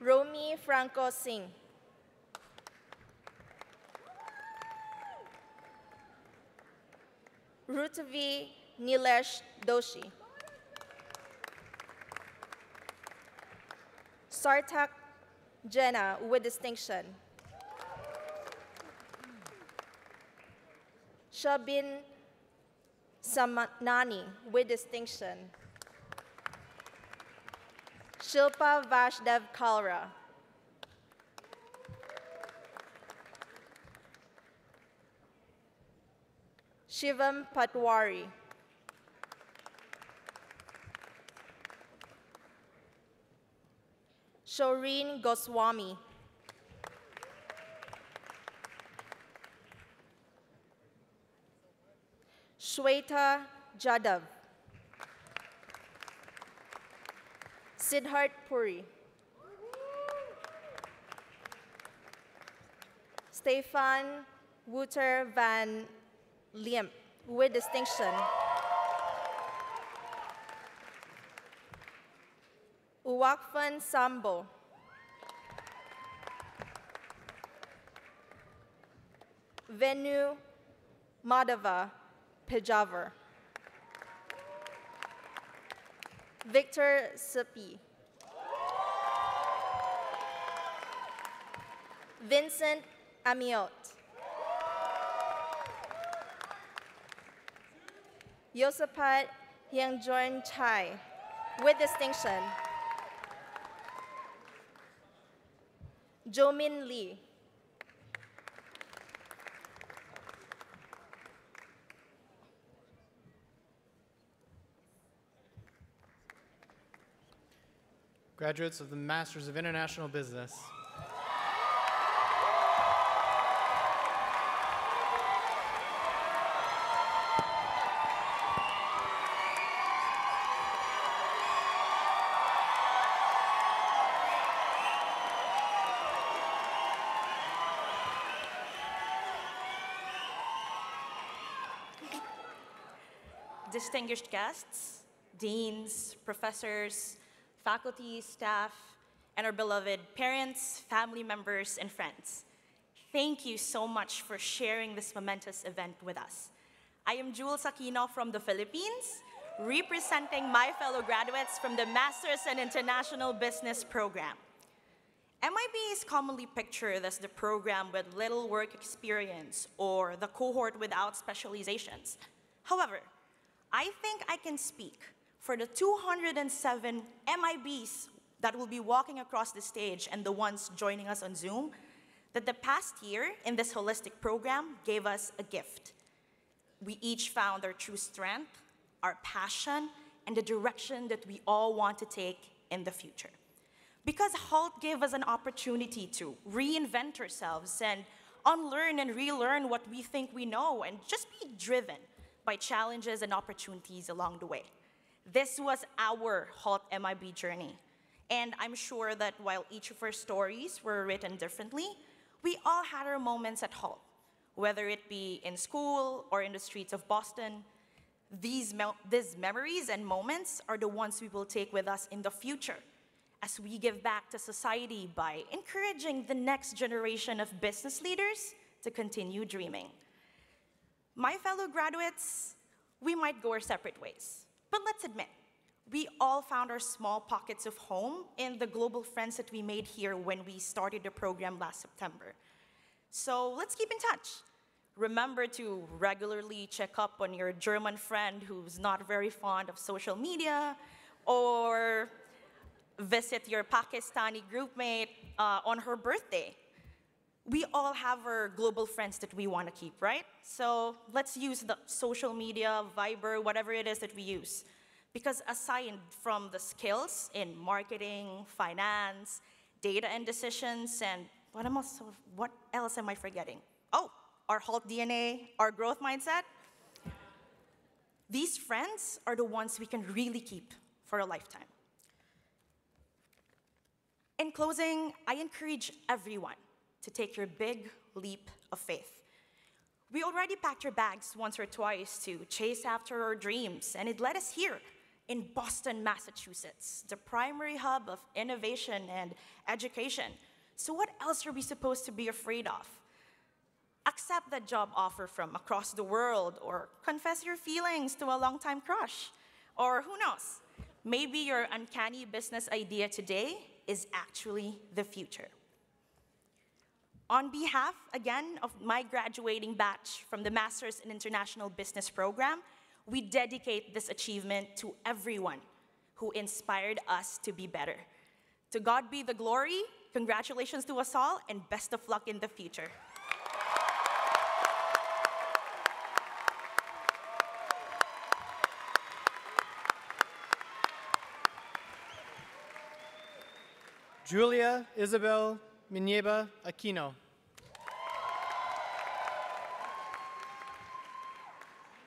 Romy Franco Singh. Rutavi Nilesh Doshi. Sartak Jenna with distinction. Shabin Samanani with distinction. Shilpa Vashdev Kalra. Shivam Patwari. Shoreen Goswami. Shweta Jadav. Siddharth Puri. Stefan Wouter van Liemp with distinction. Uwakfan Sambo. Venu Madhava Pejavar. Victor Sipi. Vincent Amiot. Yosapat Yangjoin Chai with distinction. Jomin Lee. Graduates of the Masters of International Business. distinguished guests, deans, professors, faculty, staff, and our beloved parents, family members, and friends. Thank you so much for sharing this momentous event with us. I am Jules Aquino from the Philippines, representing my fellow graduates from the Masters in International Business program. MIB is commonly pictured as the program with little work experience or the cohort without specializations. However, I think I can speak for the 207 MIBs that will be walking across the stage and the ones joining us on Zoom that the past year in this holistic program gave us a gift. We each found our true strength, our passion, and the direction that we all want to take in the future. Because Hult gave us an opportunity to reinvent ourselves and unlearn and relearn what we think we know and just be driven by challenges and opportunities along the way. This was our Hult MIB journey. And I'm sure that while each of our stories were written differently, we all had our moments at Hult, whether it be in school or in the streets of Boston. These, me these memories and moments are the ones we will take with us in the future as we give back to society by encouraging the next generation of business leaders to continue dreaming. My fellow graduates, we might go our separate ways. But let's admit, we all found our small pockets of home in the global friends that we made here when we started the program last September. So let's keep in touch. Remember to regularly check up on your German friend who's not very fond of social media, or visit your Pakistani groupmate uh, on her birthday we all have our global friends that we want to keep, right? So let's use the social media, Viber, whatever it is that we use. Because aside from the skills in marketing, finance, data and decisions, and what am else, what else am I forgetting? Oh, our Hult DNA, our growth mindset. These friends are the ones we can really keep for a lifetime. In closing, I encourage everyone to take your big leap of faith. We already packed our bags once or twice to chase after our dreams, and it led us here in Boston, Massachusetts, the primary hub of innovation and education. So, what else are we supposed to be afraid of? Accept that job offer from across the world, or confess your feelings to a longtime crush. Or who knows, maybe your uncanny business idea today is actually the future. On behalf, again, of my graduating batch from the Masters in International Business program, we dedicate this achievement to everyone who inspired us to be better. To God be the glory, congratulations to us all, and best of luck in the future. Julia Isabel Minyeba Aquino.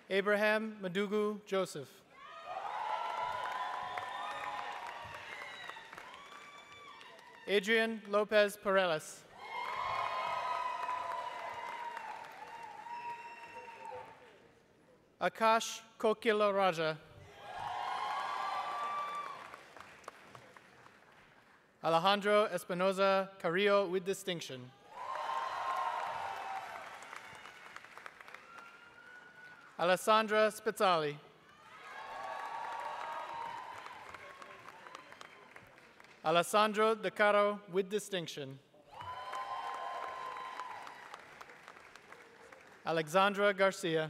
Abraham Madugu Joseph. Adrian Lopez Pareles. Akash Kokila Raja. Alejandro Espinoza Carrillo with distinction. Alessandra Spizzali. Alessandro De Caro with distinction. Alexandra Garcia.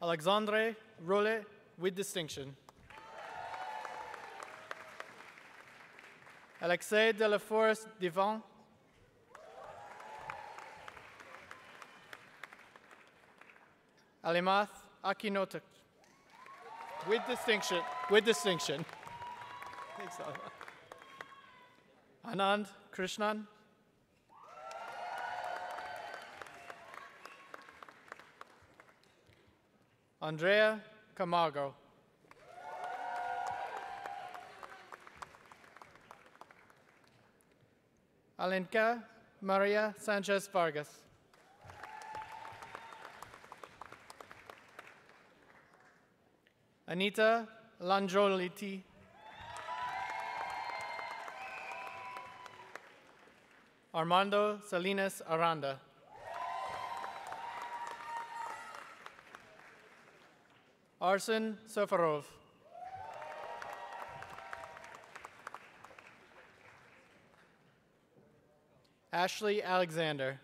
Alexandre Role with distinction. Alexei de la Forest. Alimath Akinotuk. With distinction. With distinction. Thanks. Anand Krishnan. Andrea Camargo. Alenka Maria Sanchez Vargas. Anita Lanjoliti. Armando Salinas Aranda. Arsen Safarov. Ashley Alexander.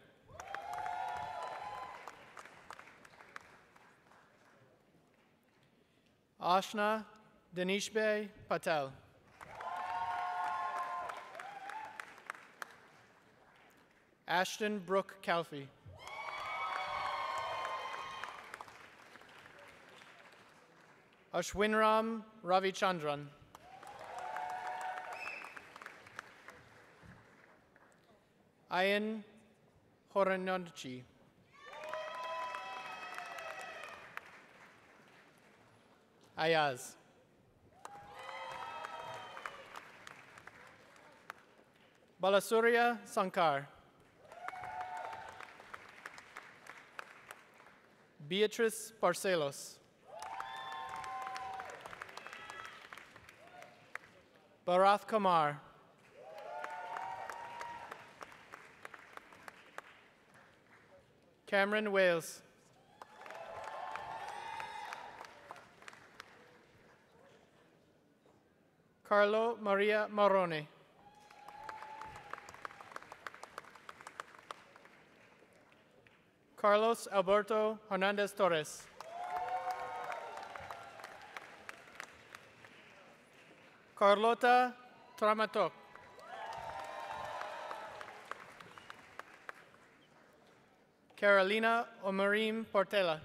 Ashna Denishbe Patel. Ashton Brooke Calfee. Ashwinram Ravichandran. Ayan Horanonchi. Ayaz. Balasurya Sankar. Beatrice Parcelos. Barath Kamar. Cameron Wales. Carlo Maria Marone. Carlos Alberto Hernandez Torres. Carlota Tramatok. Carolina Omarim Portela.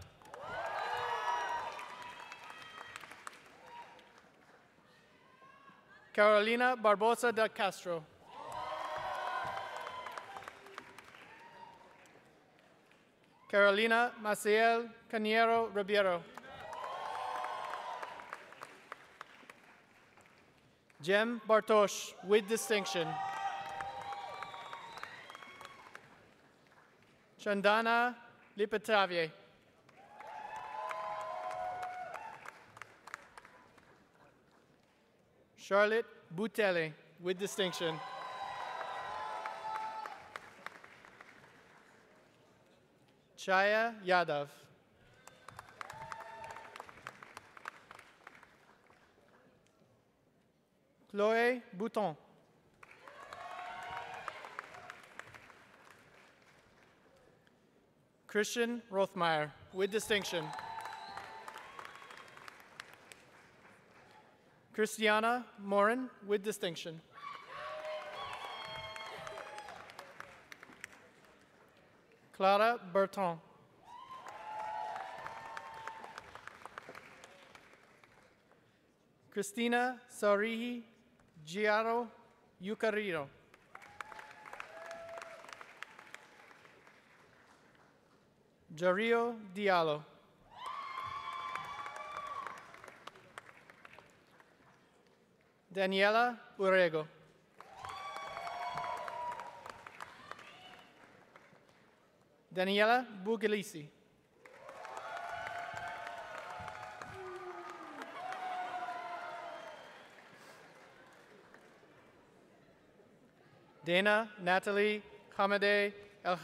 Carolina Barbosa del Castro. Carolina Maciel Caniero Ribeiro. Jem Bartosh with distinction. Chandana Lipatavie. Charlotte Boutelle with distinction. Chaya Yadav. Chloé Bouton. Christian Rothmeyer with distinction. Christiana Morin with distinction. Clara Berton. Christina Sarihi Giaro Yucarino. Jario Diallo. Daniela Urego. Daniela Bugalisi. Dana Natalie Hamade El.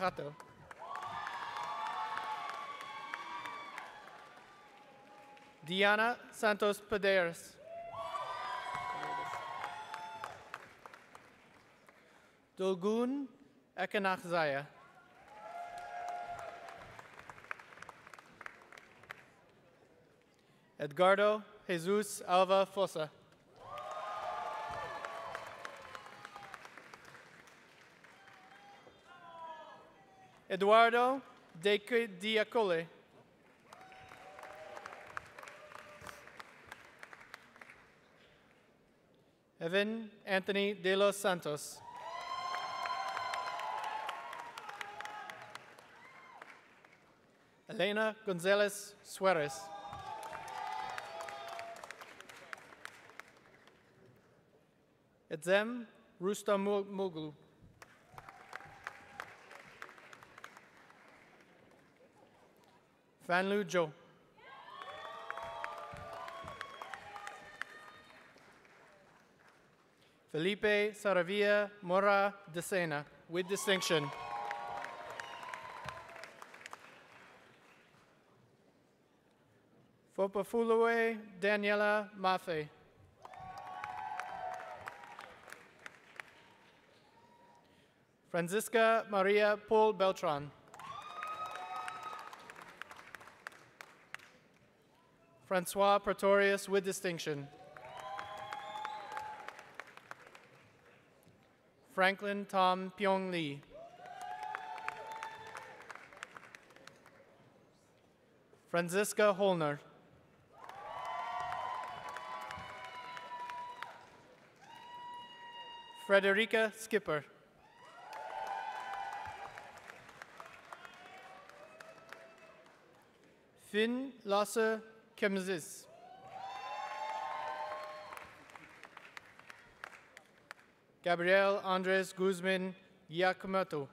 Diana Santos Paderas. Dolgun Ekanachzaya. Edgardo Jesus Alva Fossa. Eduardo De Diacole. Evan Anthony De Los Santos. Elena Gonzalez Suarez. Edzem Rustam. Fanlu Joe. Felipe Saravia Mora de Sena, with distinction. Fopafulue Daniela Mafe. Francisca Maria Paul Beltran. Francois Pretorius with distinction. Franklin Tom Pyong Lee. Franziska Holner. Frederica Skipper. Finn Lasse Kemzis. Gabriel Andres Guzman Giacometto.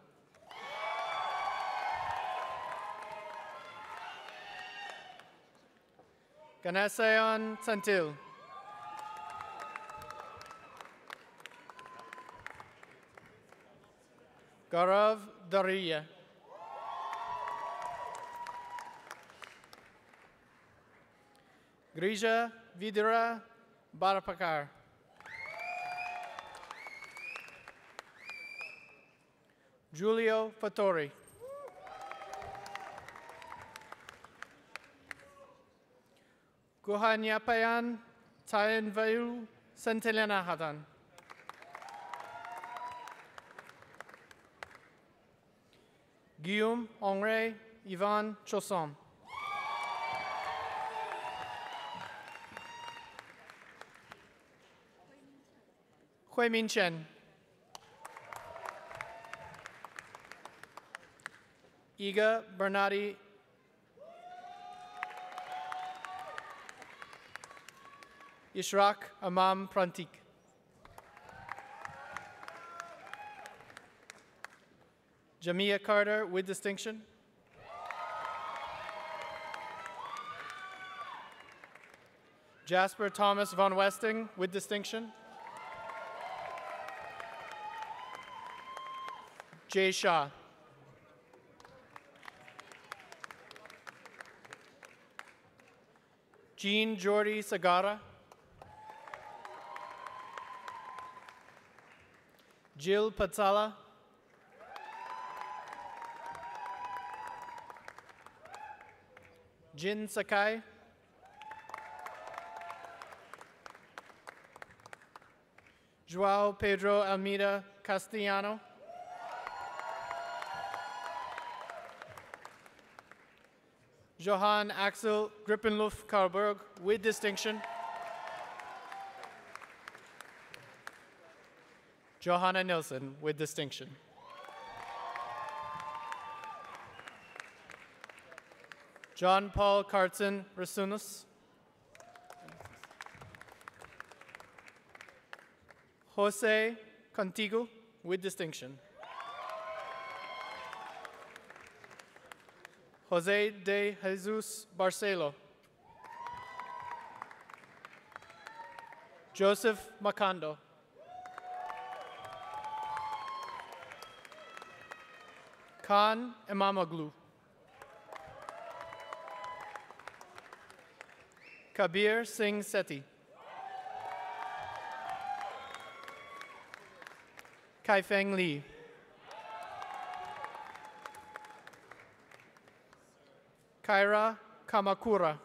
Ganasayon Santil. Gaurav Dariya. Grija Vidura Barapakar. Giulio Fattori. Guhanyapayan Tayan Vayu Guillaume Henri Yvan Chausson. Hui Min Chen. Iga Bernardi Ishraq Amam Prantik. Jamia Carter with distinction. Jasper Thomas von Westing with distinction. Jay Shaw. Jean Jordi Sagara. Jill Patsala. Jin Sakai. João Pedro Almeida Castellano. Johan Axel Gripenluf Karlberg with distinction. Johanna Nilsson with distinction. John Paul Cartson Rasunus. Jose Contigo with distinction. Jose de Jesus Barcelo. Joseph Macondo. Khan Imamoglu. Kabir Singh Sethi. Kai Feng Li. Kyra Kamakura.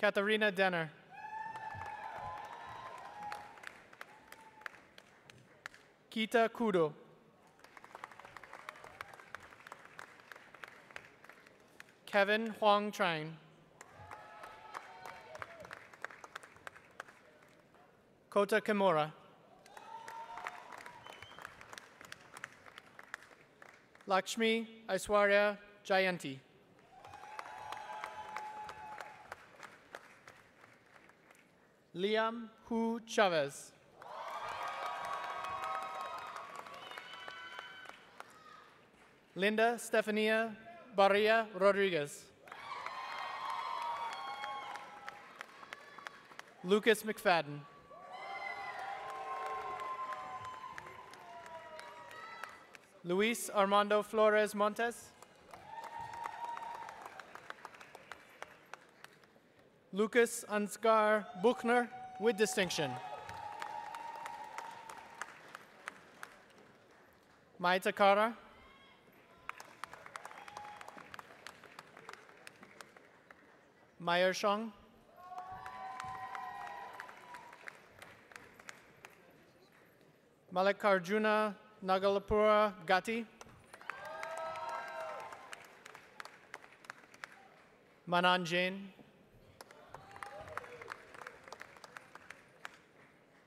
Katharina Denner. Kita Kudo. Kevin Huang Trine. Kota Kimura. Lakshmi Aiswarya Jayanti. Liam Hu Chavez. Linda Stefania Barria Rodriguez. Lucas McFadden. Luis Armando Flores Montes. Lucas Ansgar Buchner with distinction. Mai Takara. Meyer Shong. Malikarjuna Nagalapura Gati. Manan Jain.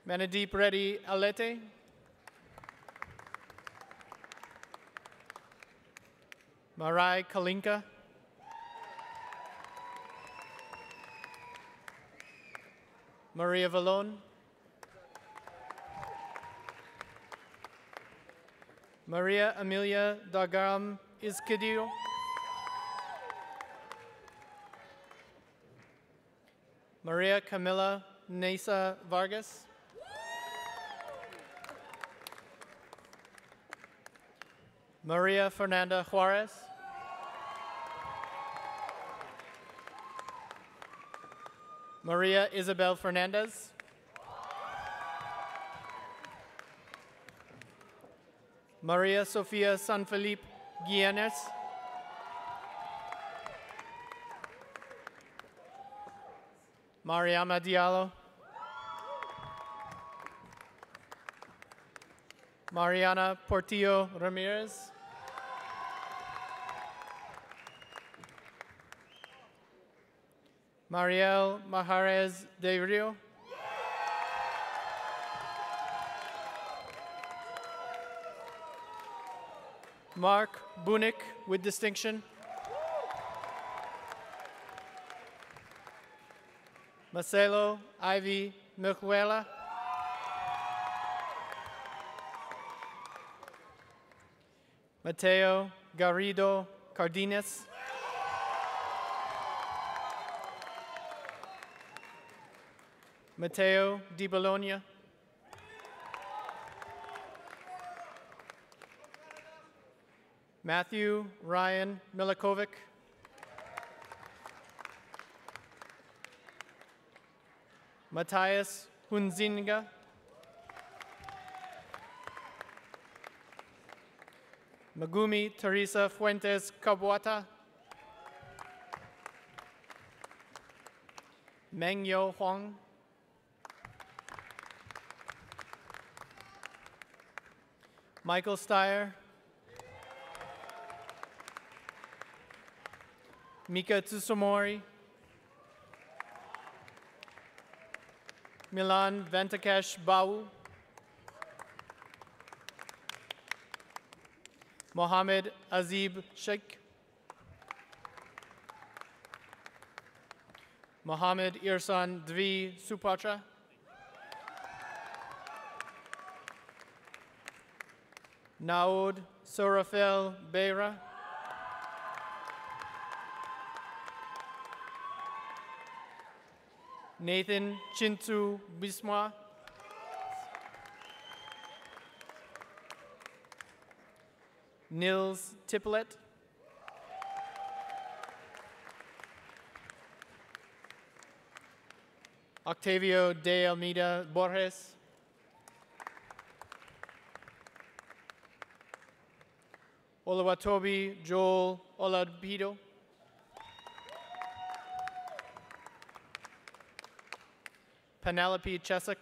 Manadeep Reddy Alete. Marai Kalinka. Maria Valone. Maria Amelia Dagaram Izquierdo. Maria Camila Nesa Vargas. Maria Fernanda Juarez. Maria Isabel Fernandez. Maria Sofia San Felipe Guianes. Mariama Diallo. Mariana Portillo Ramirez. Mariel Maharez de Rio. Mark Bunick with distinction. Marcelo Ivy Milquela. Mateo Garrido Cardenas. Matteo Di Bologna. Matthew Ryan Milikovic. Matthias Hunzinga. Magumi Teresa Fuentes Cabuata. Mengyo Huang. Michael Steyer. Mika Tsusumori. Milan Ventakesh Bawu. Mohammed Azib Sheikh. Mohammed Irsan Dvi Supatra. Naud Surafel Beira. Nathan Chintu Bisma. Nils Tiplet. Octavio de Almeida Borges. Olawatobi Joel Oladipo. Penelope Chesak.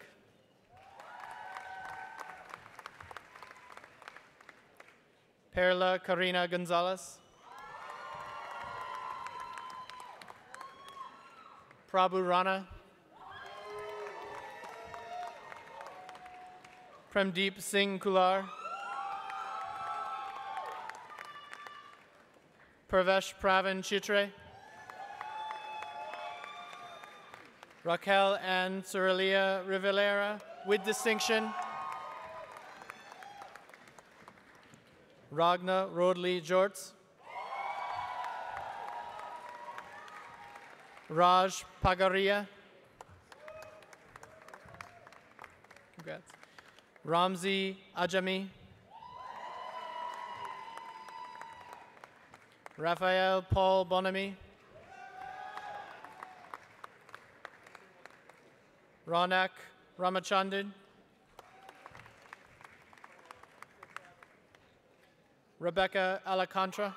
Perla Karina Gonzalez. Prabhu Rana. Premdeep Singh Kular. Pravesh Pravin Chitre. Raquel and Cerelia Rivera with distinction. Ragna Rodley Jorts. Raj Pagaria. Congrats. Ramzi Ajami. Raphael Paul Bonamy. Ronak Ramachandran. Rebecca Alcantara.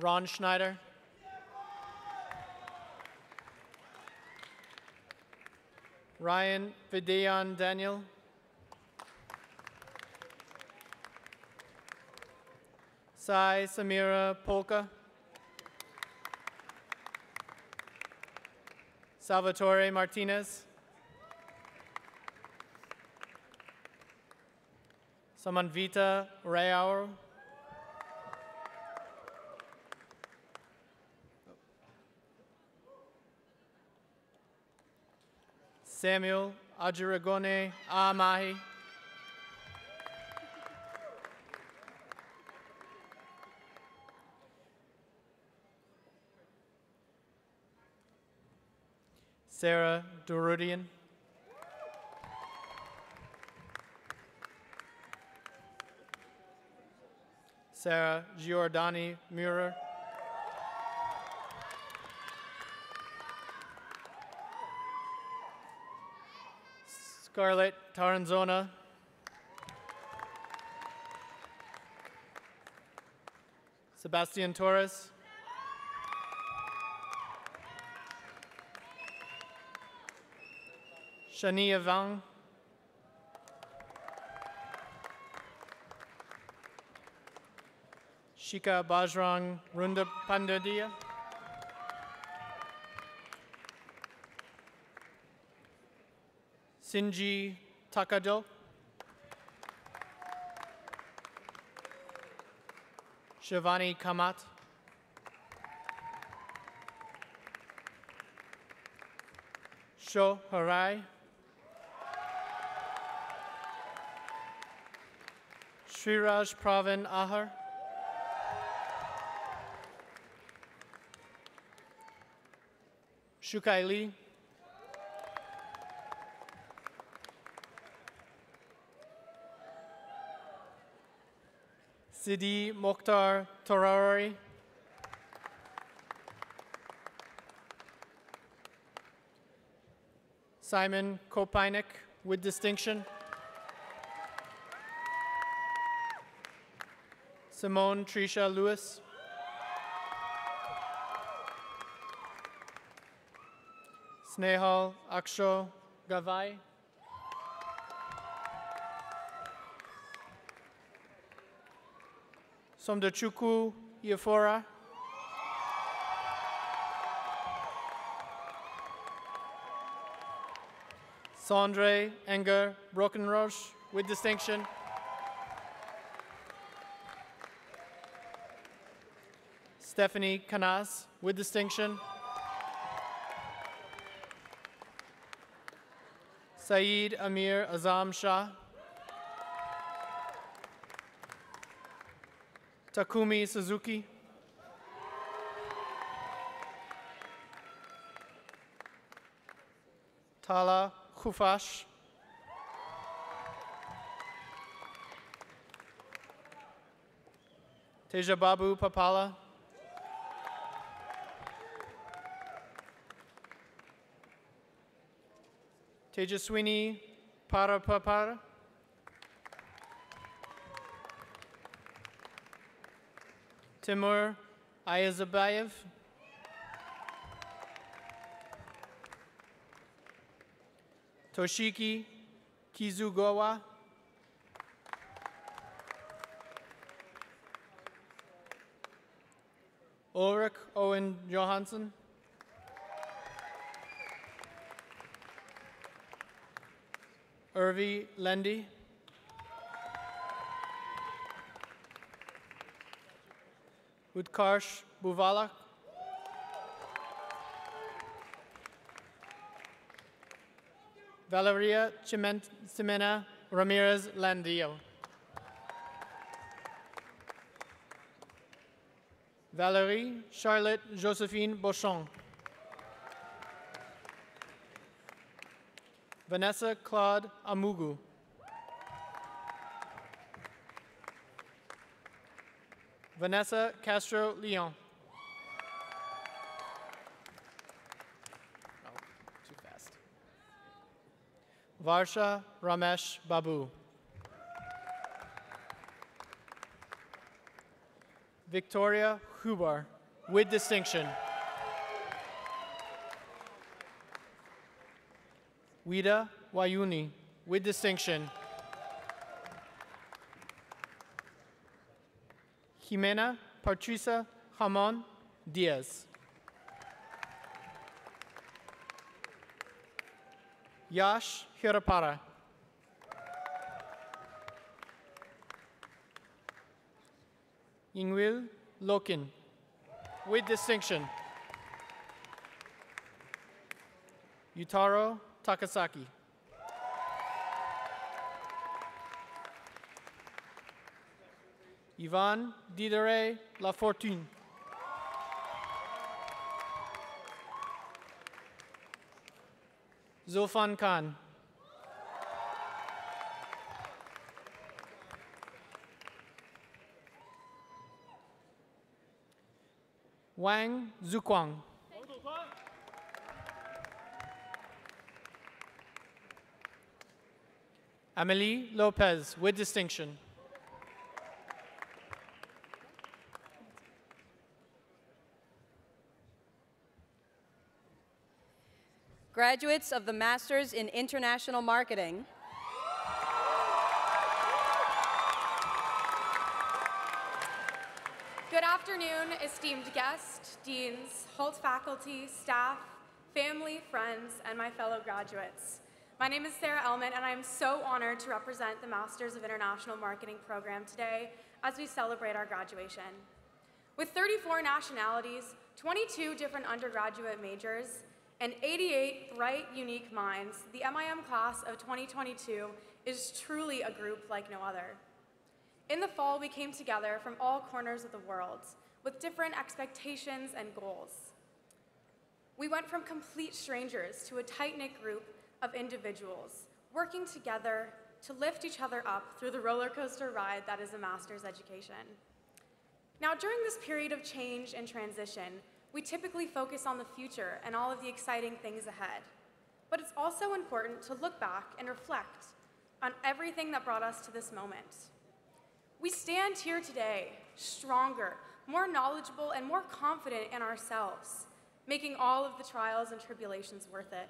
Ron Schneider. Ryan Vidayan Daniel. Sai Samira Polka. Salvatore Martinez. Samanvita Rayao. Samuel Ajiragone Amahi. Sarah Dorudian. Sarah Giordani Murer. Scarlett Taranzona. Sebastian Torres. Shania Vang. Shika Bajrang Runda Pandadia. Sinji Takado. Shivani Kamat. Sho Harai. Sriraj Pravin Ahar. Shukai Lee. Sidi Mokhtar Torari. Simon Kopeinik with distinction. Simone Trisha Lewis. Snehal Aksho Gavai. Somdachuku Iafora. Sandre Enger Brockenroche with distinction. Stephanie Canas with distinction. Saeed Amir Azam Shah. Takumi Suzuki. Tala Khufash. Teja Babu Papala. Tejaswini Parapapara. Timur Ayazabayev. Toshiki Kizugawa. Ulrich Owen Johansson. Irvi Lendy. Utkarsh Buvalak. Valeria Ximena Ramirez Landillo. Valerie Charlotte Josephine Beauchamp. Vanessa Claude Amugu. Vanessa Castro Leon. Oh, too fast. Varsha Ramesh Babu. Victoria Hubar with distinction. Wida Wayuni with distinction. Jimena Patricia Hamon Diaz. Yash Hirapara. Yingwil Lokin with distinction. Yutaro Takasaki. Yvonne Diderot Lafortune. Zulfan Khan. Wang Zuquang. Amelie Lopez with distinction. Graduates of the Masters in International Marketing. Good afternoon, esteemed guests, deans, Hult faculty, staff, family, friends, and my fellow graduates. My name is Sarah Ellmann, and I am so honored to represent the Masters of International Marketing program today as we celebrate our graduation. With 34 nationalities, 22 different undergraduate majors, and 88 bright, unique minds, the MIM class of 2022 is truly a group like no other. In the fall, we came together from all corners of the world with different expectations and goals. We went from complete strangers to a tight knit group of individuals working together to lift each other up through the roller coaster ride that is a master's education. Now, during this period of change and transition, we typically focus on the future and all of the exciting things ahead. But it's also important to look back and reflect on everything that brought us to this moment. We stand here today stronger, more knowledgeable, and more confident in ourselves, making all of the trials and tribulations worth it.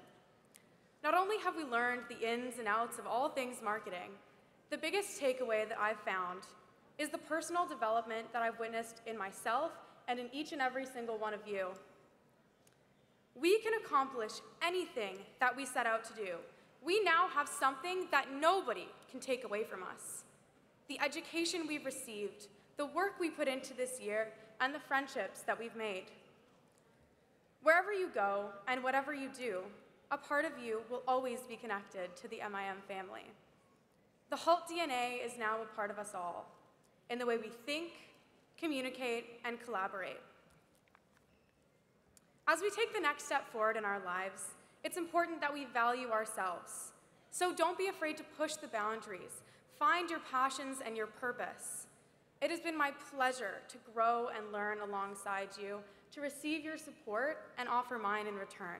Not only have we learned the ins and outs of all things marketing, the biggest takeaway that I've found is the personal development that I've witnessed in myself and in each and every single one of you. We can accomplish anything that we set out to do, we now have something that nobody can take away from us. The education we've received, the work we put into this year, and the friendships that we've made. Wherever you go and whatever you do, a part of you will always be connected to the MIM family. The Hult DNA is now a part of us all, in the way we think, communicate, and collaborate. As we take the next step forward in our lives, it's important that we value ourselves. So don't be afraid to push the boundaries. Find your passions and your purpose. It has been my pleasure to grow and learn alongside you, to receive your support and offer mine in return.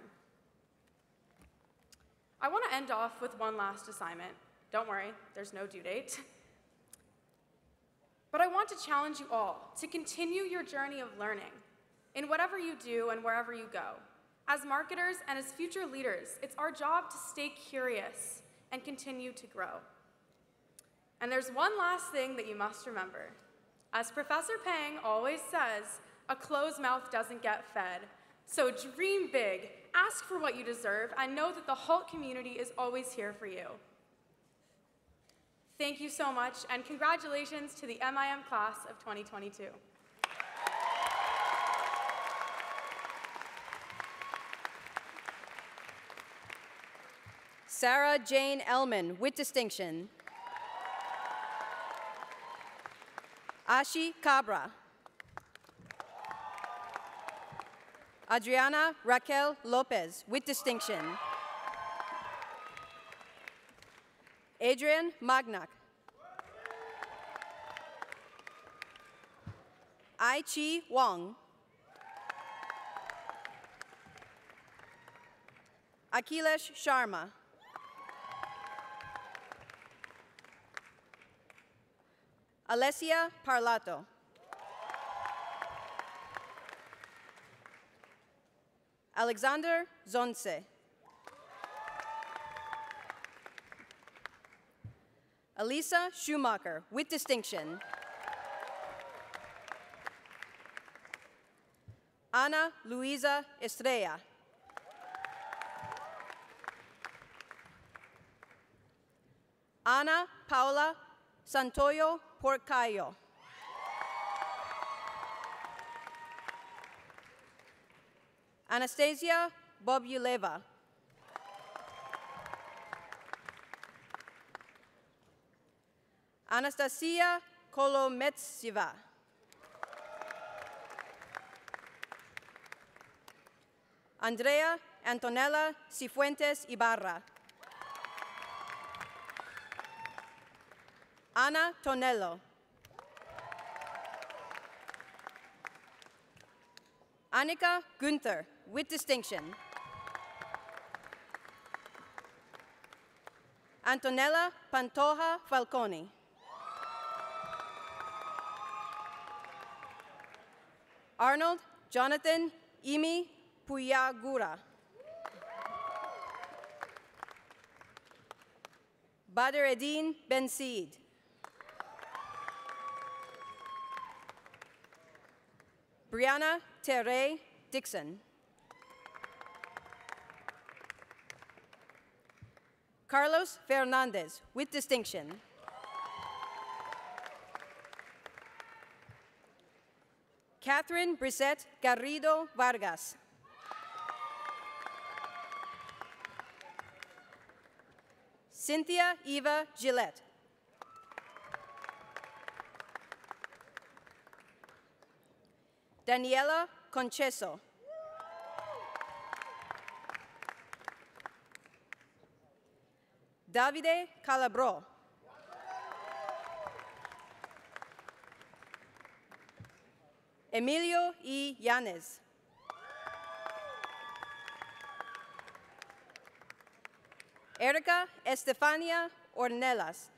I want to end off with one last assignment. Don't worry, there's no due date. But I want to challenge you all to continue your journey of learning in whatever you do and wherever you go. As marketers and as future leaders, it's our job to stay curious and continue to grow. And there's one last thing that you must remember. As Professor Pang always says, a closed mouth doesn't get fed. So dream big, ask for what you deserve, and know that the Hult community is always here for you. Thank you so much, and congratulations to the MIM class of 2022. Sarah Jane Ellmann with distinction. Ashi Cabra. Adriana Raquel Lopez with distinction. Adrian Magnac. Ai Chi Wong. Akhilesh Sharma. Alessia Parlato. Alexander Zonce. Elisa Schumacher with distinction. Ana Luisa Estrella. Ana Paula Santoyo Porcayo. Anastasia Bobuleva. Anastasia Kolometsiva. Andrea Antonella Cifuentes Ibarra. Ana Tonello. Annika Günther, with distinction. Antonella Pantoja Falconi. Arnold Jonathan Imi Puyagura. Badr Edin Ben Said. Brianna Tere Dixon. Carlos Fernandez, with distinction. Catherine Brissette Garrido Vargas. Cynthia Eva Gillette. Daniela Concheso. Davide Calabro. Emilio E. Yanes. Erica Estefania Ornelas.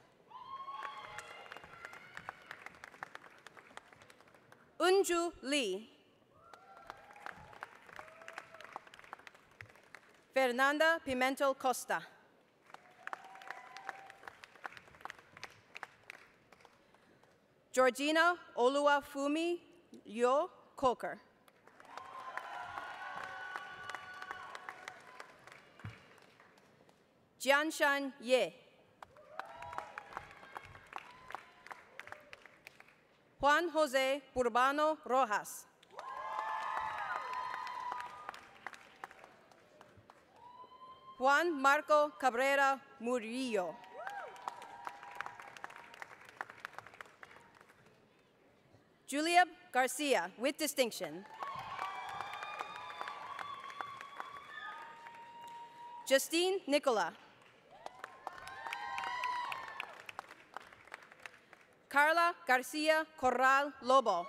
Unju Lee. Fernanda Pimentel Costa. Georgina Oluwafumi Yo Coker. Jianshan Ye. Juan Jose Urbano Rojas. Juan Marco Cabrera Murillo. Julia Garcia with distinction. Justine Nicola. Carla Garcia Corral Lobo.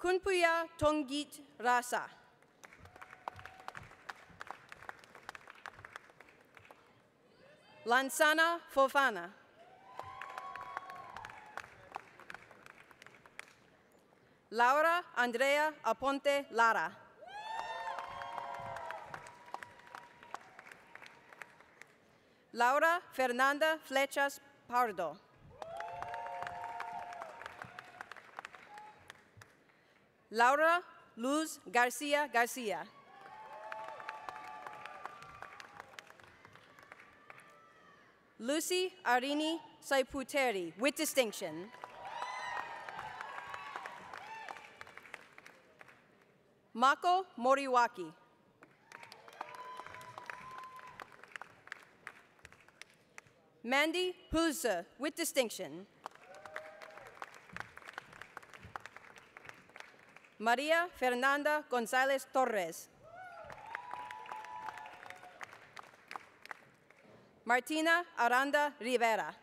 Kunpuya Tongit Rasa. Lansana Fofana. Laura Andrea Aponte Lara. Laura Fernanda Flechas Pardo. Laura Luz Garcia Garcia. Lucy Arini Saiputeri with distinction. Mako Moriwaki. Mandy Hulse with distinction. Maria Fernanda Gonzalez Torres. Martina Aranda Rivera.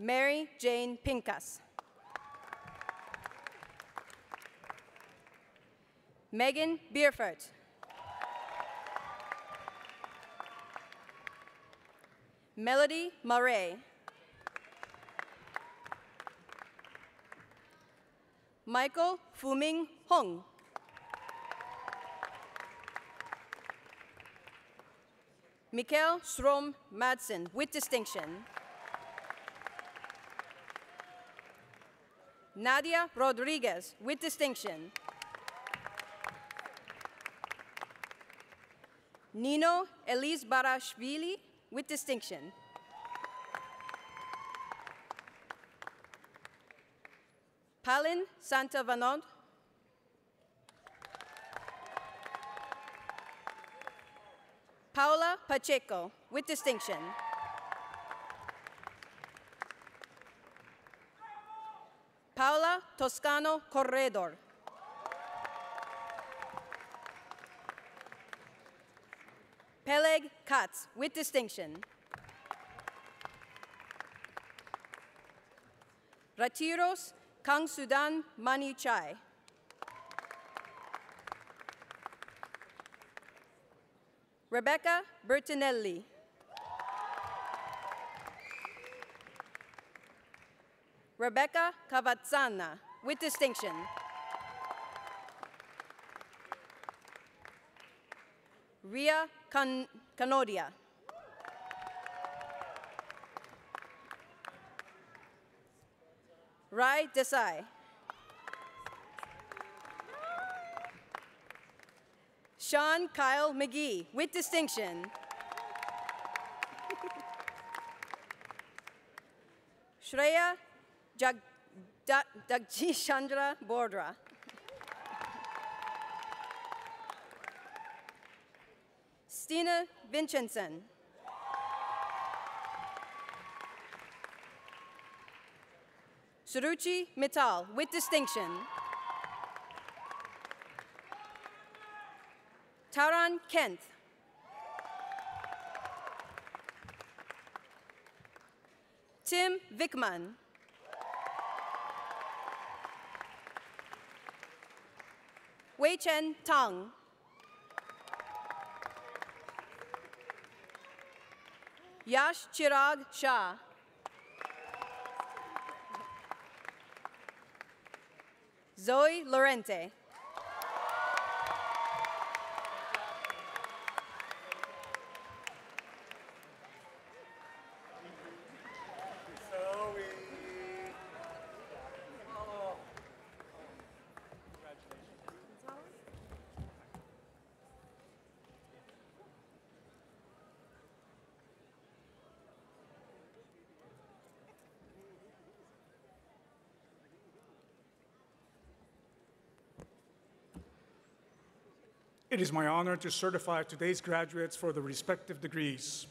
Mary Jane Pincas. Megan Bierfurt. Melody Murray. Michael Fuming Hong. Mikhail Strom Madsen with distinction. Nadia Rodriguez with distinction. Nino Elise Barashvili with distinction. Palin Santa Vanod. Paula Pacheco with distinction. Paula Toscano Corredor. Peleg Katz with distinction. Ratiros Kang Sudan Mani Chai. Rebecca Bertinelli. Rebecca Cavazzana with distinction. Ria Can Canodia. Rai Desai. Sean Kyle McGee with distinction. Shreya Jag, da, Dagji Chandra Bordra. Stina Vincenson. Suruchi Mittal with distinction. Taran Kent. Tim Vickman. Wei Chen Tang. Yash Chirag Shah. Zoe Lorente. It is my honor to certify today's graduates for the respective degrees.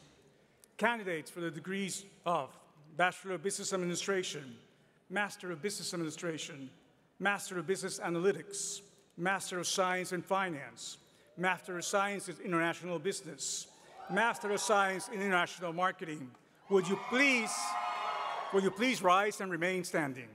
Candidates for the degrees of Bachelor of Business Administration, Master of Business Administration, Master of Business Analytics, Master of Science in Finance, Master of Science in International Business, Master of Science in International Marketing. Would you please, would you please rise and remain standing?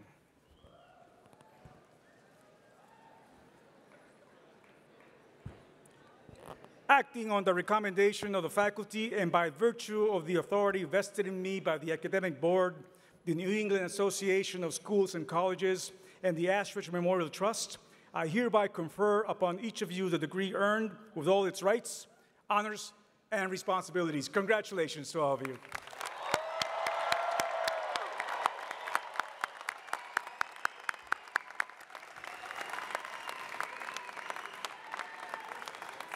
Acting on the recommendation of the faculty and by virtue of the authority vested in me by the Academic Board, the New England Association of Schools and Colleges, and the Ashridge Memorial Trust, I hereby confer upon each of you the degree earned with all its rights, honors, and responsibilities. Congratulations to all of you.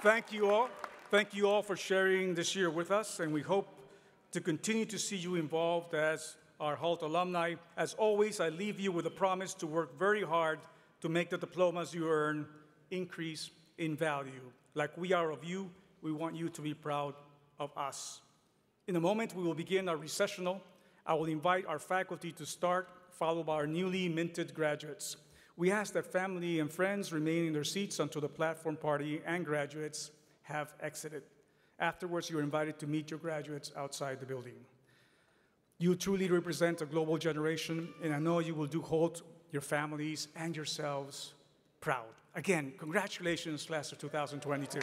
Thank you all. Thank you all for sharing this year with us, and we hope to continue to see you involved as our Hult alumni. As always, I leave you with a promise to work very hard to make the diplomas you earn increase in value. Like we are of you, we want you to be proud of us. In a moment, we will begin our recessional. I will invite our faculty to start, followed by our newly minted graduates. We ask that family and friends remain in their seats until the platform party and graduates have exited. Afterwards, you're invited to meet your graduates outside the building. You truly represent a global generation, and I know you will do Hult your families, and yourselves proud. Again, congratulations, class of 2022.